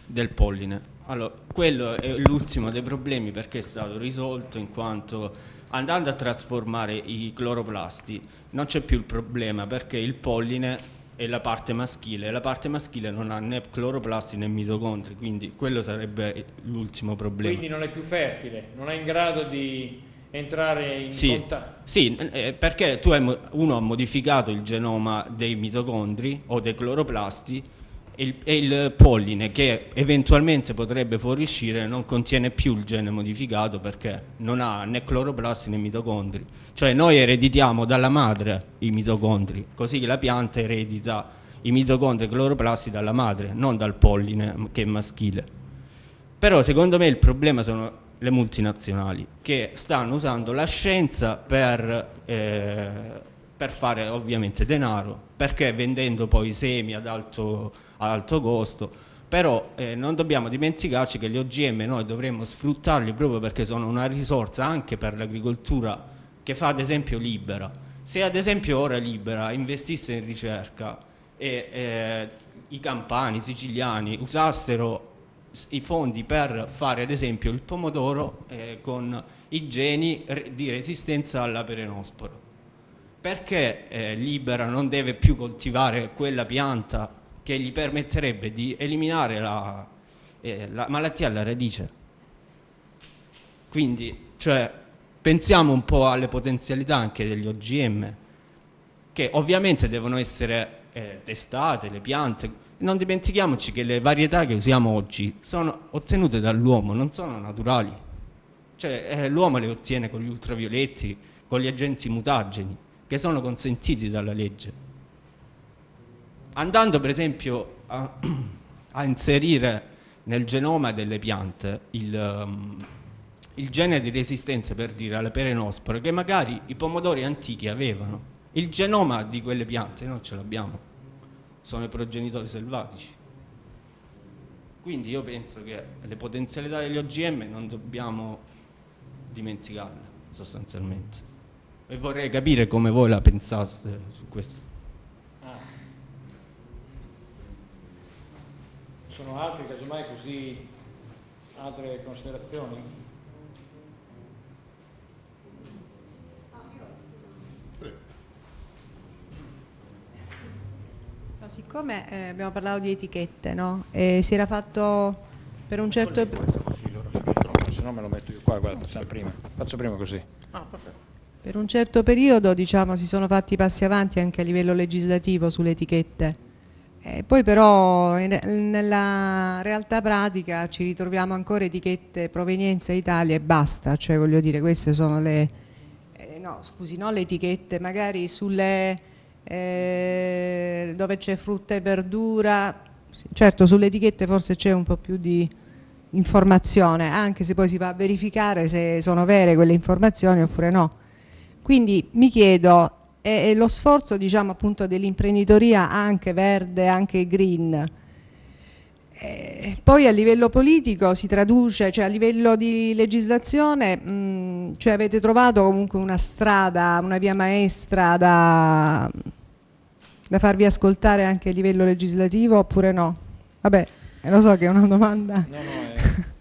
del polline. Allora, quello è l'ultimo dei problemi perché è stato risolto in quanto andando a trasformare i cloroplasti non c'è più il problema perché il polline è la parte maschile, la parte maschile non ha né cloroplasti né mitocondri, quindi quello sarebbe l'ultimo problema. Quindi non è più fertile, non è in grado di entrare in Sì, contatto. sì, eh, perché tu hai uno ha modificato il genoma dei mitocondri o dei cloroplasti e il, e il polline che eventualmente potrebbe fuoriuscire non contiene più il gene modificato perché non ha né cloroplasti né mitocondri. Cioè noi ereditiamo dalla madre i mitocondri, così la pianta eredita i mitocondri e i cloroplasti dalla madre, non dal polline che è maschile. Però secondo me il problema sono le multinazionali che stanno usando la scienza per, eh, per fare ovviamente denaro, perché vendendo poi semi ad alto, ad alto costo, però eh, non dobbiamo dimenticarci che gli OGM noi dovremmo sfruttarli proprio perché sono una risorsa anche per l'agricoltura che fa ad esempio libera. Se ad esempio ora libera investisse in ricerca e eh, i campani, i siciliani usassero i fondi per fare ad esempio il pomodoro eh, con i geni di resistenza alla perenospora. Perché eh, Libera non deve più coltivare quella pianta che gli permetterebbe di eliminare la, eh, la malattia alla radice? Quindi, cioè, pensiamo un po' alle potenzialità anche degli OGM, che ovviamente devono essere eh, testate, le piante. Non dimentichiamoci che le varietà che usiamo oggi sono ottenute dall'uomo, non sono naturali. Cioè, eh, l'uomo le ottiene con gli ultravioletti, con gli agenti mutageni, che sono consentiti dalla legge. Andando per esempio a, a inserire nel genoma delle piante il, um, il gene di resistenza per dire alle perenospore che magari i pomodori antichi avevano. Il genoma di quelle piante non ce l'abbiamo, sono i progenitori selvatici. Quindi io penso che le potenzialità degli OGM non dobbiamo dimenticarle sostanzialmente. E vorrei capire come voi la pensaste su questo. Sono altri casomai così altre considerazioni? No, siccome eh, abbiamo parlato di etichette, no? E si era fatto per un certo... Se no me lo metto io qua, guarda, facciamo prima. Faccio prima così. Per un certo periodo diciamo, si sono fatti passi avanti anche a livello legislativo sulle etichette. Eh, poi però in- nella realtà pratica ci ritroviamo ancora etichette provenienza Italia e basta, cioè voglio dire queste sono le, eh, no scusi, non le etichette, magari sulle eh, dove c'è frutta e verdura, certo sulle etichette forse c'è un po' più di informazione, anche se poi si va a verificare se sono vere quelle informazioni oppure no. Quindi mi chiedo, è, è lo sforzo diciamo dell'imprenditoria anche verde, anche green, eh, poi a livello politico si traduce, cioè a livello di legislazione, mh, cioè avete trovato comunque una strada, una via maestra da, da farvi ascoltare anche a livello legislativo oppure no? Vabbè, lo so che è una domanda. No, no, è...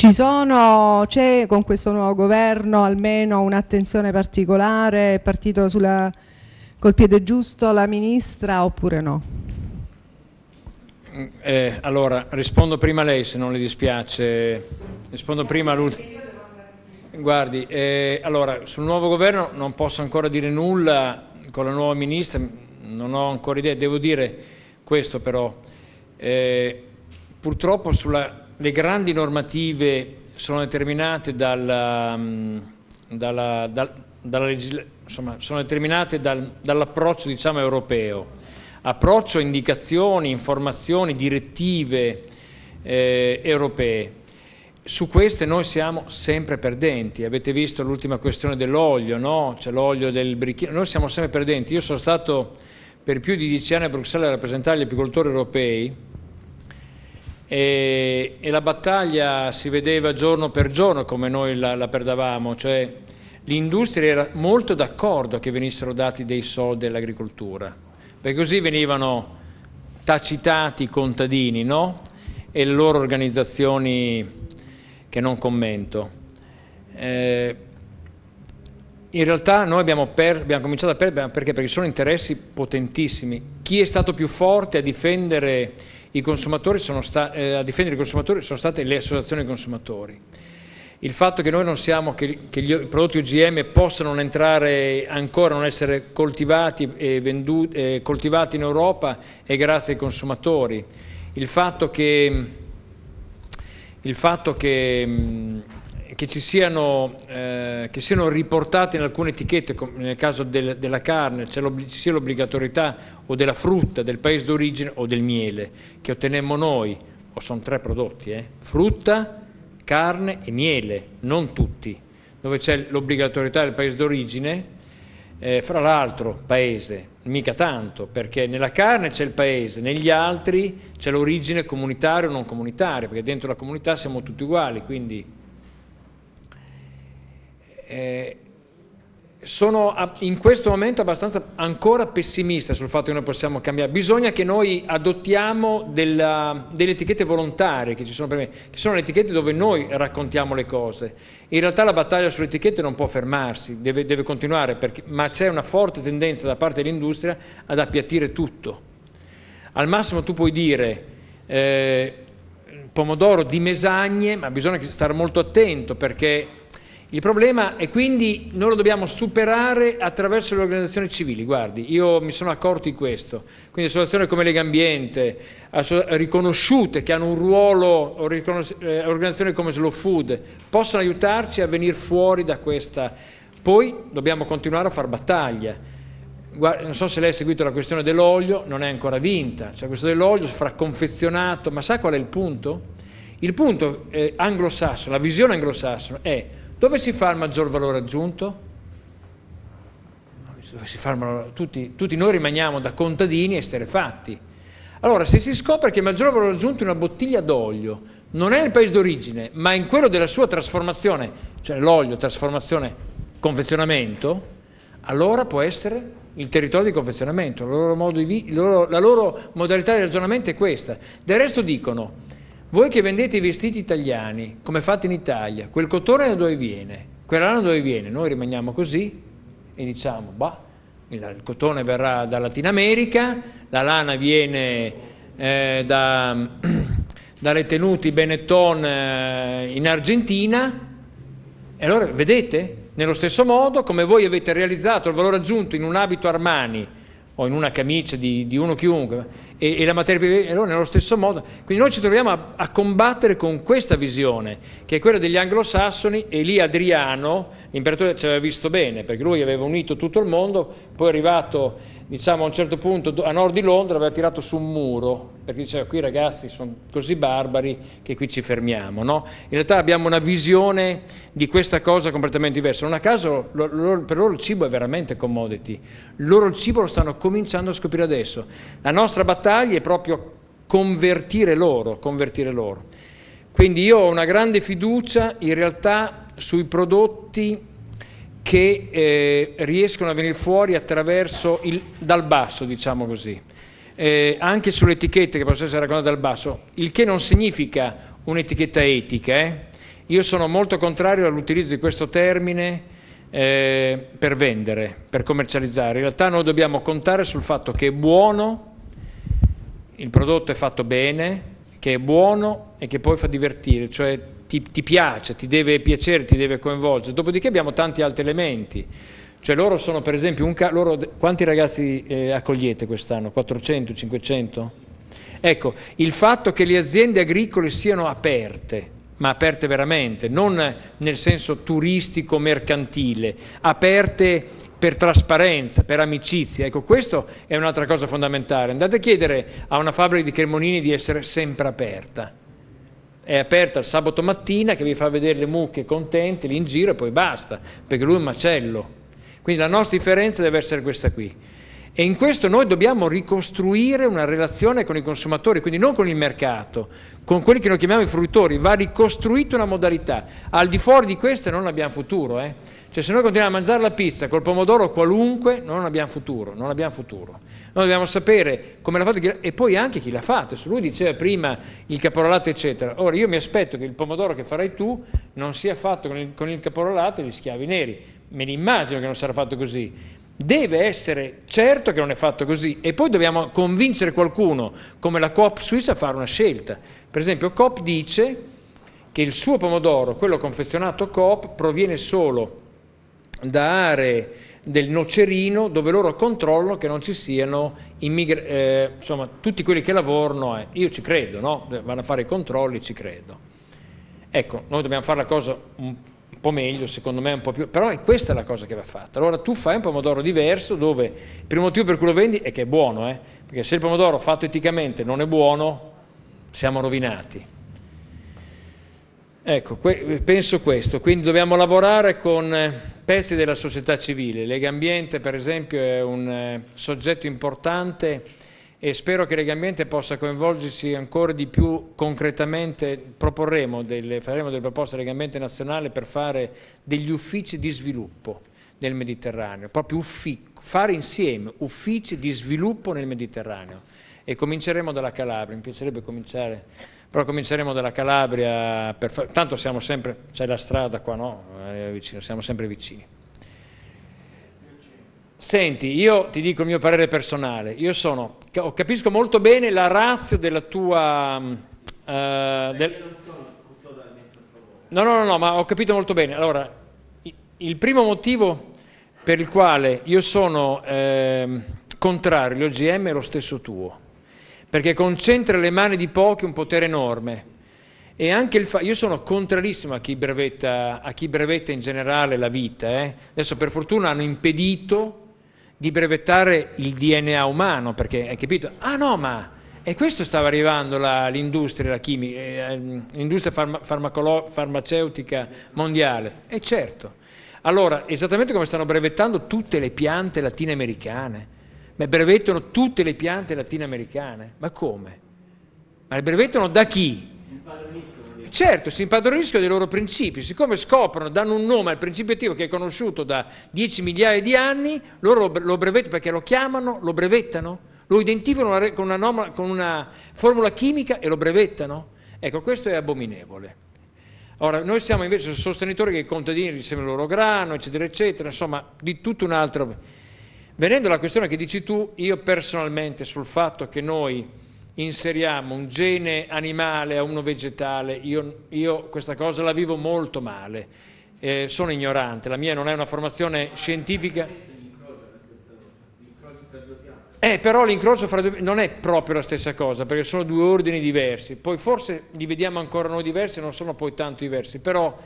C'è con questo nuovo governo almeno un'attenzione particolare, è partito sulla, col piede giusto la ministra oppure no? Eh, allora, rispondo prima a lei se non le dispiace. Rispondo prima all'ultimo. Guardi, eh, allora, sul nuovo governo non posso ancora dire nulla, con la nuova ministra non ho ancora idea, devo dire questo però, eh, purtroppo sulla, le grandi normative sono determinate dalla, mm, dalla, dal- dalla insomma, sono determinate dal- dall'approccio diciamo, europeo, approccio, indicazioni, informazioni, direttive eh, europee. Su queste noi siamo sempre perdenti. Avete visto l'ultima questione dell'olio, no? C'è l'olio del brichino. Noi siamo sempre perdenti. Io sono stato per più di dieci anni a Bruxelles a rappresentare gli apicoltori europei e, e la battaglia si vedeva giorno per giorno come noi la, la perdavamo. Cioè, l'industria era molto d'accordo che venissero dati dei soldi all'agricoltura, perché così venivano tacitati i contadini, no? E le loro organizzazioni che non commento. Eh, in realtà noi abbiamo, per- abbiamo cominciato a perdere perché? perché sono interessi potentissimi. Chi è stato più forte a difendere i eh, a difendere i consumatori sono state le associazioni dei consumatori. il fatto che noi non siamo, che, che gli prodotti OGM possano non entrare ancora, non essere coltivati, e venduti, eh, coltivati in Europa è grazie ai consumatori. Il fatto che, il fatto che, che ci siano, eh, che siano riportate in alcune etichette, nel caso del, della carne, ci sia l'obbligatorietà o della frutta, del paese d'origine o del miele, che ottenemmo noi, o sono tre prodotti, eh, frutta, carne e miele, non tutti, dove c'è l'obbligatorietà del paese d'origine, eh, fra l'altro paese, mica tanto, perché nella carne c'è il paese, negli altri c'è l'origine comunitaria o non comunitaria, perché dentro la comunità siamo tutti uguali, quindi eh, sono in questo momento abbastanza ancora pessimista sul fatto che noi possiamo cambiare. Bisogna che noi adottiamo della, delle etichette volontarie che ci sono per me, che sono le etichette dove noi raccontiamo le cose. In realtà la battaglia sulle etichette non può fermarsi, deve, deve continuare, perché, ma c'è una forte tendenza da parte dell'industria ad appiattire tutto. Al massimo tu puoi dire eh, pomodoro di mesagne, ma bisogna stare molto attento perché il problema è quindi noi lo dobbiamo superare attraverso le organizzazioni civili. Guardi, io mi sono accorto di questo. Quindi associazioni come Lega Ambiente, riconosciute che hanno un ruolo, eh, organizzazioni come Slow Food, possono aiutarci a venire fuori da questa. Poi dobbiamo continuare a fare battaglia. Guarda, non so se lei ha seguito la questione dell'olio, non è ancora vinta. Cioè, questo dell'olio si farà confezionato, ma sa qual è il punto? Il punto eh, anglosassone, la visione anglosassone è dove si fa il maggior valore aggiunto? Tutti, tutti, noi rimaniamo da contadini esterefatti. Allora, se si scopre che il maggior valore aggiunto in una bottiglia d'olio non è nel paese d'origine, ma in quello della sua trasformazione, cioè l'olio, trasformazione, confezionamento, allora può essere il territorio di confezionamento. Loro, di, loro, la loro modalità di ragionamento è questa. Del resto dicono, voi che vendete i vestiti italiani, come fate in Italia, quel cotone da dove viene? Quella lana da dove viene? Noi rimaniamo così e diciamo, bah, il, cotone verrà da Latina America, la lana viene eh, da, dalle tenuti Benetton eh, in Argentina. E allora, vedete? Nello stesso modo, come voi avete realizzato il valore aggiunto in un abito Armani o in una camicia di, di uno chiunque, e, e la materia prima, allora nello stesso modo. Quindi noi ci troviamo a, a, combattere con questa visione, che è quella degli anglosassoni, e lì Adriano, l'imperatore ci aveva visto bene, perché lui aveva unito tutto il mondo, poi è arrivato diciamo, a un certo punto a nord di Londra, aveva tirato su un muro, perché diceva qui ragazzi sono così barbari che qui ci fermiamo. No? In realtà abbiamo una visione di questa cosa completamente diversa. Non a caso lo, lo, per loro il cibo è veramente commodity, loro il cibo lo stanno cominciando a scoprire adesso. La nostra battaglia è proprio convertire loro, convertire loro. Quindi io ho una grande fiducia in realtà sui prodotti che eh, riescono a venire fuori attraverso il, dal basso, diciamo così. Eh, anche sulle etichette che possono essere raccontate dal basso, il che non significa un'etichetta etica. Eh? Io sono molto contrario all'utilizzo di questo termine eh, per vendere, per commercializzare. In realtà noi dobbiamo contare sul fatto che è buono, il prodotto è fatto bene, che è buono e che poi fa divertire, cioè ti, ti piace, ti deve piacere, ti deve coinvolgere. Dopodiché abbiamo tanti altri elementi. Cioè loro sono per esempio, un loro, quanti ragazzi eh, accogliete quest'anno? 400, 500? Ecco, il fatto che le aziende agricole siano aperte, ma aperte veramente, non nel senso turistico mercantile, aperte per trasparenza, per amicizia. Ecco, questo è un'altra cosa fondamentale. Andate a chiedere a una fabbrica di Cremonini di essere sempre aperta è aperta il sabato mattina che vi fa vedere le mucche contente lì in giro e poi basta, perché lui è un macello. Quindi la nostra differenza deve essere questa qui. E in questo noi dobbiamo ricostruire una relazione con i consumatori, quindi non con il mercato, con quelli che noi chiamiamo i fruitori, va ricostruita una modalità. Al di fuori di queste non abbiamo futuro. Eh? Cioè se noi continuiamo a mangiare la pizza col pomodoro qualunque, non abbiamo futuro, non abbiamo futuro. Noi dobbiamo sapere come l'ha fatto e poi anche chi l'ha fatto. Se lui diceva prima il caporalato, eccetera. Ora io mi aspetto che il pomodoro che farai tu non sia fatto con il, con il caporalato e gli schiavi neri. Me ne immagino che non sarà fatto così. Deve essere certo che non è fatto così e poi dobbiamo convincere qualcuno come la Coop Suisse a fare una scelta. Per esempio Coop dice che il suo pomodoro, quello confezionato Coop, proviene solo da aree del nocerino dove loro controllano che non ci siano immigra- eh, insomma tutti quelli che lavorano, eh, io ci credo, no? vanno a fare i controlli, ci credo. Ecco, noi dobbiamo fare la cosa un un po' meglio, secondo me un po' più, però è questa la cosa che va fatta. Allora tu fai un pomodoro diverso dove il primo motivo per cui lo vendi è che è buono, eh? perché se il pomodoro fatto eticamente non è buono, siamo rovinati. Ecco, que- penso questo, quindi dobbiamo lavorare con eh, pezzi della società civile. Lega Ambiente, per esempio, è un eh, soggetto importante e spero che Legambiente possa coinvolgersi ancora di più concretamente, proporremo delle, faremo delle proposte a Legambiente nazionale per fare degli uffici di sviluppo nel Mediterraneo, proprio uffi, fare insieme uffici di sviluppo nel Mediterraneo e cominceremo dalla Calabria, mi piacerebbe cominciare, però cominceremo dalla Calabria, per tanto siamo sempre, c'è la strada qua, no? Eh, vicino, siamo sempre vicini. Senti, io ti dico il mio parere personale, io sono, capisco molto bene la razza della tua... Uh, del... No, no, no, no, ma ho capito molto bene. Allora, il primo motivo per il quale io sono eh, contrario agli OGM è lo stesso tuo, perché concentra le mani di pochi un potere enorme. E anche il fa- io sono contrarissimo a chi, brevetta, a chi brevetta in generale la vita. Eh. Adesso per fortuna hanno impedito di brevettare il DNA umano, perché hai capito? Ah no, ma e questo stava arrivando l'industria, eh, l'industria farma, farmaceutica mondiale. E certo. Allora, esattamente come stanno brevettando tutte le piante latinoamericane, ma brevettano tutte le piante latinoamericane. Ma come? Ma le brevettano da chi? Certo, si impadroniscono dei loro principi, siccome scoprono, danno un nome al principio attivo che è conosciuto da 10 migliaia di anni, loro lo brevettano perché lo chiamano, lo brevettano, lo identificano con una, con una formula chimica e lo brevettano. Ecco, questo è abominevole. Ora, noi siamo invece sostenitori che i contadini risembrano il loro grano, eccetera, eccetera, insomma, di tutto un altro. Venendo alla questione che dici tu, io personalmente sul fatto che noi inseriamo un gene animale a uno vegetale, io, io questa cosa la vivo molto male, eh, sono ignorante, la mia non è una formazione scientifica. Eh, però l'incrocio fra due non è proprio la stessa cosa, perché sono due ordini diversi. Poi forse li vediamo ancora noi diversi, non sono poi tanto diversi, però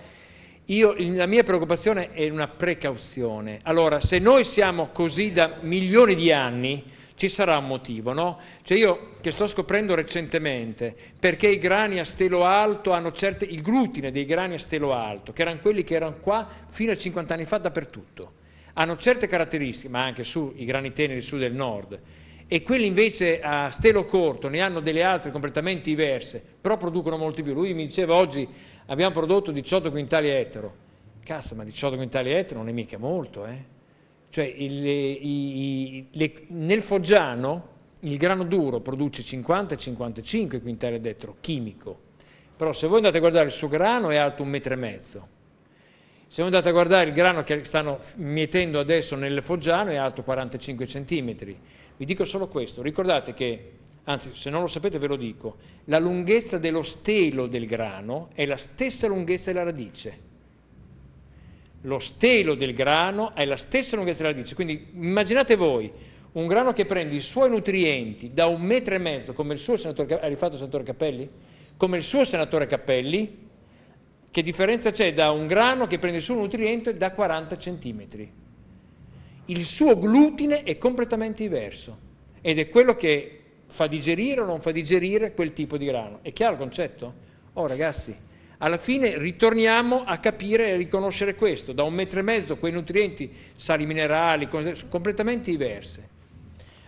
io, la mia preoccupazione è una precauzione. Allora, se noi siamo così da milioni di anni, ci sarà un motivo, no? Cioè io che sto scoprendo recentemente, perché i grani a stelo alto hanno certe, il glutine dei grani a stelo alto, che erano quelli che erano qua fino a 50 anni fa dappertutto, hanno certe caratteristiche, ma anche sui grani teneri su del nord, e quelli invece a stelo corto ne hanno delle altre completamente diverse, però producono molti più. Lui mi diceva oggi abbiamo prodotto 18 quintali etero, cassa, ma 18 quintali etero non è mica molto, eh? Cioè il, i, le, nel foggiano il grano duro produce 50 55 quintali d'ettaro chimico, però se voi andate a guardare il suo grano è alto un metro e mezzo. Se voi andate a guardare il grano che stanno mietendo adesso nel foggiano è alto 45 centimetri. Vi dico solo questo, ricordate che, anzi se non lo sapete ve lo dico, la lunghezza dello stelo del grano è la stessa lunghezza della radice lo stelo del grano è la stessa lunghezza della radice. Quindi immaginate voi un grano che prende i suoi nutrienti da un metro e mezzo, come il suo senatore, ha rifatto il senatore Cappelli? Come il suo senatore Cappelli, che differenza c'è da un grano che prende il suo nutriente da 40 centimetri? Il suo glutine è completamente diverso ed è quello che fa digerire o non fa digerire quel tipo di grano. È chiaro il concetto? Oh ragazzi, alla fine ritorniamo a capire e riconoscere questo, da un metro e mezzo quei nutrienti, sali minerali, cose completamente diverse.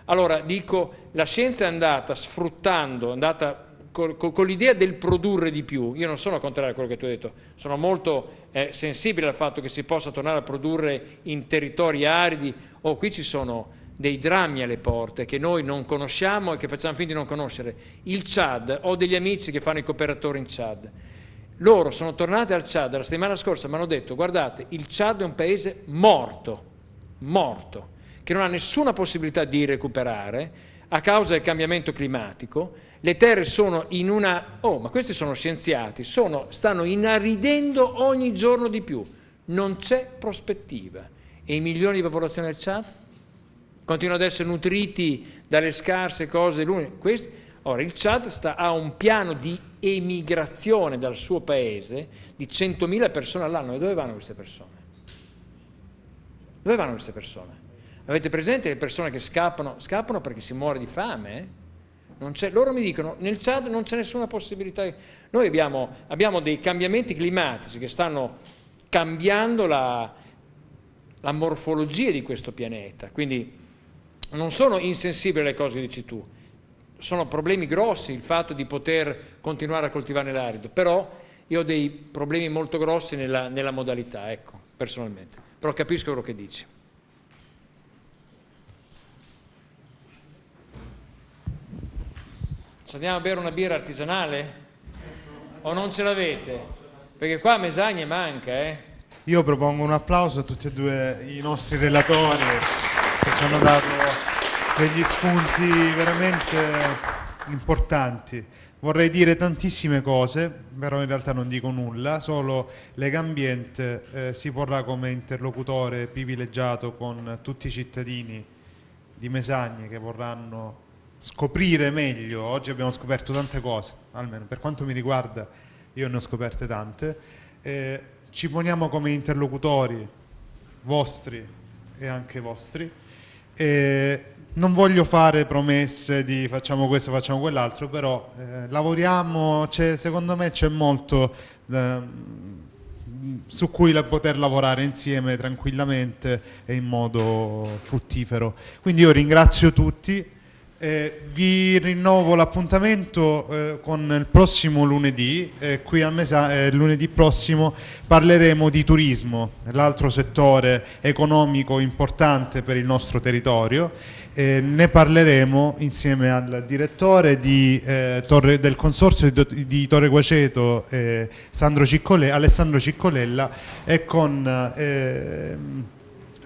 Allora dico, la scienza è andata sfruttando, è andata con, con, l'idea del produrre di più, io non sono contrario a quello che tu hai detto, sono molto eh, sensibile al fatto che si possa tornare a produrre in territori aridi, oh qui ci sono dei drammi alle porte che noi non conosciamo e che facciamo finta di non conoscere. Il Chad, ho degli amici che fanno i cooperatori in Chad, loro sono tornati al Chad la settimana scorsa e mi hanno detto guardate, il Chad è un paese morto, morto, che non ha nessuna possibilità di recuperare, a causa del cambiamento climatico, le terre sono in una... Oh, ma questi sono scienziati, sono, stanno inaridendo ogni giorno di più. Non c'è prospettiva. E i milioni di popolazione del Chad continuano ad essere nutriti dalle scarse cose dell'Unione. Ora, il Chad sta, ha un piano di emigrazione dal suo paese di 100.000 persone all'anno. E dove vanno queste persone? Dove vanno queste persone? Avete presente le persone che scappano? Scappano perché si muore di fame? Loro mi dicono, nel Chad non c'è nessuna possibilità. Noi abbiamo, abbiamo, dei cambiamenti climatici che stanno cambiando la, la morfologia di questo pianeta, quindi non sono insensibili alle cose che dici tu, sono problemi grossi il fatto di poter continuare a coltivare l'arido, però io ho dei problemi molto grossi nella, nella modalità, ecco, personalmente, però capisco quello che dici. Ci andiamo a bere una birra artigianale? O non ce l'avete? Perché qua a Mesagne manca, eh? Io propongo un applauso a tutti e due i nostri relatori che ci hanno dato degli spunti veramente importanti. Vorrei dire tantissime cose, però in realtà non dico nulla, solo Legambiente eh, si porrà come interlocutore privilegiato con tutti i cittadini di Mesagne che vorranno scoprire meglio. Oggi abbiamo scoperto tante cose, almeno per quanto mi riguarda io ne ho scoperte tante. Eh, ci poniamo come interlocutori vostri e anche vostri. Eh, non voglio fare promesse di facciamo questo, facciamo quell'altro, però eh, lavoriamo, secondo me c'è molto eh, su cui poter lavorare insieme tranquillamente e in modo fruttifero. Quindi io ringrazio tutti eh, vi rinnovo l'appuntamento eh, con il prossimo lunedì, eh, qui a Mesa, eh, lunedì prossimo parleremo di turismo, l'altro settore economico importante per il nostro territorio. ne parleremo insieme al direttore di, eh, Torre, del consorzio di, di Torre Guaceto, eh, Ciccole, Alessandro Ciccolella, e con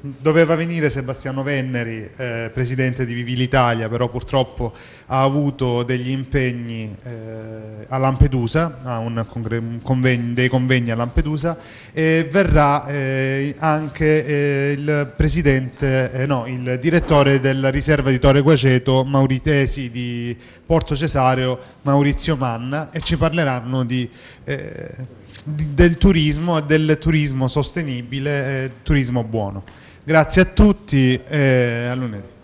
Doveva venire Sebastiano Venneri, eh, presidente di Vivi l'Italia, però purtroppo ha avuto degli impegni eh, a Lampedusa, ha un convegno, dei convegni a Lampedusa e verrà eh, anche eh, il eh, no, il direttore della riserva di Torre Guaceto, Mauritesi di Porto Cesareo, Maurizio Manna e ci parleranno di eh, del turismo e del turismo sostenibile e turismo buono. Grazie a tutti e a lunedì.